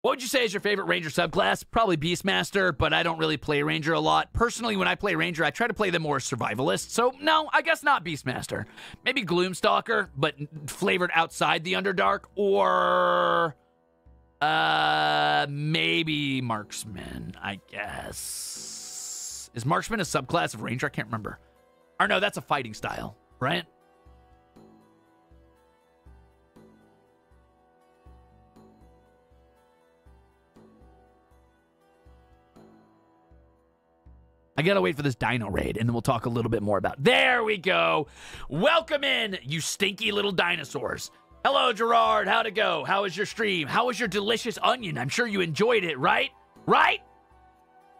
What would you say is your favorite Ranger subclass? Probably Beastmaster, but I don't really play Ranger a lot. Personally, when I play Ranger, I try to play them more survivalist. So, no, I guess not Beastmaster. Maybe Gloomstalker, but flavored outside the Underdark, or uh, maybe marksman, I guess. Is marksman a subclass of ranger? I can't remember. Or no, that's a fighting style, right? I gotta wait for this dino raid, and then we'll talk a little bit more about. There we go. Welcome in, you stinky little dinosaurs. Hello, Jurard. How'd it go? How was your stream? How was your delicious onion? I'm sure you enjoyed it, right? Right?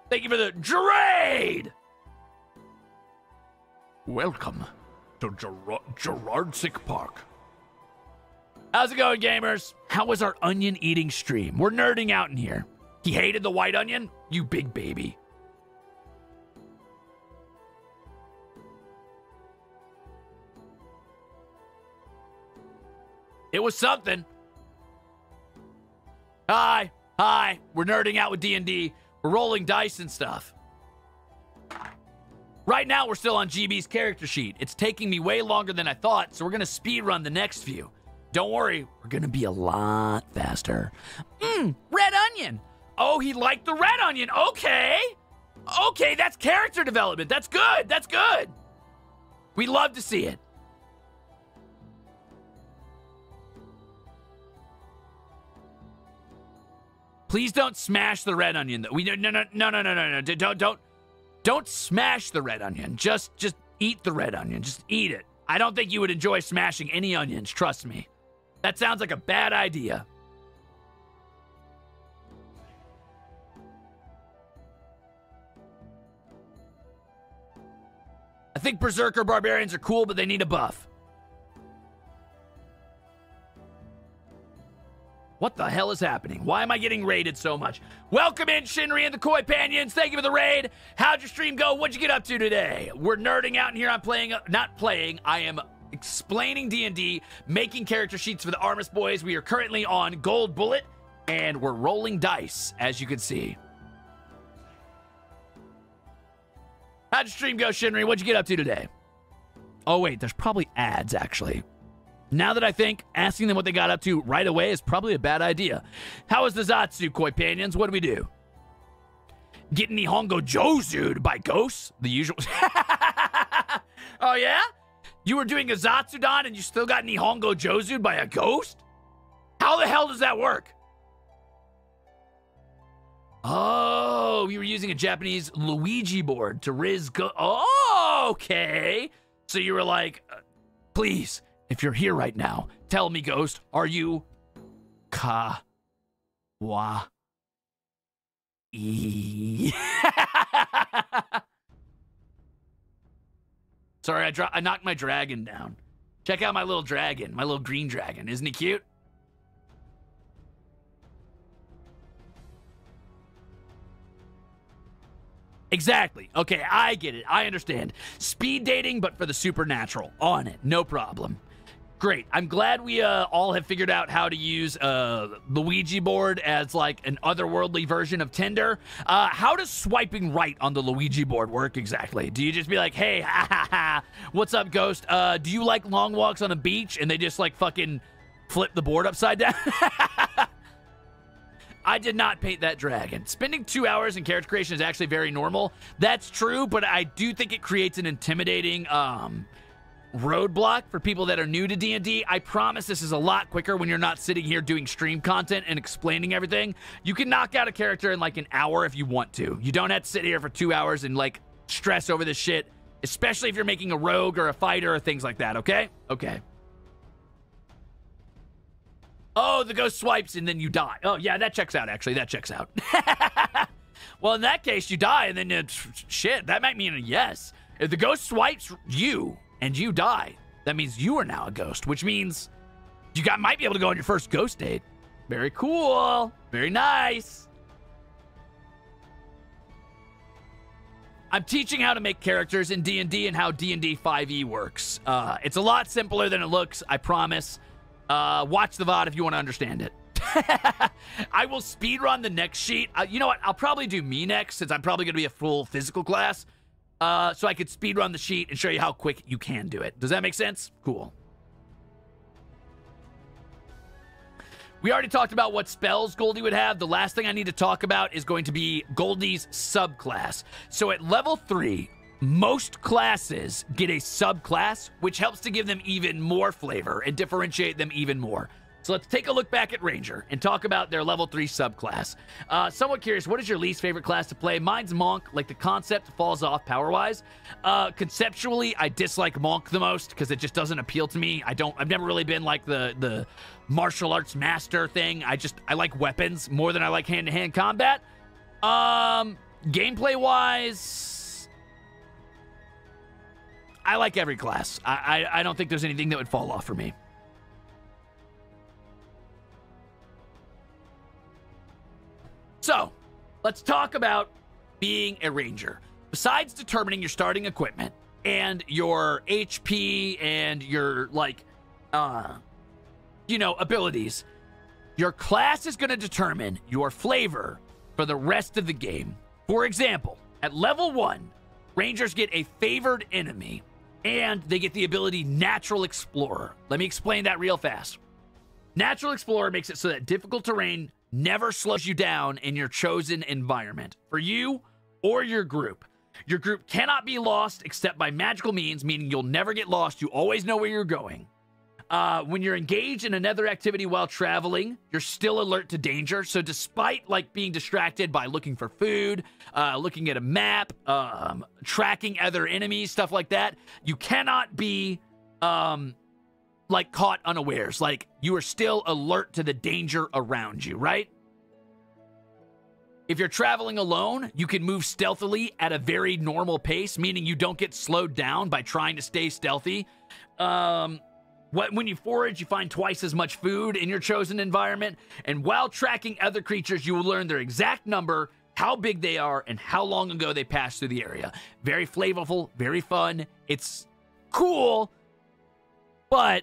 Thank you for the Jurard. Welcome to Ger- Jurardsic Park. How's it going, gamers? How was our onion eating stream? We're nerding out in here. He hated the white onion? You big baby. It was something. Hi, hi. We're nerding out with D&D. We're rolling dice and stuff. Right now, we're still on GB's character sheet. It's taking me way longer than I thought, so we're going to speed run the next few. Don't worry, we're going to be a lot faster. Mmm, red onion. Oh, he liked the red onion. Okay. Okay, that's character development. That's good. That's good. We love to see it. Please don't smash the red onion. Though. We no no no no no no no no. Don't don't don't smash the red onion. Just just eat the red onion. Just eat it. I don't think you would enjoy smashing any onions, trust me. That sounds like a bad idea. I think Berserker Barbarians are cool, but they need a buff. What the hell is happening? Why am I getting raided so much? Welcome in, Shinri and the Koi Panions. Thank you for the raid. How'd your stream go? What'd you get up to today? We're nerding out in here. I'm playing, not playing. I am explaining D&D, making character sheets for the Armis Boys. We are currently on Goldbullet, and we're rolling dice, as you can see. How'd your stream go, Shinri? What'd you get up to today? Oh, wait, there's probably ads, actually. Now that I think, asking them what they got up to right away is probably a bad idea. How is the Zatsu, Koi Panions? What do we do? Getting Nihongo Josu'd by ghosts? The usual. oh, yeah? You were doing a Zatsudan and you still got Nihongo Josu'd by a ghost? How the hell does that work? Oh, you were using a Japanese Luigi board to Riz go. Oh, okay. So you were like, uh, please, if you're here right now, tell me, Ghost, are you Ka Wa E? Sorry, I dro- I knocked my dragon down. Check out my little dragon, my little green dragon. Isn't he cute? Exactly. Okay, I get it. I understand. Speed dating, but for the supernatural. On it. No problem. Great. I'm glad we uh, all have figured out how to use uh, Luigi board as like an otherworldly version of Tinder. Uh, how does swiping right on the Luigi board work exactly? Do you just be like, hey, ha ha ha, what's up, Ghost? Uh, do you like long walks on a beach? And they just like fucking flip the board upside down? I did not paint that dragon. Spending two hours in character creation is actually very normal. That's true, but I do think it creates an intimidating um, roadblock for people that are new to D&D. I promise this is a lot quicker when you're not sitting here doing stream content and explaining everything. You can knock out a character in like an hour if you want to. You don't have to sit here for two hours and like stress over this shit, especially if you're making a rogue or a fighter or things like that, okay? Okay. Oh, the ghost swipes and then you die. Oh, yeah, that checks out, actually. That checks out. well, in that case, you die and then uh, it's shit. That might mean a yes. If the ghost swipes you and you die, that means you are now a ghost, which means you got might be able to go on your first ghost date. Very cool. Very nice. I'm teaching how to make characters in D&D and how D&D 5e works. Uh, it's a lot simpler than it looks, I promise. Uh, watch the VOD if you want to understand it. I will speed run the next sheet. Uh, you know what? I'll probably do me next since I'm probably going to be a full physical class. Uh, so I could speed run the sheet and show you how quick you can do it. Does that make sense? Cool. We already talked about what spells Goldie would have. The last thing I need to talk about is going to be Goldie's subclass. So at level 3, most classes get a subclass, which helps to give them even more flavor and differentiate them even more. So let's take a look back at Ranger and talk about their level 3 subclass. Uh, somewhat curious, what is your least favorite class to play? Mine's Monk. Like, the concept falls off power-wise. Uh, conceptually, I dislike Monk the most because it just doesn't appeal to me. I don't, I've never really been like the, the martial arts master thing. I just, I like weapons more than I like hand-to-hand combat. Um, gameplay-wise... I like every class. I, I, I don't think there's anything that would fall off for me. So, let's talk about being a ranger. Besides determining your starting equipment and your HP and your, like, uh, you know, abilities, your class is going to determine your flavor for the rest of the game. For example, at level one, Rangers get a favored enemy and they get the ability Natural Explorer. Let me explain that real fast. Natural Explorer makes it so that difficult terrain never slows you down in your chosen environment for you or your group. Your group cannot be lost except by magical means, meaning you'll never get lost. You always know where you're going. Uh, when you're engaged in another activity while traveling, you're still alert to danger. So, despite like being distracted by looking for food, uh, looking at a map, um, tracking other enemies, stuff like that, you cannot be um, like caught unawares. Like you are still alert to the danger around you, right? If you're traveling alone, you can move stealthily at a very normal pace, meaning you don't get slowed down by trying to stay stealthy. Um, when you forage, you find twice as much food in your chosen environment. And while tracking other creatures, you will learn their exact number, how big they are, and how long ago they passed through the area. Very flavorful, very fun. It's cool, but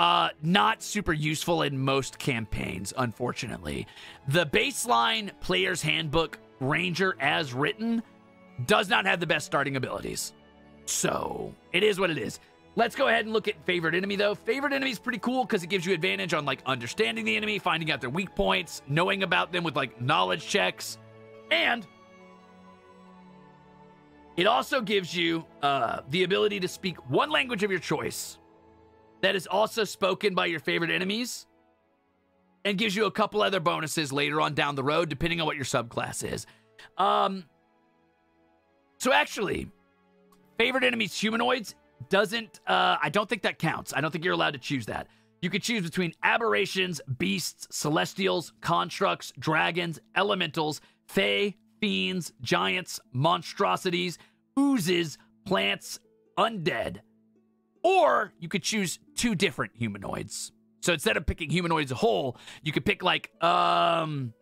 uh, not super useful in most campaigns, unfortunately. The baseline player's handbook, Ranger as written, does not have the best starting abilities. So, it is what it is. Let's go ahead and look at favorite enemy though. Favorite enemy is pretty cool because it gives you advantage on like understanding the enemy, finding out their weak points, knowing about them with like knowledge checks, and it also gives you uh, the ability to speak one language of your choice that is also spoken by your favorite enemies and gives you a couple other bonuses later on down the road depending on what your subclass is. Um, so actually, favorite enemies humanoids doesn't, uh, I don't think that counts. I don't think you're allowed to choose that. You could choose between aberrations, beasts, celestials, constructs, dragons, elementals, fae, fiends, giants, monstrosities, oozes, plants, undead. Or you could choose two different humanoids. So instead of picking humanoids a whole, you could pick like um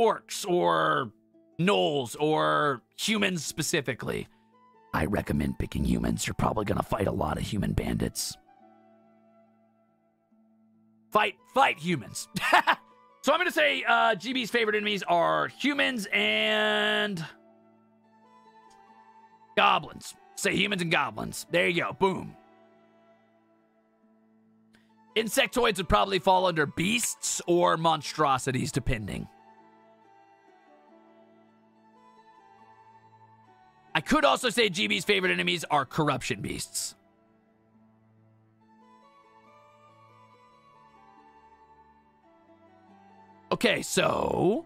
orcs or gnolls or humans specifically. I recommend picking humans. You're probably to fight a lot of human bandits. Fight, fight humans. so I'm to say uh, GB's favorite enemies are humans and goblins. Say humans and goblins. There you go. Boom. Insectoids would probably fall under beasts or monstrosities, depending. I could also say GB's favorite enemies are corruption beasts. Okay, so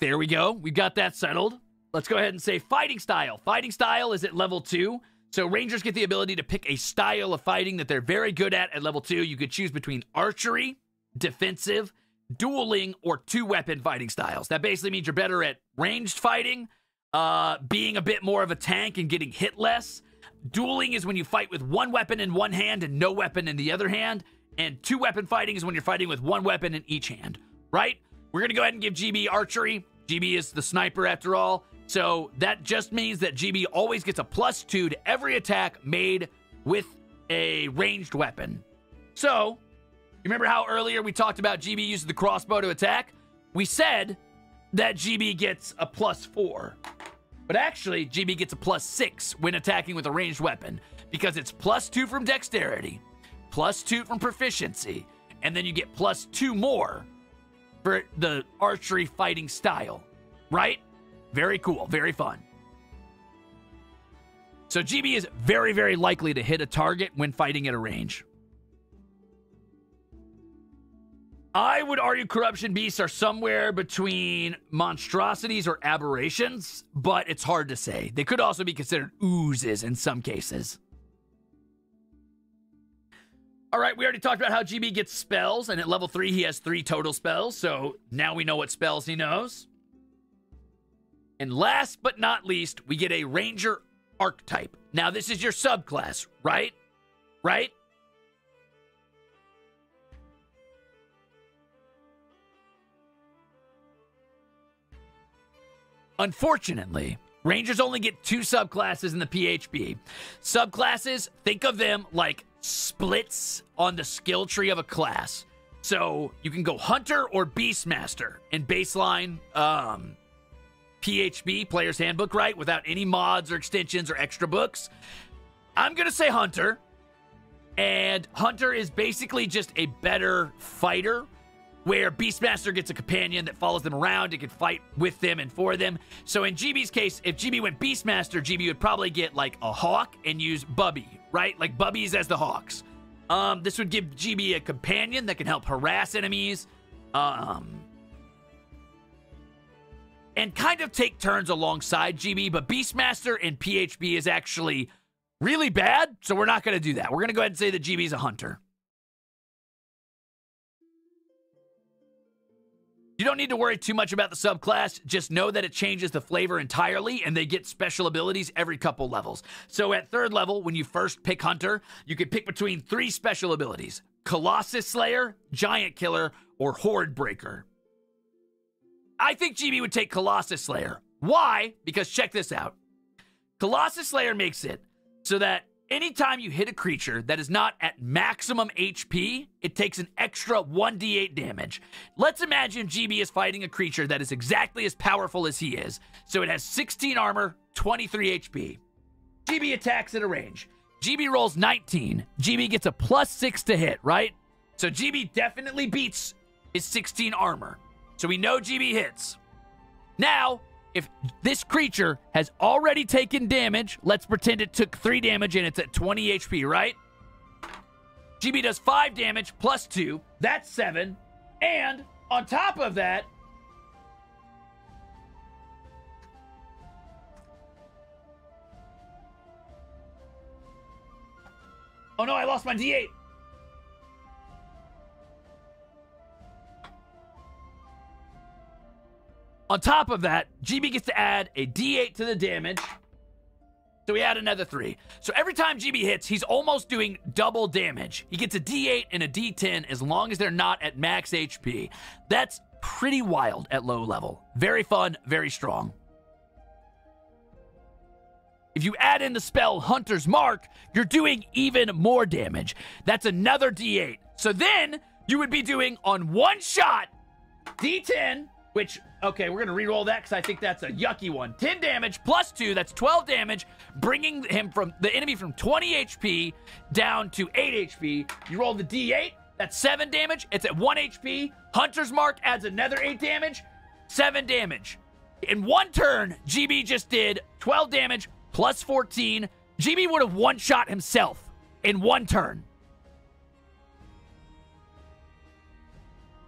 there we go. We've got that settled. Let's go ahead and say fighting style. Fighting style is at level two. So Rangers get the ability to pick a style of fighting that they're very good at at level two. You could choose between archery, defensive, dueling, or two weapon fighting styles. That basically means you're better at ranged fighting uh, being a bit more of a tank and getting hit less. Dueling is when you fight with one weapon in one hand and no weapon in the other hand. And two weapon fighting is when you're fighting with one weapon in each hand, right? We're going to go ahead and give GB archery. GB is the sniper after all. So that just means that GB always gets a plus two to every attack made with a ranged weapon. So, you remember how earlier we talked about GB using the crossbow to attack? We said that GB gets a plus four. But actually, GB gets a plus six when attacking with a ranged weapon because it's plus two from dexterity, plus two from proficiency, and then you get plus two more for the archery fighting style, right? Very cool, very fun. So GB is very, very likely to hit a target when fighting at a range. I would argue corruption beasts are somewhere between monstrosities or aberrations, but it's hard to say. They could also be considered oozes in some cases. All right, we already talked about how GB gets spells, and at level 3, he has three total spells, so now we know what spells he knows. And last but not least, we get a Ranger archetype. Now, this is your subclass, right? Right? Unfortunately, Rangers only get two subclasses in the PHB. Subclasses, think of them like splits on the skill tree of a class. So you can go Hunter or Beastmaster in baseline um, PHB, Player's Handbook, right? Without any mods or extensions or extra books. I'm going to say Hunter. And Hunter is basically just a better fighter where Beastmaster gets a companion that follows them around and can fight with them and for them. So in GB's case, if GB went Beastmaster, GB would probably get like a hawk and use Bubby, right? Like Bubbies as the hawks. Um, this would give GB a companion that can help harass enemies. Um, and kind of take turns alongside GB, but Beastmaster and PHB is actually really bad, so we're not going to do that. We're going to go ahead and say that GB's a hunter. You don't need to worry too much about the subclass. Just know that it changes the flavor entirely and they get special abilities every couple levels. So at third level, when you first pick Hunter, you can pick between three special abilities Colossus Slayer, Giant Killer, or Horde Breaker. I think GB would take Colossus Slayer. Why? Because check this out Colossus Slayer makes it so that Anytime you hit a creature that is not at maximum HP, it takes an extra 1d8 damage. Let's imagine GB is fighting a creature that is exactly as powerful as he is. So it has 16 armor, 23 HP. GB attacks at a range. GB rolls 19. GB gets a plus 6 to hit, right? So GB definitely beats his 16 armor. So we know GB hits. Now, if this creature has already taken damage, let's pretend it took 3 damage and it's at 20 HP, right? GB does 5 damage plus 2. That's 7. And on top of that, Oh no, I lost my D8. On top of that, GB gets to add a D8 to the damage. So we add another three. So every time GB hits, he's almost doing double damage. He gets a D8 and a D10 as long as they're not at max HP. That's pretty wild at low level. Very fun, very strong. If you add in the spell Hunter's Mark, you're doing even more damage. That's another D8. So then you would be doing on one shot D10 which, okay, we're going to re-roll that because I think that's a yucky one. 10 damage plus 2, that's 12 damage, bringing him from the enemy from 20 HP down to 8 HP. You roll the D8, that's 7 damage. It's at 1 HP. Hunter's Mark adds another 8 damage, 7 damage. In one turn, GB just did 12 damage plus 14. GB would have one shot himself in one turn.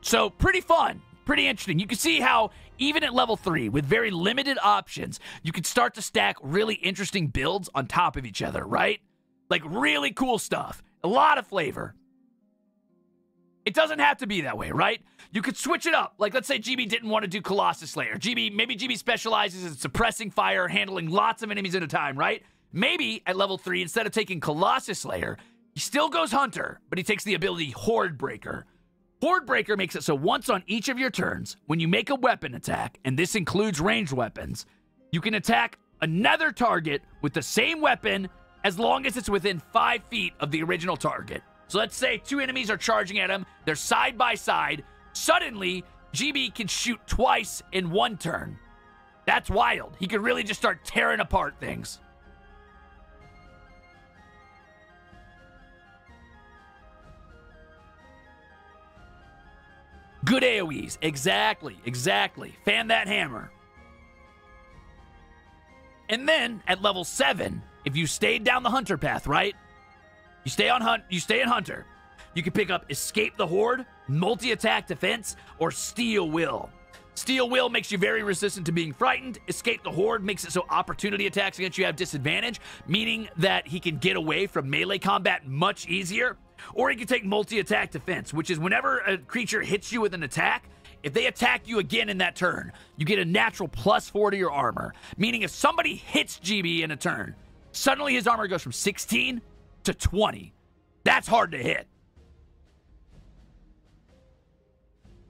So, pretty fun pretty interesting. You can see how even at level 3 with very limited options, you can start to stack really interesting builds on top of each other, right? Like really cool stuff. A lot of flavor. It doesn't have to be that way, right? You could switch it up. Like, let's say GB didn't want to do Colossus Slayer. GB, maybe GB specializes in suppressing fire, handling lots of enemies at a time, right? Maybe at level 3, instead of taking Colossus Slayer, he still goes Hunter, but he takes the ability Horde Breaker. Horde Breaker makes it so once on each of your turns, when you make a weapon attack, and this includes ranged weapons, you can attack another target with the same weapon as long as it's within five feet of the original target. So let's say two enemies are charging at him, they're side by side. Suddenly, GB can shoot twice in one turn. That's wild. He could really just start tearing apart things. Good AoEs. Exactly. Exactly. Fan that hammer. And then at level 7, if you stayed down the hunter path, right? You stay on hunt, you stay in hunter. You can pick up escape the horde, multi-attack defense, or steel will. Steel will makes you very resistant to being frightened. Escape the horde makes it so opportunity attacks against you have disadvantage, meaning that he can get away from melee combat much easier. Or he can take multi attack defense, which is whenever a creature hits you with an attack, if they attack you again in that turn, you get a natural plus 4 to your armor. Meaning if somebody hits GB in a turn, suddenly his armor goes from 16 to 20. That's hard to hit.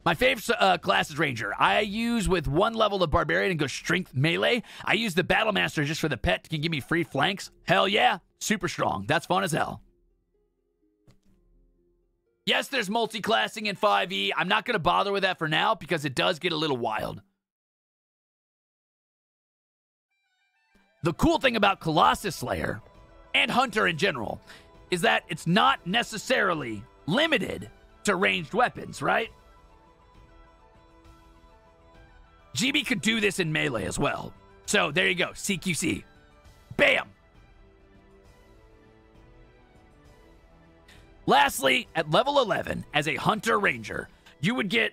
My favorite uh, class is Ranger. I use with one level of Barbarian and go strength melee. I use the Beastmaster just for the pet can give me free flanks. Hell yeah, super strong. That's fun as hell. Yes, there's multi-classing in 5e. I'm not going to bother with that for now because it does get a little wild. The cool thing about Colossus Slayer and Hunter in general is that it's not necessarily limited to ranged weapons, right? GB could do this in melee as well. So there you go, CQC. Bam! Lastly, at level 11, as a Hunter Ranger, you would get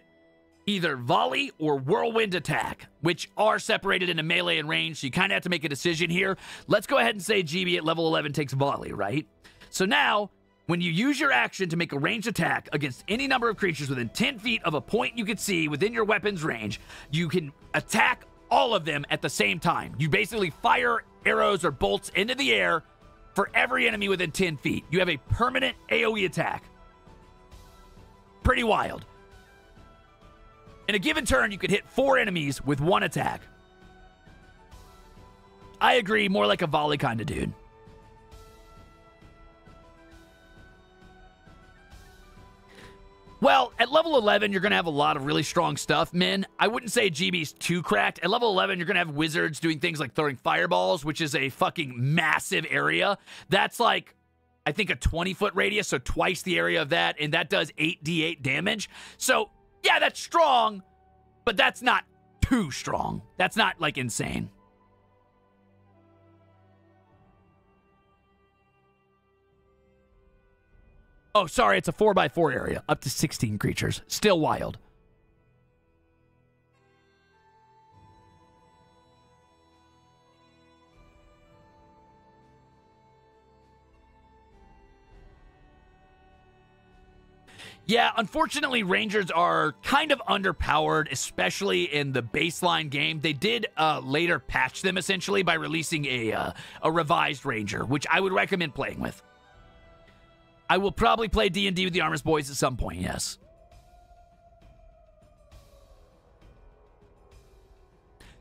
either volley or whirlwind attack, which are separated into melee and range. So you kind of have to make a decision here. Let's go ahead and say GB at level 11 takes volley, right? So now, when you use your action to make a ranged attack against any number of creatures within 10 feet of a point you can see within your weapon's range, you can attack all of them at the same time. You basically fire arrows or bolts into the air for every enemy within 10 feet. You have a permanent AoE attack. Pretty wild. In a given turn, you could hit four enemies with one attack. I agree, more like a volley kind of dude. Well, at level 11, you're going to have a lot of really strong stuff, men. I wouldn't say GB's too cracked. At level 11, you're going to have wizards doing things like throwing fireballs, which is a fucking massive area. That's like, I think, a 20 foot radius, so twice the area of that, and that does 8d8 damage. So, yeah, that's strong, but that's not too strong. That's not like insane. Oh, sorry, it's a 4x4 area, up to 16 creatures. Still wild. Yeah, unfortunately, Rangers are kind of underpowered, especially in the baseline game. They did uh, later patch them essentially by releasing a uh, a revised Ranger, which I would recommend playing with. I will probably play D&D with the Armis Boys at some point, yes.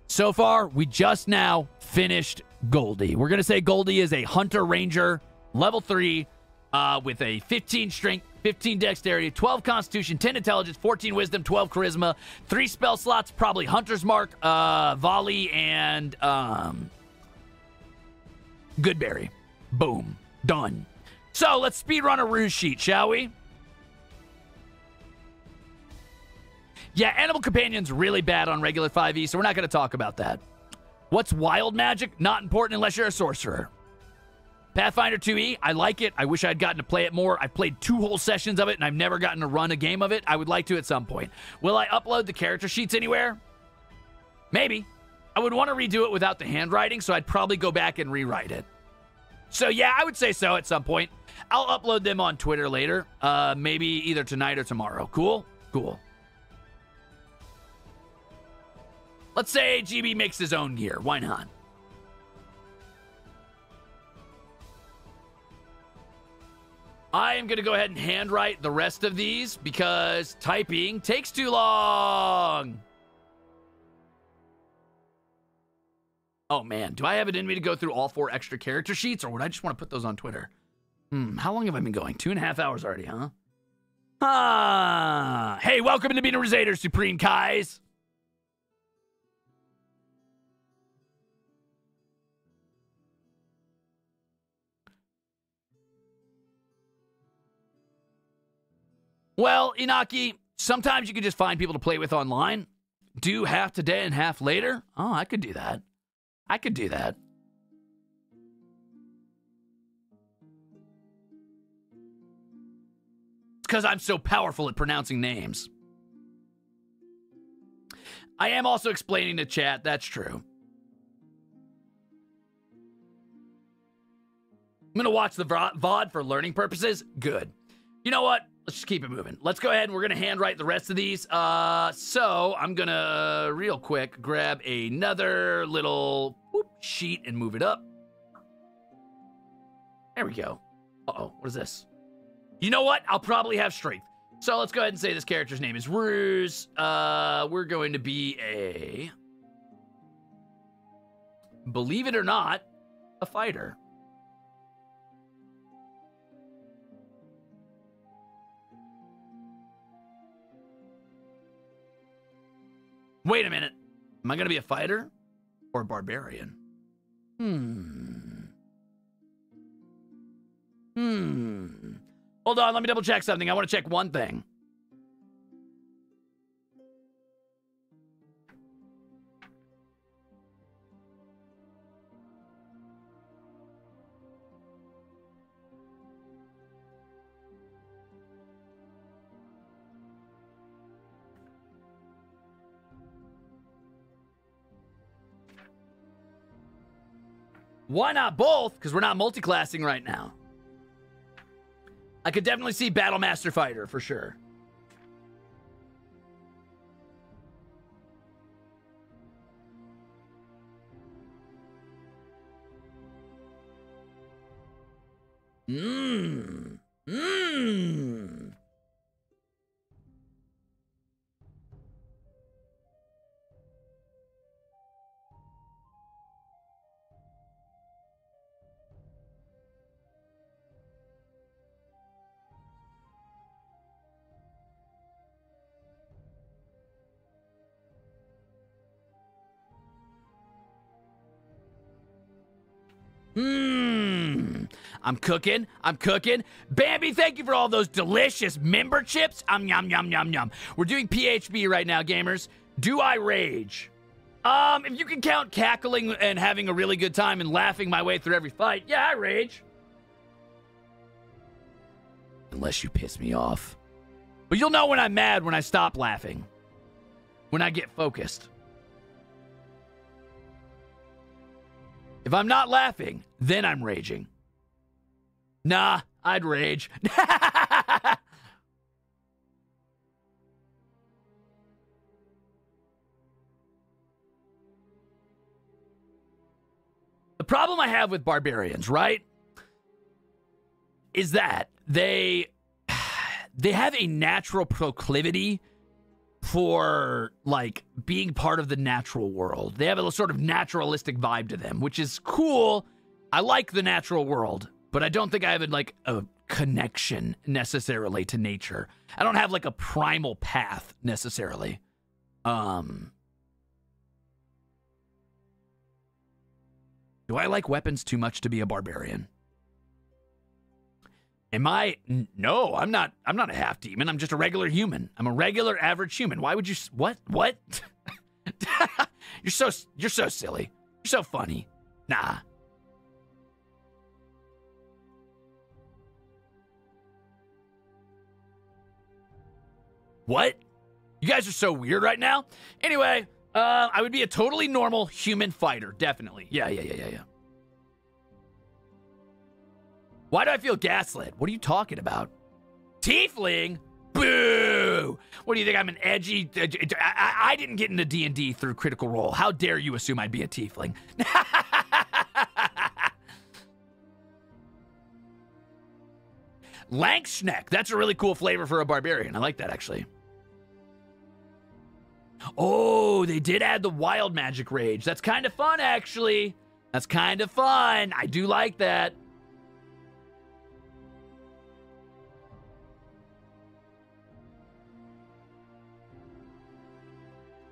So far, we just now finished Goldie. We're going to say Goldie is a Hunter Ranger, level 3, uh, with a 15 strength, 15 dexterity, 12 constitution, 10 intelligence, 14 wisdom, 12 charisma, 3 spell slots, probably Hunter's Mark, uh, Volley, and um, Goodberry. Boom. Done. So let's speedrun a Ruze sheet, shall we? Yeah, Animal Companion's really bad on regular 5e, so we're not going to talk about that. What's wild magic? Not important unless you're a sorcerer. Pathfinder 2e, I like it. I wish I'd gotten to play it more. I've played two whole sessions of it, and I've never gotten to run a game of it. I would like to at some point. Will I upload the character sheets anywhere? Maybe. I would want to redo it without the handwriting, so I'd probably go back and rewrite it. So yeah, I would say so at some point. I'll upload them on Twitter later. Uh, maybe either tonight or tomorrow. Cool? Cool. Let's say GB makes his own gear. Why not? I am going to go ahead and handwrite the rest of these because typing takes too long. Oh man, do I have it in me to go through all four extra character sheets or would I just want to put those on Twitter? Hmm, how long have I been going? Two and a half hours already, huh? Ah, hey, welcome to Bina Roseder, Supreme Kais. Well, Inaki, sometimes you can just find people to play with online. Do half today and half later. Oh, I could do that. I could do that. Because I'm so powerful at pronouncing names. I am also explaining to chat. That's true. I'm going to watch the VOD for learning purposes. Good. You know what? Let's just keep it moving. Let's go ahead and we're going to handwrite the rest of these. Uh, so I'm going to, real quick, grab another little whoop, sheet and move it up. There we go. Uh-oh, what is this? You know what? I'll probably have strength. So let's go ahead and say this character's name is Ruze. Uh, we're going to be a, believe it or not, a fighter. Wait a minute. Am I going to be a fighter or a barbarian? Hmm. Hmm. Hold on, let me double check something. I want to check one thing. Why not both? Because we're not multiclassing right now. I could definitely see Battle Master Fighter for sure. I'm cooking. I'm cooking. Bambi, thank you for all those delicious member chips. Um, yum, yum, yum, yum. We're doing PHB right now, gamers. Do I rage? Um, if you can count cackling and having a really good time and laughing my way through every fight, yeah, I rage. Unless you piss me off. But you'll know when I'm mad when I stop laughing. When I get focused. If I'm not laughing, then I'm raging. Nah, I'd rage. the problem I have with barbarians, right? Is that they they have a natural proclivity for like being part of the natural world. They have a sort of naturalistic vibe to them, which is cool. I like the natural world, but I don't think I have a, like a connection necessarily to nature. I don't have like a primal path necessarily. Um Do I like weapons too much to be a barbarian? Am I? No, I'm not. I'm not a half demon. I'm just a regular human. I'm a regular average human. Why would you? What? What? you're so. You're so silly. You're so funny. Nah. What? You guys are so weird right now. Anyway, uh, I would be a totally normal human fighter. Definitely. Yeah, yeah, yeah, yeah, yeah. Why do I feel gaslit? What are you talking about? Tiefling? Boo! What do you think? I'm an edgy. I, I, didn't get into D and D through Critical Role. How dare you assume I'd be a tiefling? Lankschneck. That's a really cool flavor for a barbarian. I like that actually. Oh, they did add the wild magic rage. That's kind of fun, actually. That's kind of fun. I do like that.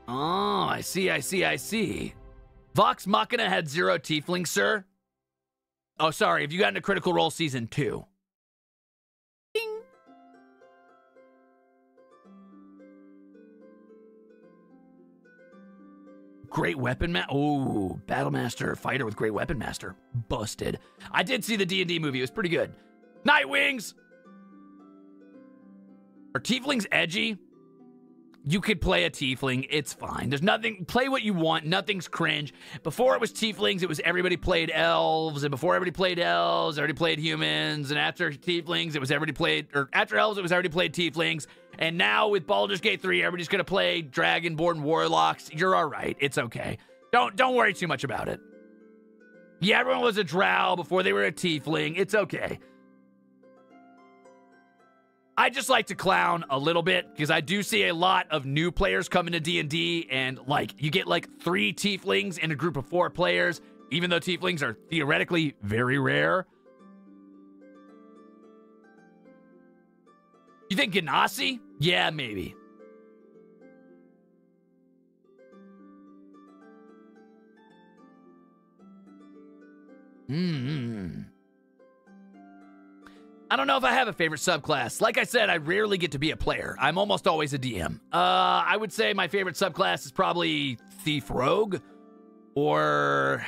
Oh, I see, I see, I see. Vox Machina had zero tiefling, sir. Oh, sorry. Have you gotten a Critical Role season two? Great weapon ma- Oh, battle master, fighter with great weapon master. Busted. I did see the D&D movie. It was pretty good. Night Wings! Are tieflings edgy? You could play a tiefling. It's fine. There's nothing. Play what you want. Nothing's cringe. Before it was tieflings, it was everybody played elves, and before everybody played elves, everybody played humans, and after tieflings, it was everybody played, or after elves, it was already played tieflings, and now with Baldur's Gate 3, everybody's gonna play dragonborn warlocks. You're all right. It's okay. Don't don't worry too much about it. Yeah, everyone was a drow before they were a tiefling. It's okay. I just like to clown a little bit because I do see a lot of new players coming to D&D and like you get like 3 tieflings in a group of 4 players even though tieflings are theoretically very rare. You think Genasi? Yeah, maybe. Hmm. I don't know if I have a favorite subclass. Like I said, I rarely get to be a player. I'm almost always a DM. Uh, I would say my favorite subclass is probably Thief Rogue or.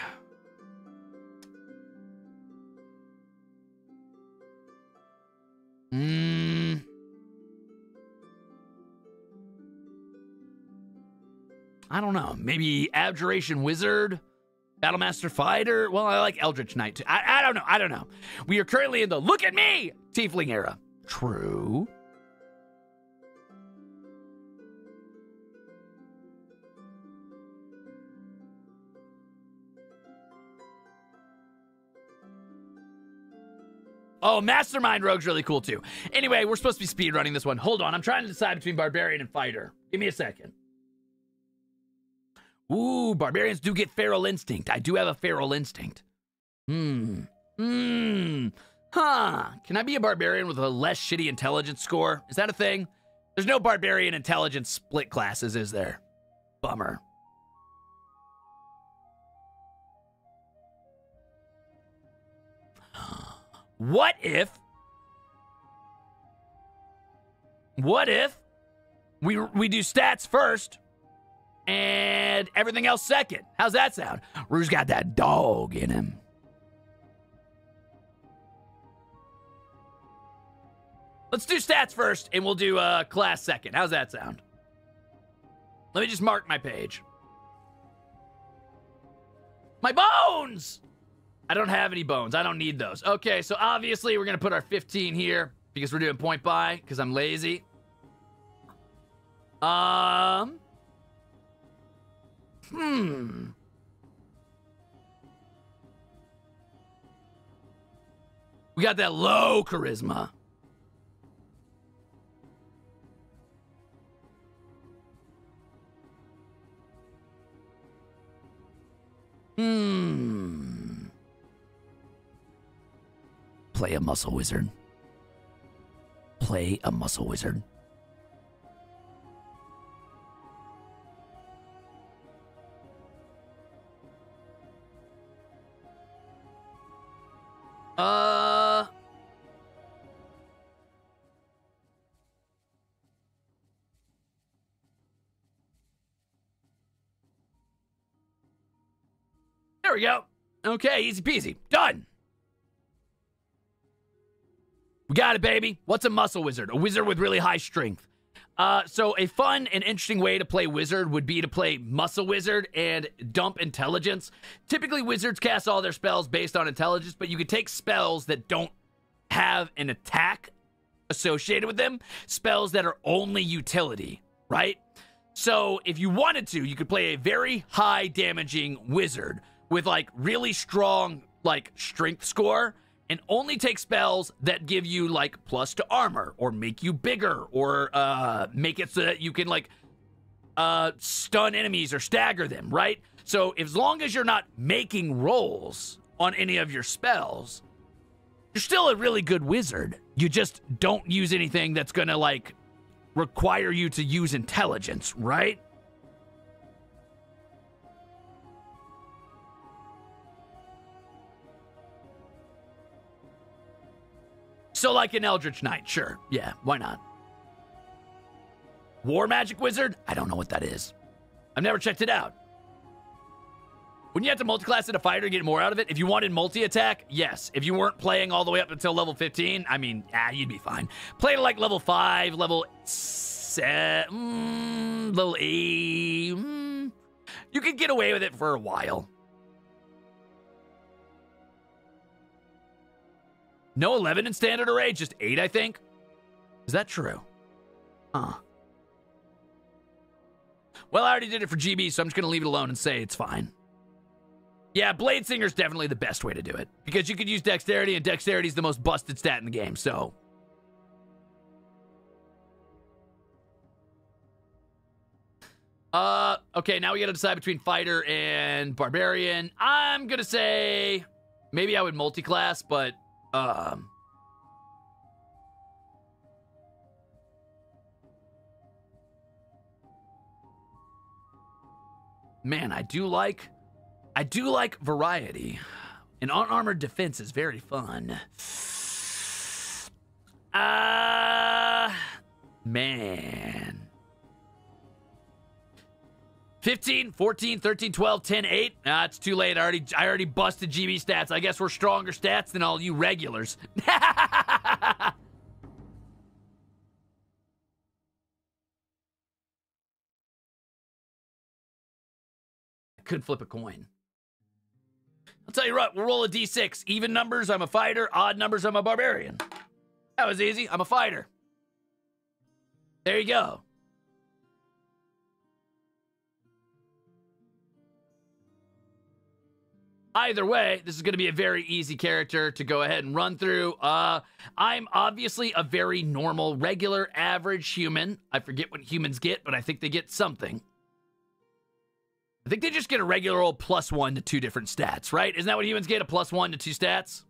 Hmm. I don't know. Maybe Abjuration Wizard Battlemaster Fighter. Well, I like Eldritch Knight too. I, I don't know. I don't know. We are currently in the look at me Tiefling era. True. Oh, Mastermind Rogue's really cool too. Anyway, we're supposed to be speed running this one. Hold on, I'm trying to decide between Barbarian and Fighter. Give me a second. Ooh, barbarians do get feral instinct. I do have a feral instinct. Hmm. Hmm. Huh. Can I be a barbarian with a less shitty intelligence score? Is that a thing? There's no barbarian intelligence split classes, is there? Bummer. What if? What if we we do stats first and everything else second? How's that sound? Ruze got that dog in him. Let's do stats first and we'll do uh, class second. How's that sound? Let me just mark my page. My bones! I don't have any bones. I don't need those. Okay, so obviously we're going to put our 15 here because we're doing point buy because I'm lazy. Um. We got that low charisma. Hmm. Play a muscle wizard. Play a muscle wizard. We go. Okay, easy peasy. Done. We got it, baby. What's a muscle wizard? A wizard with really high strength. Uh, so a fun and interesting way to play wizard would be to play muscle wizard and dump intelligence. Typically, wizards cast all their spells based on intelligence, but you could take spells that don't have an attack associated with them, spells that are only utility, right? So if you wanted to, you could play a very high damaging wizard with like really strong like strength score and only take spells that give you like plus to armor or make you bigger or uh make it so that you can like uh stun enemies or stagger them, right? So as long as you're not making rolls on any of your spells, you're still a really good wizard. You just don't use anything that's to like require you to use intelligence, right? So, like an Eldritch Knight, sure. Yeah, why not? War Magic Wizard? I don't know what that is. I've never checked it out. Wouldn't you have to multiclass it a fighter to get more out of it? If you wanted multi-attack, yes. If you weren't playing all the way up until level 15, I mean, ah, you'd be fine. Play to like level 5, level 7, mm, level 8. Mm, you could get away with it for a while. No 11 in standard array, just 8, I think. Is that true? Huh. Well, I already did it for GB, so I'm just going to leave it alone and say it's fine. Yeah, Blade Singer's definitely the best way to do it. Because you could use Dexterity, and Dexterity is the most busted stat in the game, so... Uh, okay, now we gotta decide between Fighter and Barbarian. I'm gonna say... Maybe I would multi-class, but um. Man, I do like I do like variety. An unarmored defense is very fun. Ah, uh, man. 15, 14, 13, 12, 10, 8. Ah, it's too late. I already I already busted GB stats. I guess we're stronger stats than all you regulars. I could flip a coin. I'll tell you what, we'll roll a d6. Even numbers, I'm a fighter. Odd numbers, I'm a barbarian. That was easy. I'm a fighter. There you go. Either way, this is going to be a very easy character to go ahead and run through. Uh, I'm obviously a very normal, regular, average human. I forget what humans get, but I think they get something. I think they just get a regular old plus one to two different stats, right? Isn't that what humans get? A plus one to two stats?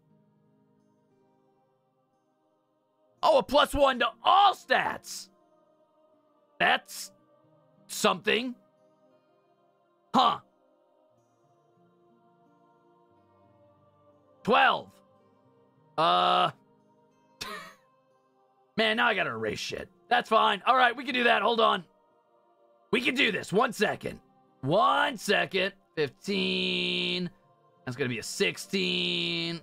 Oh, a plus one to all stats. That's something. Huh. 12. Uh. Man, now I gotta erase shit. That's fine. All right, we can do that. Hold on. We can do this. One second. One second. 15. That's gonna be a 16.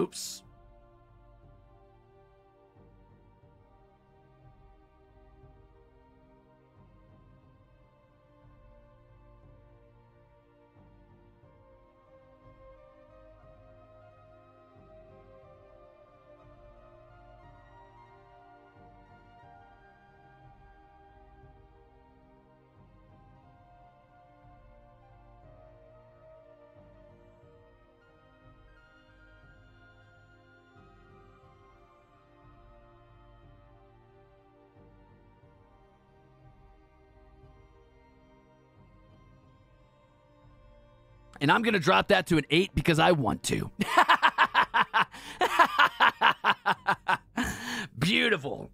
Oops. And I'm going to drop that to an eight because I want to. Beautiful.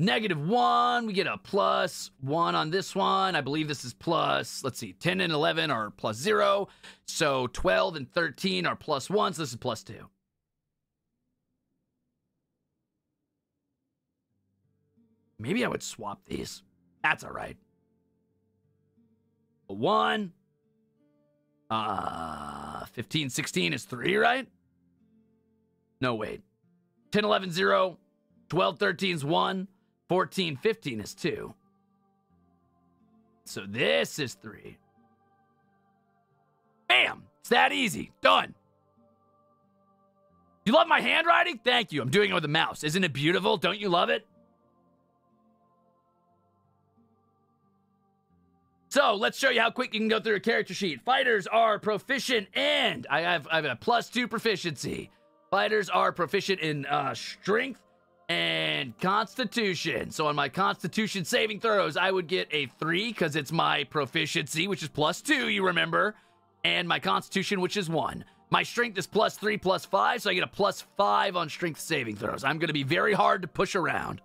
Negative one, we get a plus one on this one. I believe this is plus, let's see, 10 and 11 are plus zero. So 12 and 13 are plus one. So this is plus two. Maybe I would swap these. That's all right. One. Uh, 15, 16 is three, right? No, wait. 10, 11, 0. 12, 13 is one. 14, 15 is two. So this is three. Bam! It's that easy. Done. You love my handwriting? Thank you. I'm doing it with a mouse. Isn't it beautiful? Don't you love it? So let's show you how quick you can go through a character sheet. Fighters are proficient and I have I have a plus two proficiency. Fighters are proficient in uh, strength and constitution. So on my constitution saving throws, I would get a three because it's my proficiency, which is plus two, you remember, and my constitution, which is one. My strength is plus three, plus five, so I get a plus five on strength saving throws. I'm going to be very hard to push around.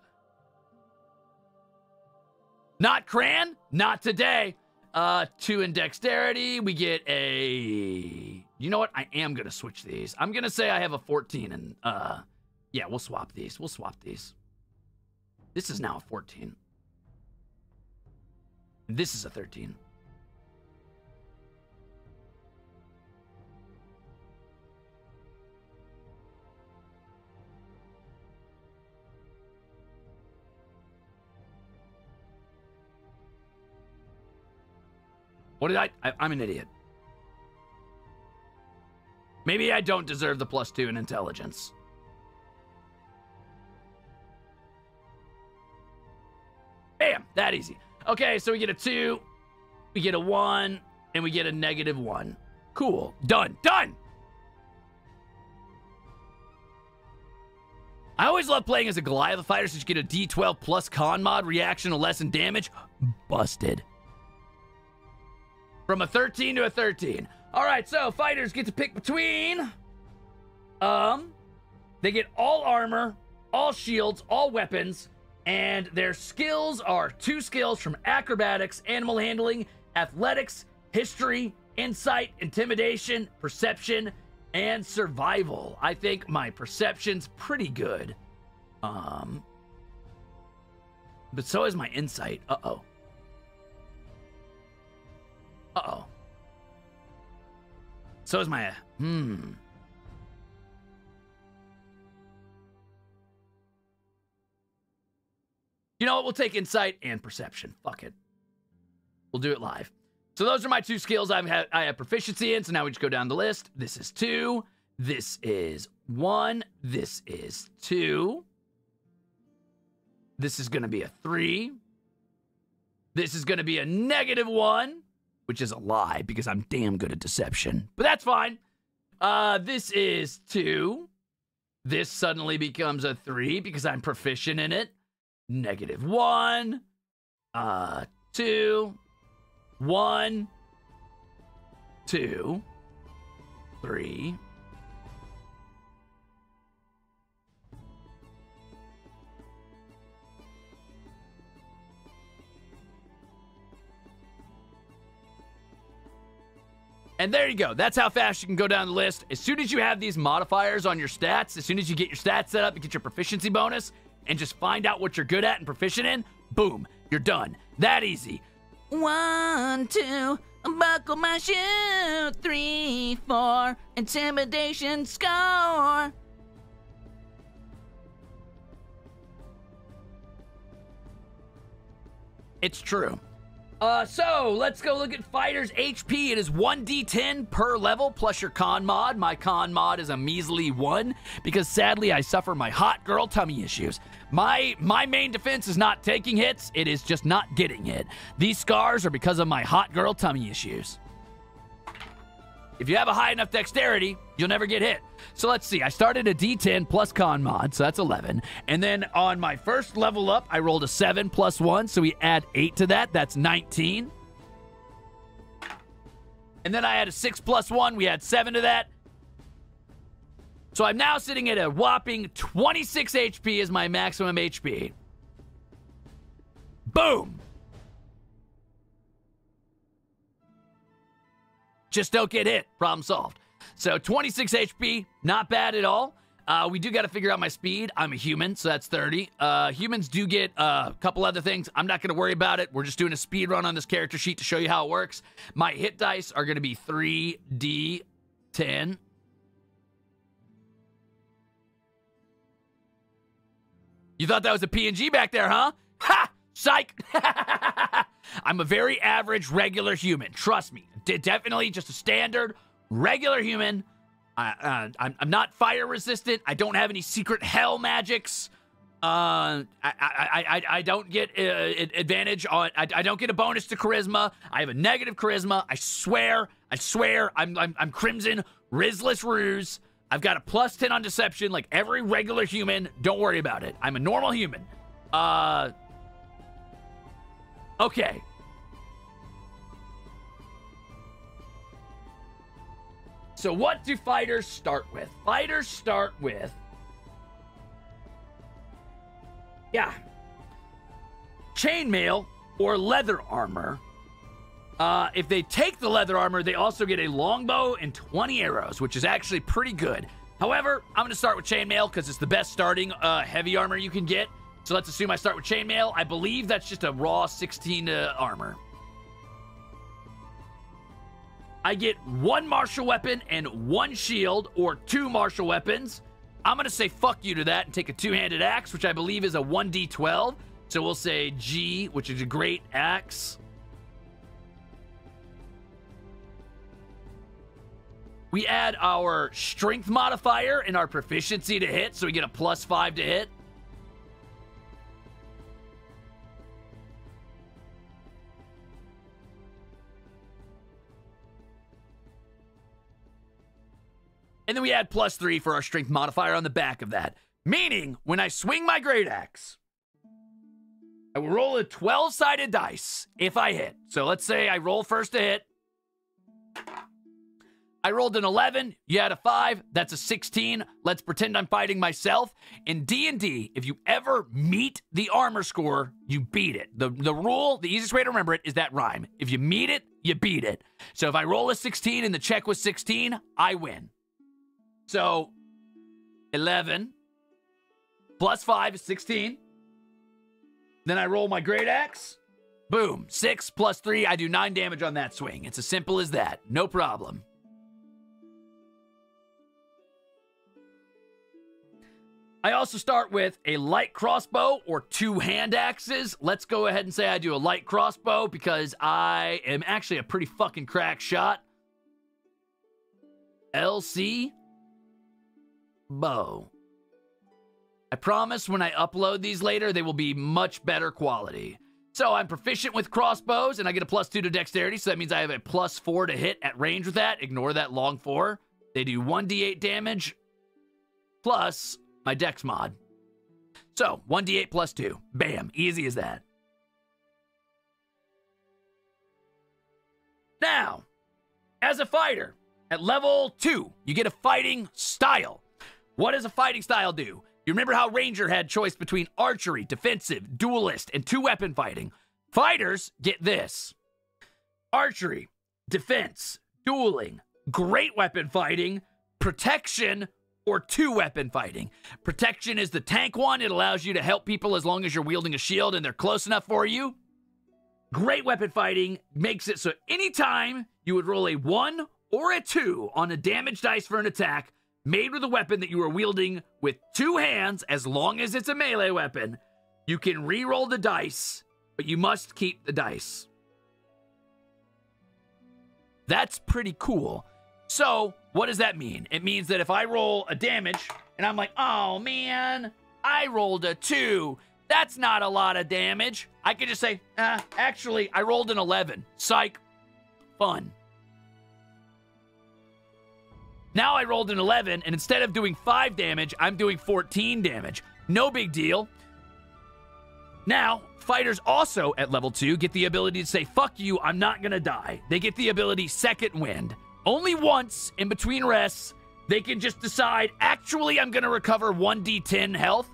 Not Cran, not today. Uh, two in dexterity. We get a. You know what? I am gonna switch these. I'm gonna say I have a 14, and uh, yeah, we'll swap these. We'll swap these. This is now a 14. This is a 13. What did I, I? I'm an idiot. Maybe I don't deserve the plus two in intelligence. Bam! That easy. Okay, so we get a two, we get a one, and we get a negative one. Cool. Done. Done! I always love playing as a Goliath fighter since you get a D12 plus con mod reaction to lessen damage. Busted. From a 13 to a 13. All right, so fighters get to pick between. Um, they get all armor, all shields, all weapons, and their skills are two skills from acrobatics, animal handling, athletics, history, insight, intimidation, perception, and survival. I think my perception's pretty good. Um, but so is my insight. Uh oh. Uh oh. So is my hmm. You know what? We'll take insight and perception. Fuck it. We'll do it live. So those are my two skills I've had I have proficiency in. So now we just go down the list. This is two. This is one. This is two. This is gonna be a three. This is gonna be a negative one, which is a lie because I'm damn good at deception. But that's fine. Uh, this is two. This suddenly becomes a three because I'm proficient in it. Negative one. Uh, two. One. Two. Three. And there you go. That's how fast you can go down the list. As soon as you have these modifiers on your stats, as soon as you get your stats set up, you get your proficiency bonus, and just find out what you're good at and proficient in, boom, you're done. That easy. One, two, buckle my shoe. Three, four, intimidation score. It's true. Uh, so let's go look at fighters HP. It is 1d10 per level plus your con mod. My con mod is a measly one because sadly I suffer my hot girl tummy issues. My my main defense is not taking hits, it is just not getting hit. These scars are because of my hot girl tummy issues. If you have a high enough dexterity, you'll never get hit. So let's see. I started a D10 plus con mod, so that's 11. And then on my first level up, I rolled a 7 plus 1, so we add 8 to that. That's 19. And then I had a 6 plus 1. We had 7 to that. So I'm now sitting at a whopping 26 HP as my maximum HP. Boom! Just don't get hit. Problem solved. So 26 HP, not bad at all. Uh, we do got to figure out my speed. I'm a human, so that's 30. Uh, humans do get uh, a couple other things. I'm not going to worry about it. We're just doing a speed run on this character sheet to show you how it works. My hit dice are going to be 3d10. You thought that was a PNG back there, huh? Ha! Psych! I'm a very average, regular human. Trust me. D- definitely just a standard, regular human. I, uh, I'm, I'm not fire resistant. I don't have any secret hell magics. Uh, I, I, I, I don't get uh, advantage on. I, I don't get a bonus to charisma. I have a negative charisma. I swear. I swear. I'm, I'm, I'm Crimzon Rizless Ruze. I've got a plus 10 on deception like every regular human. Don't worry about it. I'm a normal human. Uh, okay. So, what do fighters start with? Fighters start with. Yeah. Chainmail or leather armor. Uh, if they take the leather armor, they also get a longbow and 20 arrows, which is actually pretty good. However, I'm going to start with chainmail because it's the best starting uh, heavy armor you can get. So let's assume I start with chainmail. I believe that's just a raw 16 uh, armor. I get one martial weapon and one shield, or two martial weapons. I'm going to say fuck you to that and take a two handed axe, which I believe is a 1d12. So we'll say G, which is a great axe. We add our strength modifier and our proficiency to hit, so we get a plus five to hit. And then we add plus three for our strength modifier on the back of that. Meaning, when I swing my great axe, I will roll a 12 sided dice if I hit. So let's say I roll first to hit. I rolled an 11, you had a 5, that's a 16. Let's pretend I'm fighting myself. In D&D, if you ever meet the armor score, you beat it. The the rule, the easiest way to remember it is that rhyme. If you meet it, you beat it. So if I roll a 16 and the check was 16, I win. So 11 plus 5 is 16. Then I roll my great axe. Boom. 6 plus 3. I do 9 damage on that swing. It's as simple as that. No problem. I also start with a light crossbow or two hand axes. Let's go ahead and say I do a light crossbow because I am actually a pretty fucking crack shot. LC bow. I promise when I upload these later, they will be much better quality. So I'm proficient with crossbows and I get a plus two to dexterity. So that means I have a plus four to hit at range with that. Ignore that long four. They do 1d8 damage plus my dex mod. So 1d8 plus two. Bam. Easy as that. Now, as a fighter, at level two, you get a fighting style. What does a fighting style do? You remember how Ranger had choice between archery, defensive, duelist, and two weapon fighting? Fighters get this archery, defense, dueling, great weapon fighting, protection, or two weapon fighting. Protection is the tank one, it allows you to help people as long as you're wielding a shield and they're close enough for you. Great weapon fighting makes it so anytime you would roll a one or a two on a damage dice for an attack, made with a weapon that you are wielding with two hands, as long as it's a melee weapon, you can re-roll the dice, but you must keep the dice. That's pretty cool. So, what does that mean? It means that if I roll a damage and I'm like, oh man, I rolled a two, that's not a lot of damage. I could just say, ah, actually, I rolled an 11. Psych. Fun. Now I rolled an 11, and instead of doing 5 damage, I'm doing 14 damage. No big deal. Now, fighters also at level 2 get the ability to say, fuck you, I'm not gonna die. They get the ability Second Wind. Only once in between rests, they can just decide, actually, I'm gonna recover 1d10 health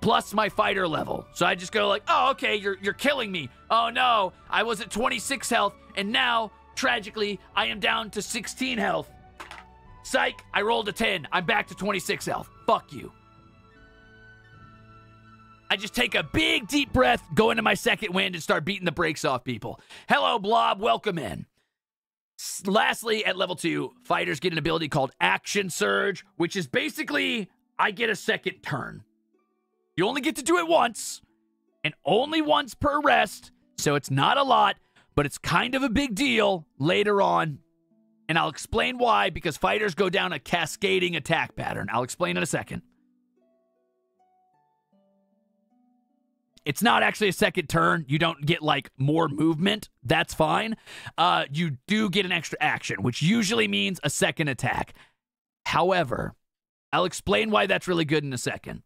plus my fighter level. So I just go like, oh, okay, you're, you're killing me. Oh no, I was at 26 health, and now, tragically, I am down to 16 health. Psych, I rolled a 10. I'm back to 26 health. Fuck you. I just take a big deep breath, go into my second wind, and start beating the brakes off people. Hello, Blob. Welcome in. S- Lastly, at level two, fighters get an ability called Action Surge, which is basically I get a second turn. You only get to do it once, and only once per rest, so it's not a lot, but it's kind of a big deal later on and I'll explain why because fighters go down a cascading attack pattern. I'll explain in a second. It's not actually a second turn. You don't get like more movement. That's fine. Uh, you do get an extra action, which usually means a second attack. However, I'll explain why that's really good in a second.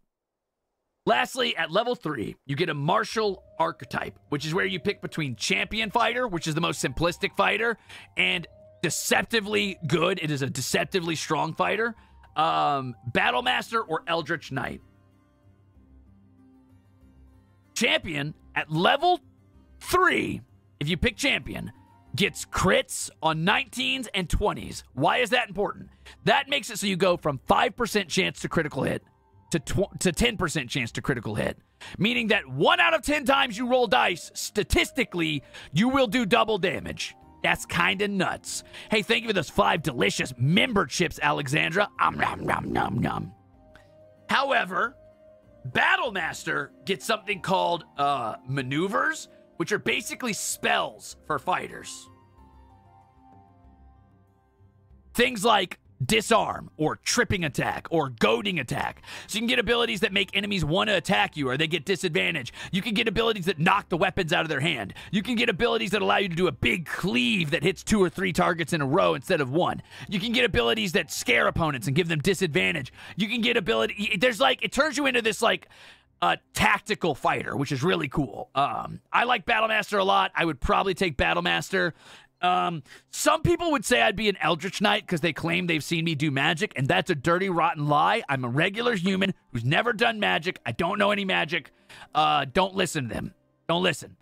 Lastly, at level three, you get a martial archetype, which is where you pick between champion fighter, which is the most simplistic fighter, and deceptively good. It is a deceptively strong fighter. Um, Battlemaster or Eldritch Knight. Champion at level three, if you pick champion, gets crits on 19s and 20s. Why is that important? That makes it so you go from 5% chance to critical hit to, tw- to 10% chance to critical hit. Meaning that one out of 10 times you roll dice, statistically, you will do double damage. That's kind of nuts. Hey, thank you for those five delicious member chips, Alexandra. Um, nom, nom, nom, nom. However, Battlemaster gets something called uh, maneuvers, which are basically spells for fighters. Things like disarm or tripping attack or goading attack. So you can get abilities that make enemies want to attack you or they get disadvantage. You can get abilities that knock the weapons out of their hand. You can get abilities that allow you to do a big cleave that hits two or three targets in a row instead of one. You can get abilities that scare opponents and give them disadvantage. You can get ability there's like it turns you into this like a tactical fighter, which is really cool. Um, I like Battlemaster a lot. I would probably take Battlemaster. Um, some people would say I'd be an Eldritch Knight because they claim they've seen me do magic, and that's a dirty, rotten lie. I'm a regular human who's never done magic. I don't know any magic. Uh, don't listen to them. Don't listen.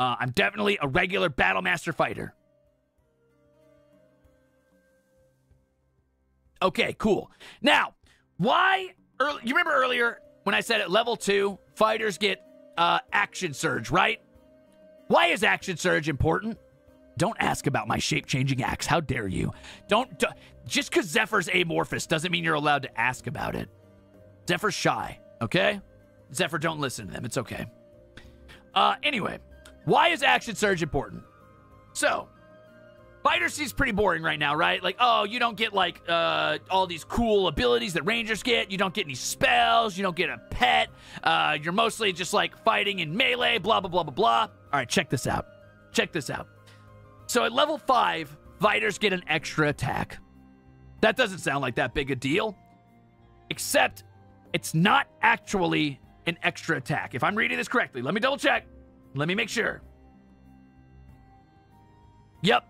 Uh, I'm definitely a regular Battlemaster fighter. Okay, cool. Now, why? Early, you remember earlier when I said at level two, fighters get uh, action surge, right? Why is action surge important? Don't ask about my shape changing axe. How dare you? Don't. D- just because Zephyr's amorphous doesn't mean you're allowed to ask about it. Zephyr's shy, okay? Zephyr, don't listen to them. It's okay. Uh, anyway, why is Action Surge important? So, Fighter seems pretty boring right now, right? Like, oh, you don't get like uh, all these cool abilities that Rangers get. You don't get any spells. You don't get a pet. Uh, you're mostly just like fighting in melee. Blah blah blah blah blah. All right, check this out. Check this out. So at level five, fighters get an extra attack. That doesn't sound like that big a deal, except it's not actually an extra attack. If I'm reading this correctly, let me double check. Let me make sure. Yep,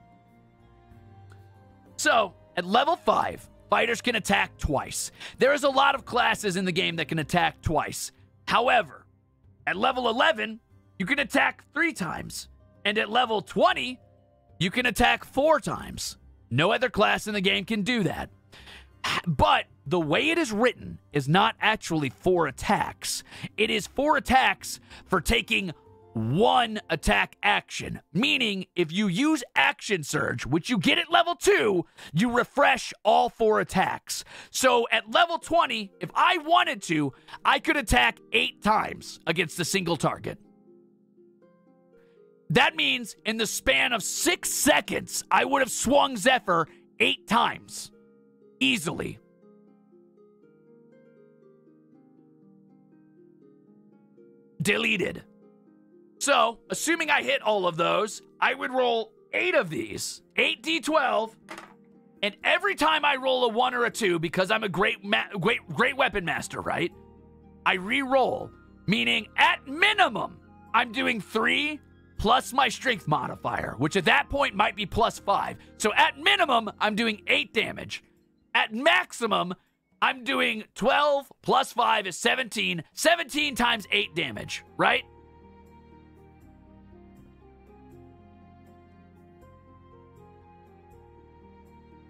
so, at level 5, fighters can attack twice. There is a lot of classes in the game that can attack twice. However, at level 11, you can attack three times. And at level 20, you can attack four times. No other class in the game can do that. But the way it is written is not actually four attacks. It is four attacks for taking one attack action. Meaning, if you use Action Surge, which you get at level 2, you refresh all four attacks. So at level 20, if I wanted to, I could attack eight times against a single target. That means in the span of six seconds, I would have swung Zephyr eight times. Easily. Deleted. So, assuming I hit all of those, I would roll eight of these, eight d12, and every time I roll a one or a two, because I'm a great, great, great weapon master, right? I re-roll, meaning at minimum, I'm doing three plus my strength modifier, which at that point might be plus five. So at minimum, I'm doing eight damage. At maximum, I'm doing 12 plus 5 is 17. 17 times 8 damage, right?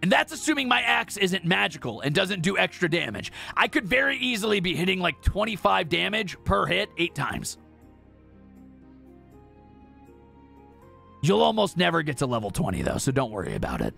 And that's assuming my axe isn't magical and doesn't do extra damage. I could very easily be hitting like 25 damage per hit eight times. You'll almost never get to level 20 though, so don't worry about it.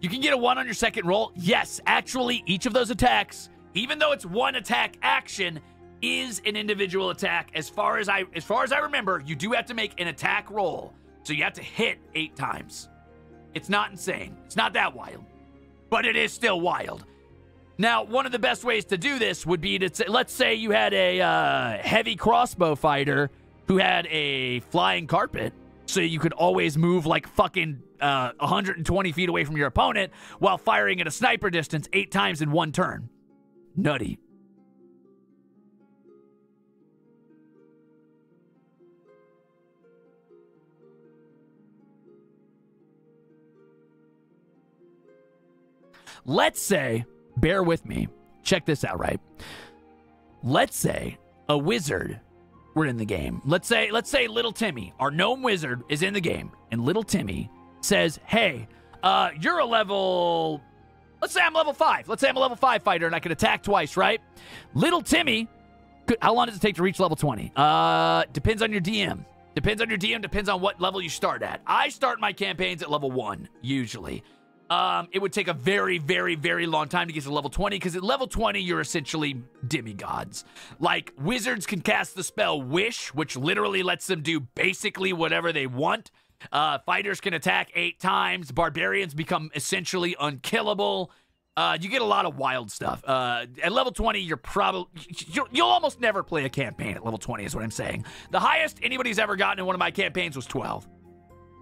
You can get a one on your second roll. Yes, actually, each of those attacks, even though it's one attack action, is an individual attack. As far as I as far as I remember, you do have to make an attack roll. So you have to hit 8 times. It's not insane. It's not that wild. But it is still wild. Now, one of the best ways to do this would be to say, let's say you had a uh, heavy crossbow fighter who had a flying carpet, so you could always move like fucking uh, 120 feet away from your opponent while firing at a sniper distance eight times in one turn. Nutty. Let's say, bear with me, check this out, right? Let's say a wizard were in the game. Let's say, let's say little Timmy, our gnome wizard, is in the game, and little Timmy says, Hey, uh, you're a level let's say I'm level five. Let's say I'm a level five fighter and I can attack twice, right? Little Timmy, could, how long does it take to reach level 20? Uh, depends on your DM. Depends on your DM, depends on what level you start at. I start my campaigns at level one, usually um, it would take a very, very, very long time to get to level 20 because at level 20, you're essentially demigods. Like, wizards can cast the spell Wish, which literally lets them do basically whatever they want. Uh, fighters can attack eight times. Barbarians become essentially unkillable. Uh, you get a lot of wild stuff. Uh, at level 20, you're probably you'll, you'll almost never play a campaign at level 20. Is what I'm saying. The highest anybody's ever gotten in one of my campaigns was 12,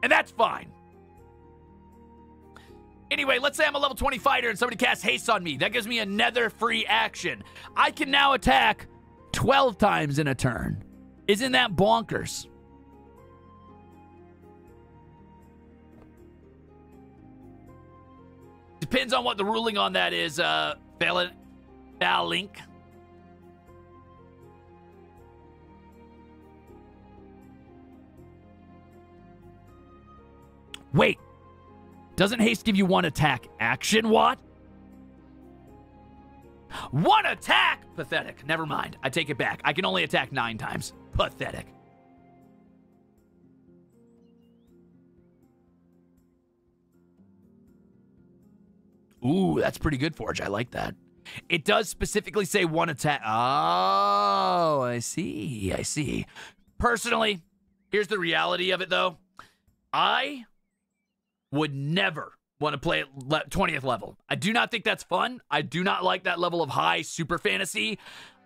and that's fine. Anyway, let's say I'm a level 20 fighter and somebody casts haste on me. That gives me another free action. I can now attack 12 times in a turn. Isn't that bonkers? Depends on what the ruling on that is, uh, Valink. Wait, doesn't haste give you one attack action, what? One attack? Pathetic. Never mind. I take it back. I can only attack nine times. Pathetic. Ooh, that's pretty good, Forge. I like that. It does specifically say one attack. Oh, I see. I see. Personally, here's the reality of it, though. I would never want to play at 20th level. I do not think that's fun. I do not like that level of high super fantasy.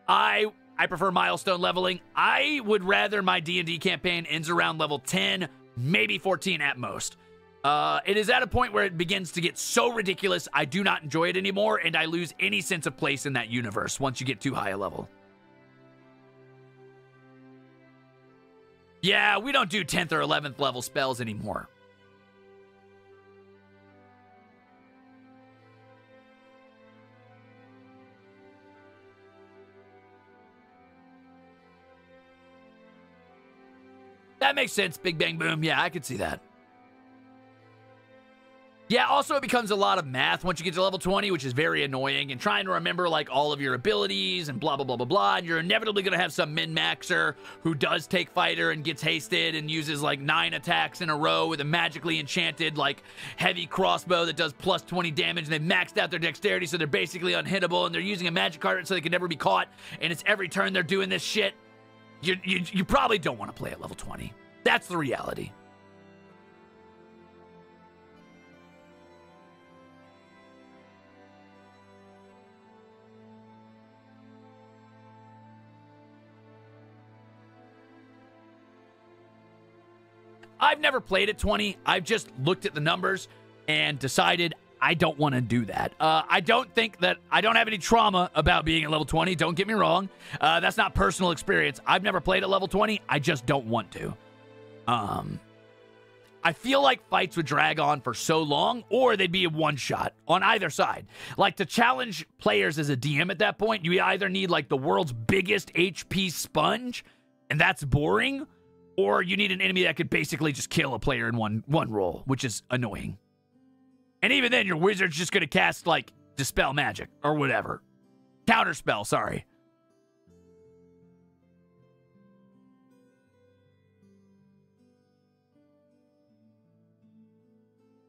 I I prefer milestone leveling. I would rather my D&D campaign ends around level 10, maybe 14 at most. Uh, it is at a point where it begins to get so ridiculous, I do not enjoy it anymore, and I lose any sense of place in that universe once you get too high a level. Yeah, we don't do 10th or 11th level spells anymore. That makes sense, Big Bang Boom. Yeah, I could see that. Yeah, also it becomes a lot of math once you get to level 20, which is very annoying, and trying to remember like all of your abilities and blah blah blah blah blah. And you're inevitably gonna have some min-maxer who does take fighter and gets hasted and uses like nine attacks in a row with a magically enchanted like heavy crossbow that does plus 20 damage, and they've maxed out their dexterity, so they're basically unhittable, and they're using a magic card so they can never be caught, and it's every turn they're doing this shit. You you, you probably don't want to play at level 20. That's the reality. I've never played at 20. I've just looked at the numbers and decided I don't want to do that. Uh, I don't think that I don't have any trauma about being at level 20. Don't get me wrong. Uh, that's not personal experience. I've never played at level 20. I just don't want to. Um, I feel like fights would drag on for so long, or they'd be a one shot on either side. Like to challenge players as a DM at that point, you either need like the world's biggest HP sponge, and that's boring, or you need an enemy that could basically just kill a player in one one roll, which is annoying. And even then, your wizard's just gonna cast like dispel magic or whatever, Counterspell. Sorry.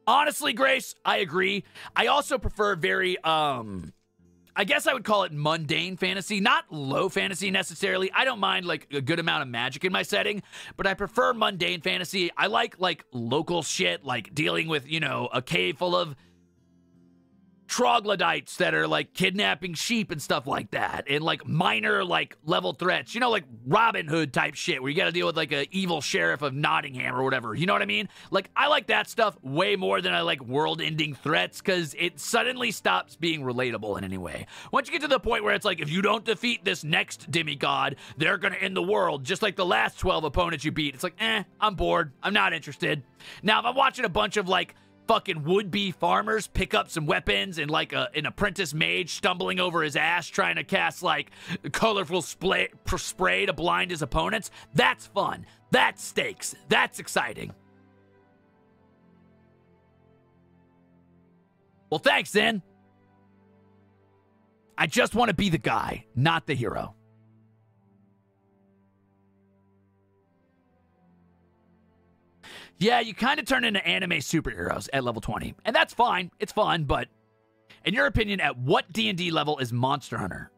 Honestly, Grace, I agree. I also prefer very um I guess I would call it mundane fantasy, not low fantasy necessarily. I don't mind like a good amount of magic in my setting, but I prefer mundane fantasy. I like like local shit, like dealing with, you know, a cave full of troglodytes that are like kidnapping sheep and stuff like that and like minor like level threats. You know like robin hood type shit where you got to deal with like a evil sheriff of nottingham or whatever. You know what i mean? Like i like that stuff way more than i like world ending threats because it suddenly stops being relatable in any way. Once you get to the point where it's like if you don't defeat this next demigod they're gonna end the world just like the last 12 opponents you beat. It's like eh i'm bored. I'm not interested. Now if i'm watching a bunch of like fucking would-be farmers pick up some weapons and like a, an apprentice mage stumbling over his ass trying to cast like colorful spray, spray to blind his opponents? That's fun. That's stakes that's exciting. Well thanks then i just want to be the guy not the hero Yeah, you kind of turn into anime superheroes at level 20. And that's fine. It's fun, but in your opinion, at what D&D level is Monster Hunter?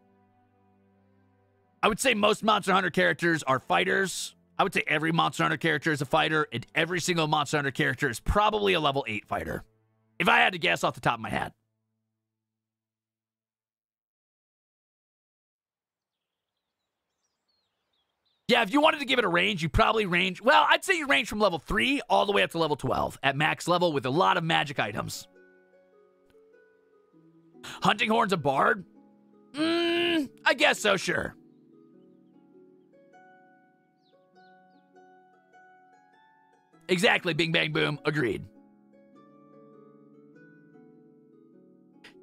I would say most Monster Hunter characters are fighters. I would say every Monster Hunter character is a fighter, and every single Monster Hunter character is probably a level 8 fighter. If I had to guess off the top of my head. Yeah, if you wanted to give it a range, you probably range. Well, I'd say you range from level 3 all the way up to level 12 at max level with a lot of magic items. Hunting Horn's a bard? Mmm, I guess so, sure. Exactly, Bing Bang Boom. Agreed.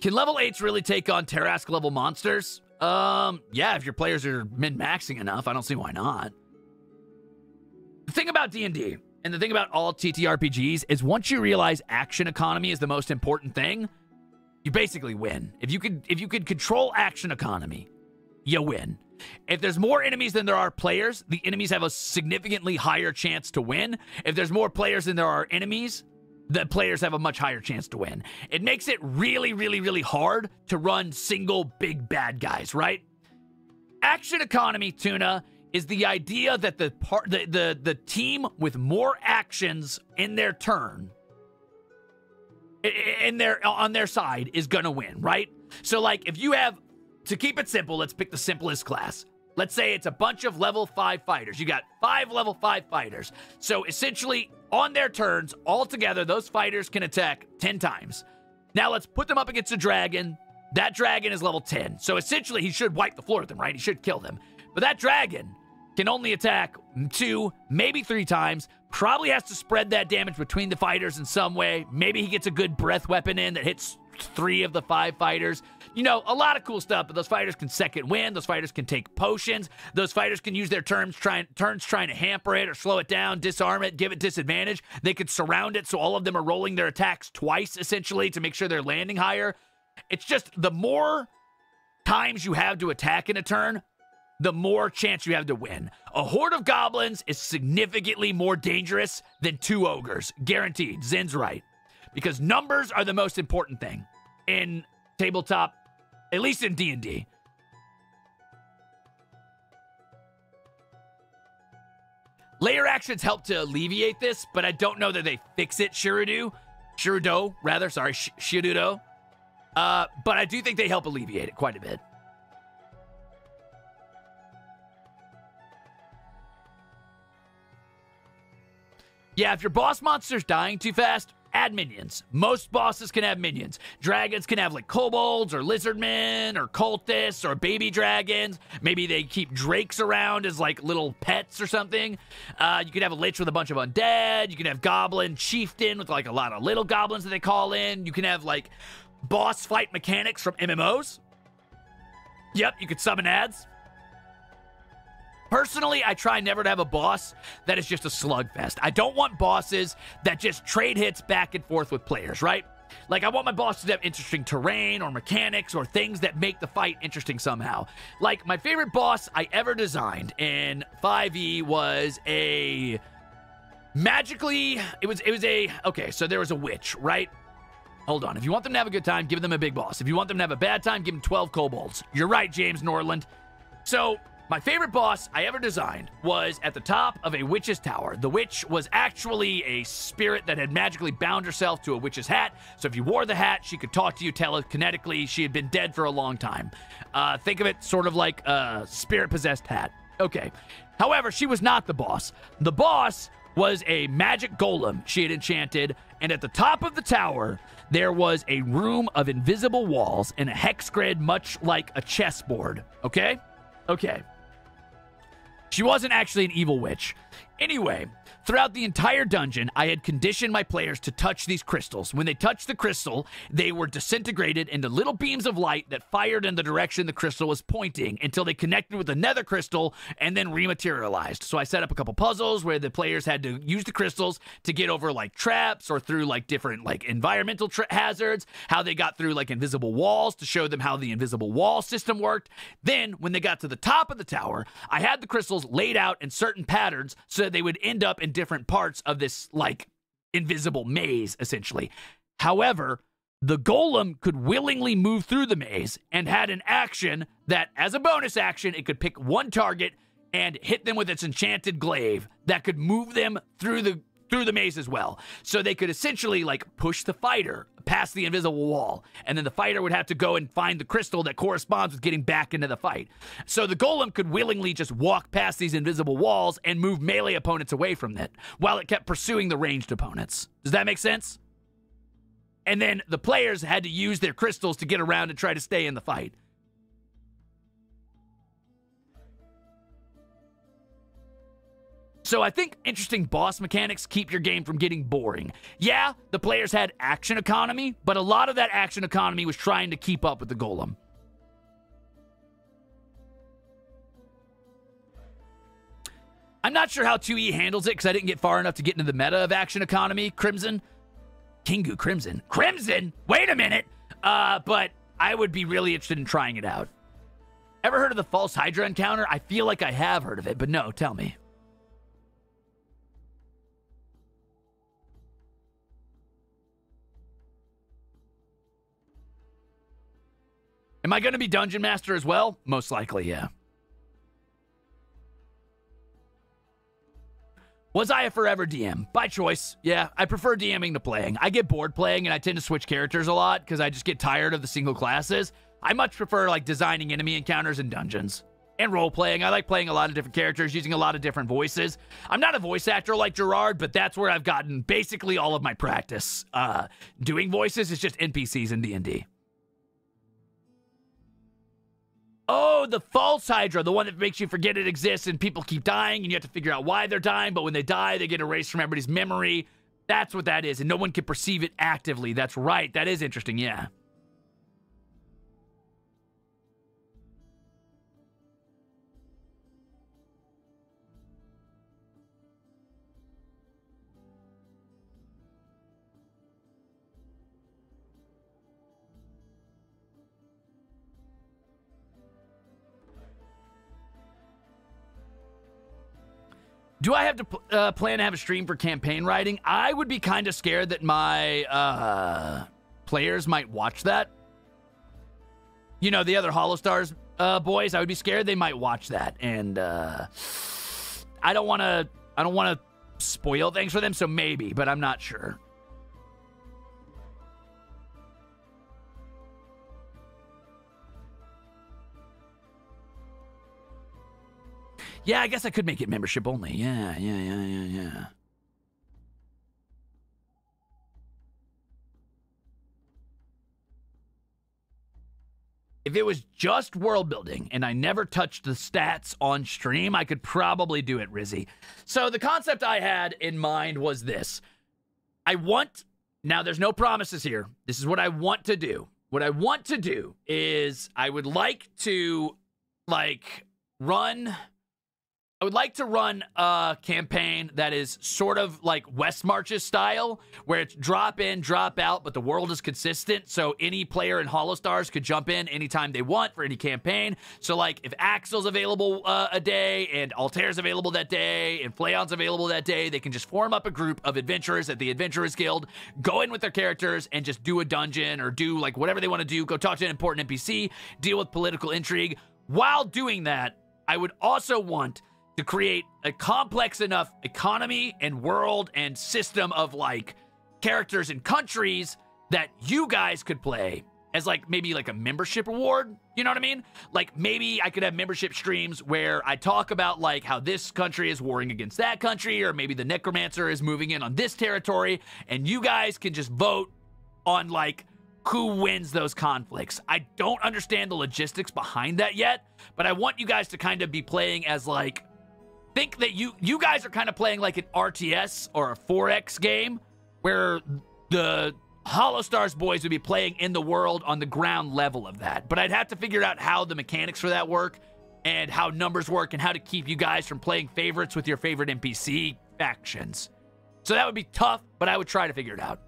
Can level 8s really take on Tarrasque level monsters? Um, yeah, if your players are min-maxing enough, I don't see why not. The thing about D&D and the thing about all TTRPGs is once you realize action economy is the most important thing, you basically win. If you could if you could control action economy, you win. If there's more enemies than there are players, the enemies have a significantly higher chance to win. If there's more players than there are enemies, the players have a much higher chance to win. It makes it really, really, really hard to run single big bad guys, right? Action economy, Tuna, is the idea that the part the, the the team with more actions in their turn in their on their side is gonna win, right? So like if you have to keep it simple, let's pick the simplest class. Let's say it's a bunch of level 5 fighters. You got 5 level 5 fighters. So essentially on their turns all together those fighters can attack 10 times. Now let's put them up against a dragon. That dragon is level 10. So essentially he should wipe the floor with them, right? He should kill them. But that dragon can only attack two, maybe three times. Probably has to spread that damage between the fighters in some way. Maybe he gets a good breath weapon in that hits three of the five fighters. You know, a lot of cool stuff, but those fighters can second wind. Those fighters can take potions. Those fighters can use their turns trying turns trying to hamper it or slow it down, disarm it, give it disadvantage. They could surround it so all of them are rolling their attacks twice, essentially, to make sure they're landing higher. It's just the more times you have to attack in a turn, the more chance you have to win. A horde of goblins is significantly more dangerous than two ogres. Guaranteed. Zin's right. Because numbers are the most important thing in tabletop, at least in D&D. Lair actions help to alleviate this, but I don't know that they fix it, Shirudo. Shirudo, rather, sorry, Sh- Shirudo. Uh, but I do think they help alleviate it quite a bit. Yeah, if your boss monster's dying too fast, add minions. Most bosses can have minions. Dragons can have like kobolds or lizardmen or cultists or baby dragons. Maybe they keep drakes around as like little pets or something. Uh, you could have a lich with a bunch of undead. You can have goblin chieftain with like a lot of little goblins that they call in. You can have like boss fight mechanics from MMOs. Yep, you could summon ads. Personally, I try never to have a boss that is just a slugfest. I don't want bosses that just trade hits back and forth with players, right? Like, I want my bosses to have interesting terrain or mechanics or things that make the fight interesting somehow. Like, my favorite boss I ever designed in 5e was a magically it was it was a okay so there was a witch right hold on if you want them to have a good time give them a big boss if you want them to have a bad time give them 12 kobolds you're right james norland so my favorite boss I ever designed was at the top of a witch's tower. The witch was actually a spirit that had magically bound herself to a witch's hat. So if you wore the hat, she could talk to you telekinetically. She had been dead for a long time. Uh, think of it sort of like a spirit possessed hat. Okay. However, she was not the boss. The boss was a magic golem she had enchanted, and at the top of the tower, there was a room of invisible walls and a hex grid much like a chessboard. Okay? Okay. She wasn't actually an evil witch. Anyway, throughout the entire dungeon, I had conditioned my players to touch these crystals. When they touched the crystal, they were disintegrated into little beams of light that fired in the direction the crystal was pointing until they connected with another crystal and then rematerialized. So I set up a couple puzzles where the players had to use the crystals to get over like traps or through like different like environmental hazards, how they got through like invisible walls to show them how the invisible wall system worked. Then, when they got to the top of the tower, I had the crystals laid out in certain patterns so that they would end up in different parts of this like invisible maze essentially. However, the golem could willingly move through the maze and had an action that as a bonus action it could pick one target and hit them with its enchanted glaive that could move them through the through the maze as well. So they could essentially like push the fighter past the invisible wall, and then the fighter would have to go and find the crystal that corresponds with getting back into the fight. So the golem could willingly just walk past these invisible walls and move melee opponents away from it, while it kept pursuing the ranged opponents. Does that make sense? And then the players had to use their crystals to get around and try to stay in the fight. So I think interesting boss mechanics keep your game from getting boring. Yeah, the players had action economy, but a lot of that action economy was trying to keep up with the golem. I'm not sure how 2E handles it because I didn't get far enough to get into the meta of action economy. Crimson, Kingu Crimson, Crimson. Wait a minute. Uh, but I would be really interested in trying it out. Ever heard of the false Hydra encounter? I feel like I have heard of it, but no, tell me. Am I going to be dungeon master as well? Most likely, yeah. Was I a forever DM? By choice. Yeah, I prefer DMing to playing. I get bored playing and I tend to switch characters a lot because I just get tired of the single classes. I much prefer like designing enemy encounters in dungeons and role playing. I like playing a lot of different characters, using a lot of different voices. I'm not a voice actor like Jurard, but that's where I've gotten basically all of my practice. Uh, doing voices is just NPCs in D&D. Oh, the false Hydra, the one that makes you forget it exists and people keep dying and you have to figure out why they're dying, but when they die, they get erased from everybody's memory. That's what that is, and no one can perceive it actively. That's right. That is interesting, yeah. Do I have to uh, plan to have a stream for campaign writing? I would be kind of scared that my uh, players might watch that. You know, the other Holostars uh, boys, I would be scared they might watch that, and uh, I don't want to. I don't want to spoil things for them, so maybe, but I'm not sure. Yeah, I guess I could make it membership only. Yeah, yeah, yeah, yeah, yeah. If it was just world building and I never touched the stats on stream, I could probably do it, Rizzy. So the concept I had in mind was this. I want, now there's no promises here. This is what I want to do. What I want to do is I would like to, like, run I would like to run a campaign that is sort of like West Marches style, where it's drop in, drop out, but the world is consistent. So any player in Holostars could jump in anytime they want for any campaign. So, like, if Axel's available uh, a day, and Altare's available that day, and Flayon's available that day, they can just form up a group of adventurers at the Adventurers Guild, go in with their characters, and just do a dungeon or do like whatever they want to do. Go talk to an important NPC, deal with political intrigue. While doing that, I would also want to create a complex enough economy and world and system of like characters and countries that you guys could play as like maybe like a membership award. You know what I mean? Like maybe I could have membership streams where I talk about like how this country is warring against that country, or maybe the necromancer is moving in on this territory, and you guys can just vote on like who wins those conflicts. I don't understand the logistics behind that yet, but I want you guys to kind of be playing as like think that you you guys are kind of playing like an RTS or a 4X game where the Holostars boys would be playing in the world on the ground level of that. But I'd have to figure out how the mechanics for that work and how numbers work and how to keep you guys from playing favorites with your favorite NPC factions. So that would be tough, but I would try to figure it out.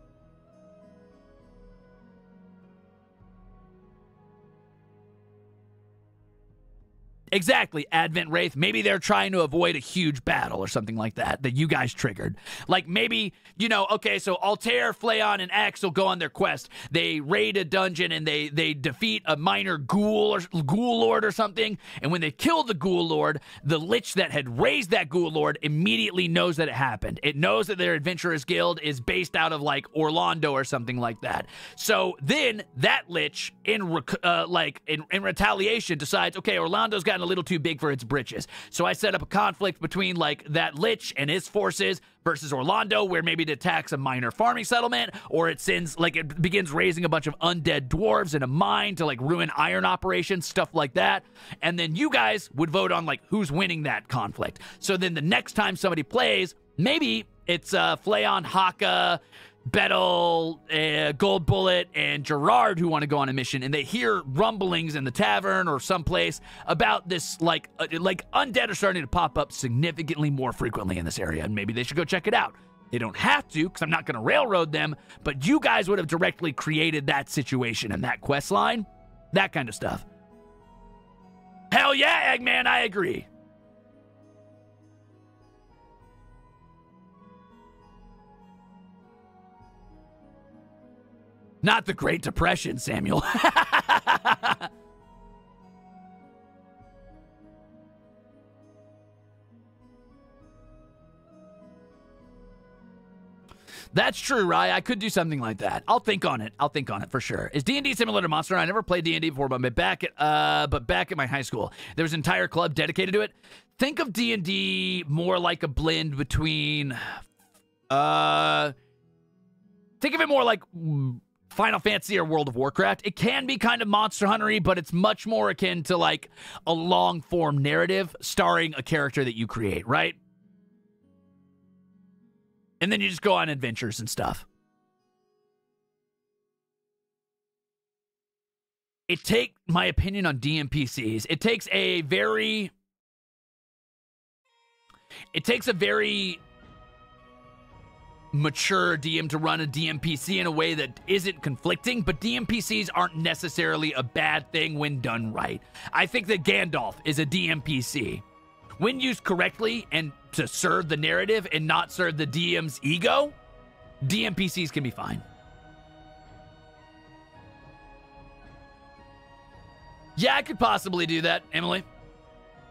Exactly, Advent Wraith. Maybe they're trying to avoid a huge battle or something like that that you guys triggered. Like maybe, you know, okay, so Altare, Flayon, and Axel go on their quest. They raid a dungeon and they they defeat a minor ghoul or ghoul lord or something. And when they kill the ghoul lord, the lich that had raised that ghoul lord immediately knows that it happened. It knows that their adventurers guild is based out of like Orlando or something like that. So then that lich in uh, like in, in retaliation decides, okay, Orlando's gotten a little too big for its britches. So I set up a conflict between like that Lich and his forces versus Orlando, where maybe it attacks a minor farming settlement, or it sends like it begins raising a bunch of undead dwarves in a mine to like ruin iron operations, stuff like that. And then you guys would vote on like who's winning that conflict. So then the next time somebody plays, maybe it's uh Flayon Hakka Bettel, uh, Goldbullet, and Jurard who want to go on a mission, and they hear rumblings in the tavern or someplace about this, like, uh, like undead are starting to pop up significantly more frequently in this area, and maybe they should go check it out. They don't have to, because I'm not going to railroad them, but you guys would have directly created that situation and that quest line, that kind of stuff. Hell yeah, Eggman, I agree. Not the Great Depression, Samuel. That's true, Rye. I could do something like that. I'll think on it. I'll think on it for sure. Is D&D similar to Monster? I never played D&D before, but back at uh, but back at my high school, there was an entire club dedicated to it. Think of D&D more like a blend between, uh, think of it more like Final Fantasy or World of Warcraft. It can be kind of Monster Huntery, but it's much more akin to like a long form narrative starring a character that you create, right? And then you just go on adventures and stuff. It take my opinion on DMPCs. It takes a very it takes a very mature DM to run a DMPC in a way that isn't conflicting, but DMPCs aren't necessarily a bad thing when done right. I think that Gandalf is a DMPC. When used correctly and to serve the narrative and not serve the DM's ego, DMPCs can be fine. Yeah, I could possibly do that, Emily.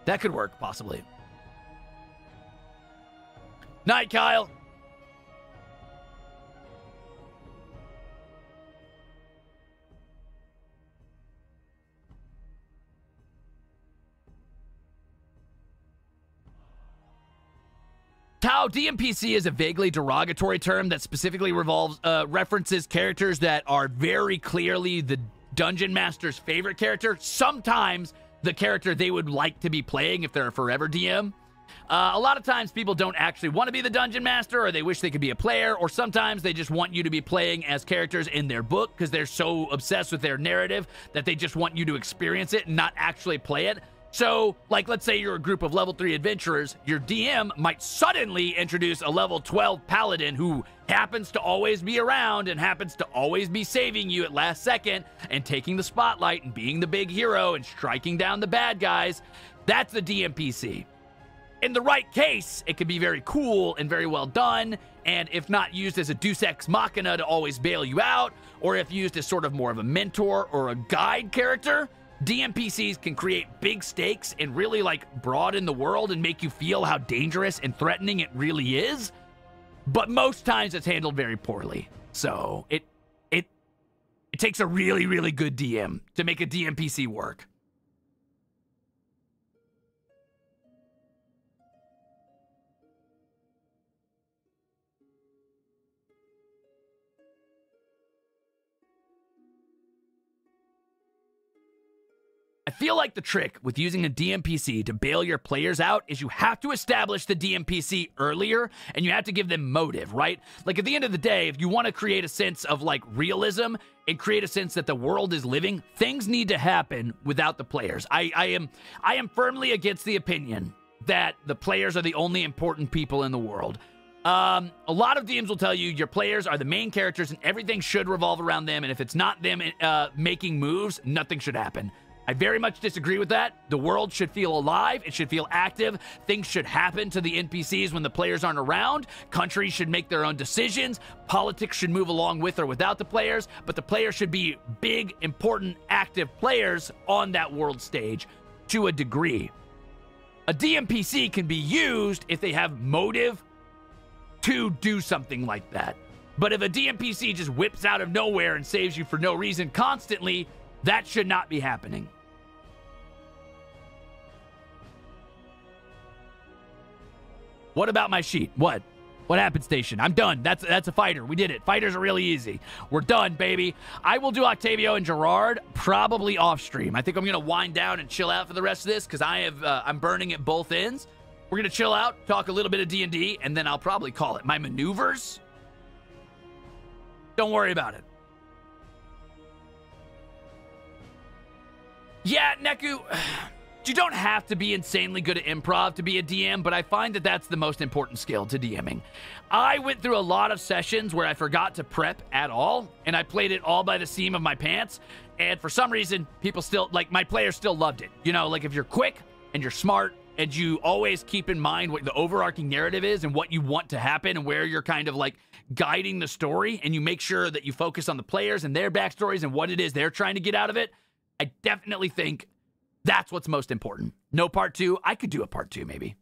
That could work, possibly. Night, Kyle. Tau, DMPC is a vaguely derogatory term that specifically revolves uh, references characters that are very clearly the dungeon master's favorite character. Sometimes the character they would like to be playing if they're a forever DM. Uh, a lot of times people don't actually want to be the dungeon master or they wish they could be a player or sometimes they just want you to be playing as characters in their book because they're so obsessed with their narrative that they just want you to experience it and not actually play it so, like, let's say you're a group of level 3 adventurers, your DM might suddenly introduce a level 12 paladin who happens to always be around and happens to always be saving you at last second and taking the spotlight and being the big hero and striking down the bad guys. That's the DMPC. In the right case, it could be very cool and very well done, and if not used as a deus ex machina to always bail you out, or if used as sort of more of a mentor or a guide character, DMPCs can create big stakes and really like broaden the world and make you feel how dangerous and threatening it really is. But most times it's handled very poorly. So it it it takes a really, really good DM to make a DMPC work. Feel like the trick with using a DMPC to bail your players out is you have to establish the DMPC earlier and you have to give them motive, right? Like at the end of the day, if you want to create a sense of like realism and create a sense that the world is living, things need to happen without the players. I, I am I am firmly against the opinion that the players are the only important people in the world. Um, a lot of DMs will tell you your players are the main characters and everything should revolve around them. And if it's not them uh, making moves, nothing should happen. I very much disagree with that. The world should feel alive. It should feel active. Things should happen to the NPCs when the players aren't around. Countries should make their own decisions. Politics should move along with or without the players. But the players should be big, important, active players on that world stage to a degree. A DMPC can be used if they have motive to do something like that. But if a DMPC just whips out of nowhere and saves you for no reason constantly, that should not be happening. What about my sheet? What? What happened, station? I'm done. That's that's a fighter. We did it. Fighters are really easy. We're done, baby. I will do Octavio and Jurard probably off stream. I think I'm gonna wind down and chill out for the rest of this because I have uh, I'm burning at both ends. We're gonna chill out, talk a little bit of D and D, and then I'll probably call it my maneuvers. Don't worry about it. Yeah, Neku, you don't have to be insanely good at improv to be a DM, but I find that that's the most important skill to DMing. I went through a lot of sessions where I forgot to prep at all, and I played it all by the seam of my pants. And for some reason, people still, like, my players still loved it. You know, like, if you're quick and you're smart and you always keep in mind what the overarching narrative is and what you want to happen and where you're kind of like guiding the story, and you make sure that you focus on the players and their backstories and what it is they're trying to get out of it I definitely think that's what's most important. No part two. I could do a part two, maybe.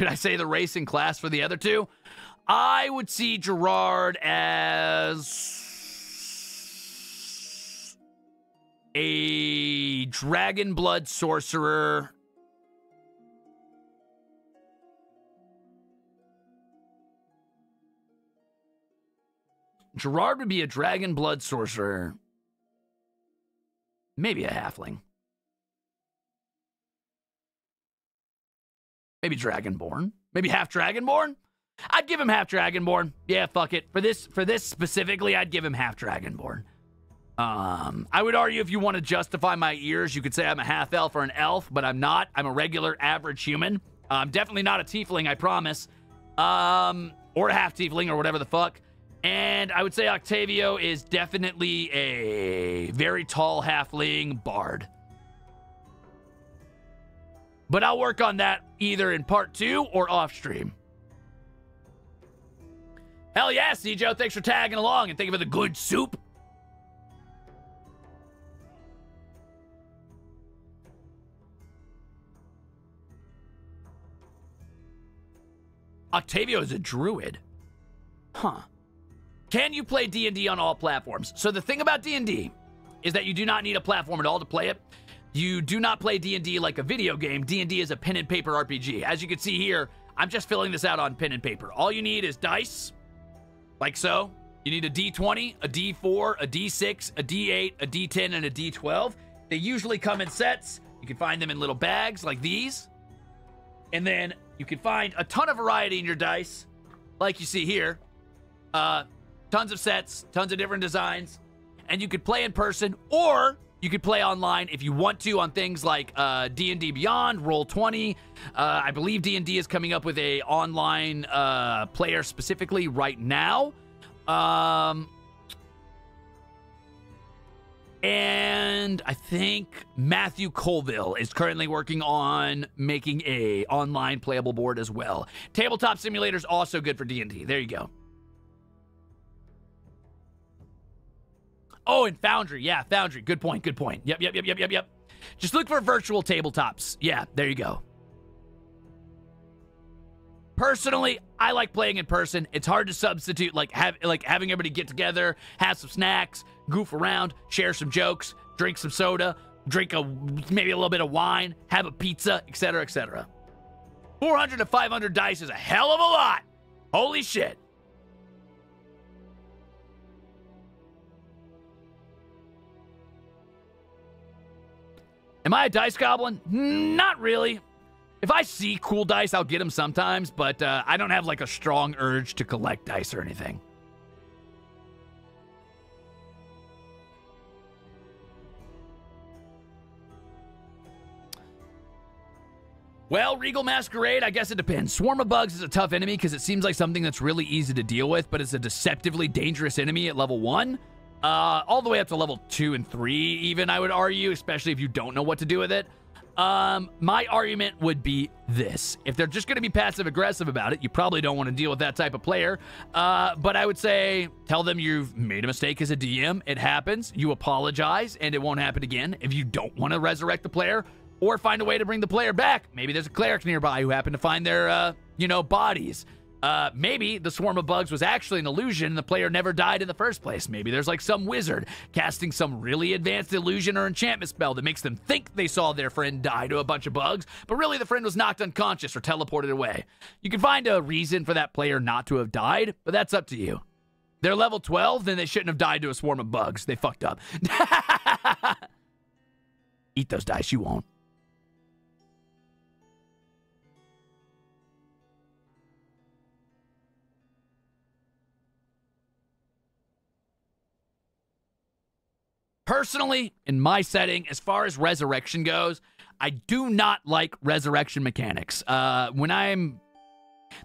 could I say the race and class for the other two? I would see Jurard as a dragon blood sorcerer. Jurard would be a dragon blood sorcerer. Maybe a halfling. Maybe dragonborn. Maybe half dragonborn. I'd give him half dragonborn. Yeah, fuck it. For this for this specifically, I'd give him half dragonborn. Um, I would argue if you want to justify my ears, you could say I'm a half elf or an elf, but I'm not. I'm a regular average human. I'm definitely not a tiefling, I promise. Um, or a half tiefling or whatever the fuck. And I would say Octavio is definitely a very tall halfling bard. But I'll work on that either in part two or off stream. Hell yeah, Joe. Thanks for tagging along and thank you for the good soup. Octavio is a druid. Huh. Can you play D&D on all platforms? So the thing about D&D is that you do not need a platform at all to play it. You do not play D&D like a video game. D&D is a pen and paper RPG. As you can see here, I'm just filling this out on pen and paper. All you need is dice, like so. You need a D20, a D4, a D6, a D8, a D10, and a D12. They usually come in sets. You can find them in little bags like these. And then you can find a ton of variety in your dice, like you see here. Uh, tons of sets, tons of different designs. And you could play in person or you could play online if you want to on things like uh, D&D Beyond, Roll20. Uh, I believe D&D is coming up with a online uh, player specifically right now. Um, and I think Matthew Colville is currently working on making a online playable board as well. Tabletop Simulator is also good for D&D. There you go. Oh, and Foundry. Yeah, Foundry. Good point. Good point. Yep, yep, yep, yep, yep, yep. Just look for virtual tabletops. Yeah, there you go. Personally, I like playing in person. It's hard to substitute like have like having everybody get together, have some snacks, goof around, share some jokes, drink some soda, drink a maybe a little bit of wine, have a pizza, etc., etc. 400 to 500 dice is a hell of a lot. Holy shit. Am I a dice goblin? Not really. If I see cool dice, I'll get them sometimes, but uh, I don't have like a strong urge to collect dice or anything. Well, Regal Masquerade, I guess it depends. Swarm of Bugs is a tough enemy because it seems like something that's really easy to deal with, but it's a deceptively dangerous enemy at level 1. Uh, all the way up to level two and three, even I would argue, especially if you don't know what to do with it. Um, my argument would be this: if they're just going to be passive aggressive about it, you probably don't want to deal with that type of player. Uh, but I would say tell them you've made a mistake as a DM. It happens. You apologize, and it won't happen again. If you don't want to resurrect the player, or find a way to bring the player back, maybe there's a cleric nearby who happened to find their, uh, you know, bodies. Uh, maybe the swarm of bugs was actually an illusion and the player never died in the first place. Maybe there's like some wizard casting some really advanced illusion or enchantment spell that makes them think they saw their friend die to a bunch of bugs, but really the friend was knocked unconscious or teleported away. You can find a reason for that player not to have died, but that's up to you. They're level 12, then they shouldn't have died to a swarm of bugs. They fucked up. Eat those dice, you won't. Personally, in my setting, as far as resurrection goes, I do not like resurrection mechanics. Uh, when I'm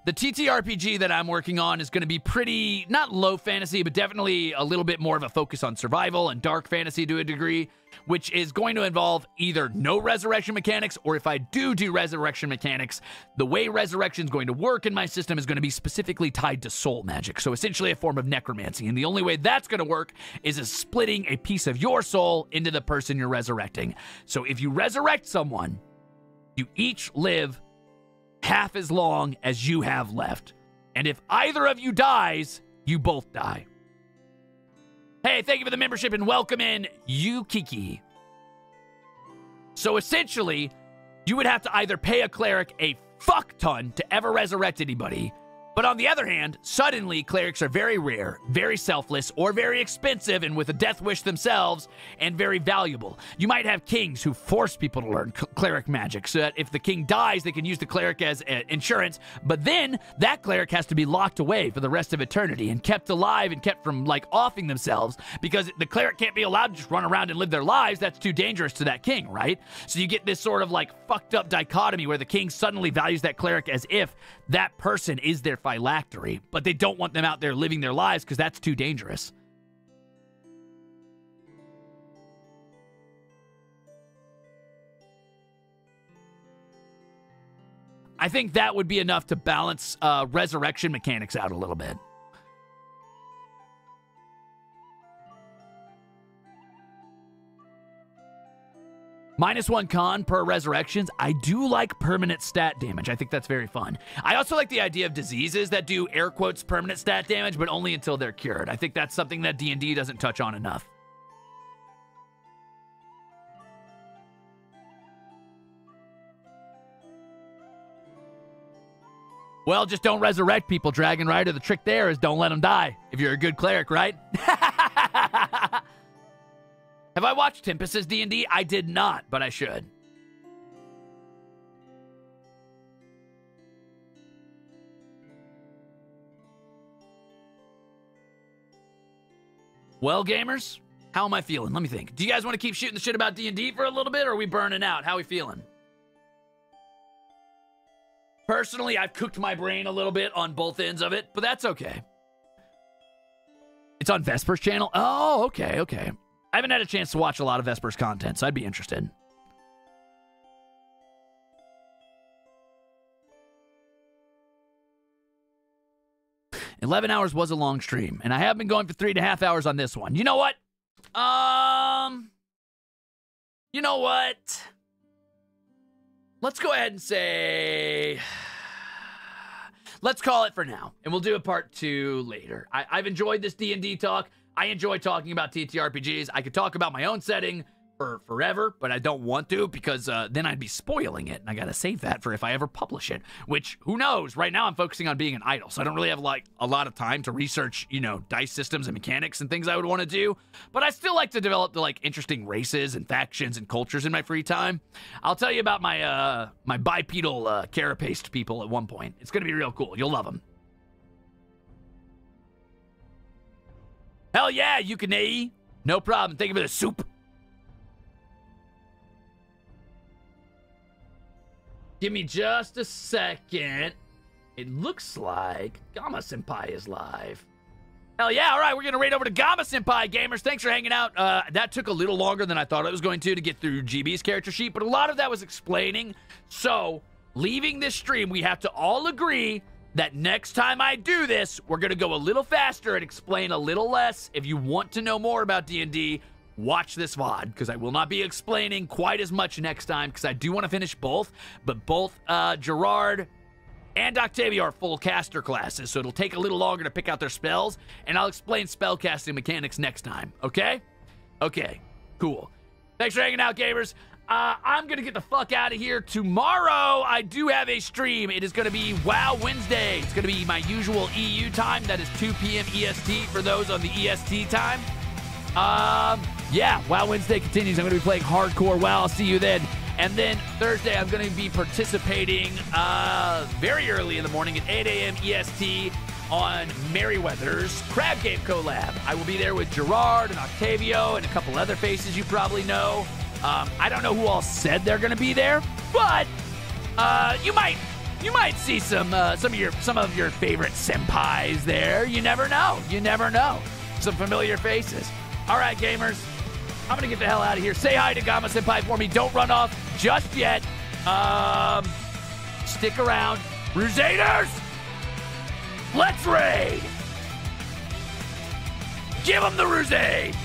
the TTRPG that I'm working on is going to be pretty, not low fantasy, but definitely a little bit more of a focus on survival and dark fantasy to a degree, which is going to involve either no resurrection mechanics, or if I do do resurrection mechanics, the way resurrection is going to work in my system is going to be specifically tied to soul magic. So essentially a form of necromancy. And the only way that's going to work is a splitting a piece of your soul into the person you're resurrecting. So if you resurrect someone, you each live half as long as you have left. And if either of you dies, you both die. Hey, thank you for the membership and welcome in Yukiki. So essentially, you would have to either pay a cleric a fuck ton to ever resurrect anybody, but on the other hand, suddenly clerics are very rare, very selfless, or very expensive and with a death wish themselves, and very valuable. You might have kings who force people to learn cleric magic so that if the king dies, they can use the cleric as uh, insurance, but then that cleric has to be locked away for the rest of eternity and kept alive and kept from like offing themselves because the cleric can't be allowed to just run around and live their lives. That's too dangerous to that king, right? So you get this sort of like fucked up dichotomy where the king suddenly values that cleric as if that person is their phylactery, but they don't want them out there living their lives because that's too dangerous. I think that would be enough to balance uh, resurrection mechanics out a little bit. Minus one con per resurrections. I do like permanent stat damage. I think that's very fun. I also like the idea of diseases that do air quotes permanent stat damage, but only until they're cured. I think that's something that D&D doesn't touch on enough. Well, just don't resurrect people, Dragon Rider. The trick there is don't let them die if you're a good cleric, right? Have I watched Tempus's D&D? I did not, but I should. Well, gamers, how am I feeling? Let me think. Do you guys want to keep shooting the shit about D&D for a little bit, or are we burning out? How are we feeling? Personally, I've cooked my brain a little bit on both ends of it, but that's okay. It's on Vesper's channel? Oh, okay, okay. I haven't had a chance to watch a lot of Vesper's content, so I'd be interested. Eleven hours was a long stream, and I have been going for three and a half hours on this one. You know what? Um, you know what? Let's go ahead and say, let's call it for now, and we'll do a part two later. I, I've enjoyed this D and D talk. I enjoy talking about TTRPGs. I could talk about my own setting for forever, but I don't want to because uh, then I'd be spoiling it, and I gotta save that for if I ever publish it. Which who knows? Right now, I'm focusing on being an idol, so I don't really have like a lot of time to research, you know, dice systems and mechanics and things I would want to do. But I still like to develop the like interesting races and factions and cultures in my free time. I'll tell you about my uh my bipedal uh, carapace people at one point. It's gonna be real cool. You'll love them. Hell yeah, you can A. No problem. Thank you for the soup. Give me just a second. It looks like Gamma Senpai is live. Hell yeah, all right, we're gonna raid over to Gamma Senpai gamers. Thanks for hanging out. Uh, that took a little longer than I thought it was going to to get through GB's character sheet, but a lot of that was explaining. So, leaving this stream, we have to all agree that next time I do this, we're going to go a little faster and explain a little less. If you want to know more about D&D, watch this VOD because I will not be explaining quite as much next time because I do want to finish both, but both uh, Jurard and Octavio are full caster classes, so it'll take a little longer to pick out their spells, and I'll explain spellcasting mechanics next time, okay? Okay, cool. Thanks for hanging out, gamers. Uh, I'm gonna get the fuck out of here. Tomorrow, I do have a stream. It is gonna be Wow Wednesday. It's gonna be my usual EU time. That is 2 p.m. EST for those on the EST time. Um, yeah, Wow Wednesday continues. I'm gonna be playing hardcore WoW. I'll see you then. And then Thursday, I'm gonna be participating uh, very early in the morning at 8 a.m. EST on Merryweather's Crab Game collab. I will be there with Jurard and Octavio and a couple other faces you probably know. Um, I don't know who all said they're going to be there, but uh, you might you might see some uh, some of your some of your favorite senpais there. You never know. You never know. Some familiar faces. All right, gamers. I'm gonna get the hell out of here. Say hi to Gamma Senpai for me. Don't run off just yet. Um, stick around, Rusaders. Let's raid. Give them the Rusade.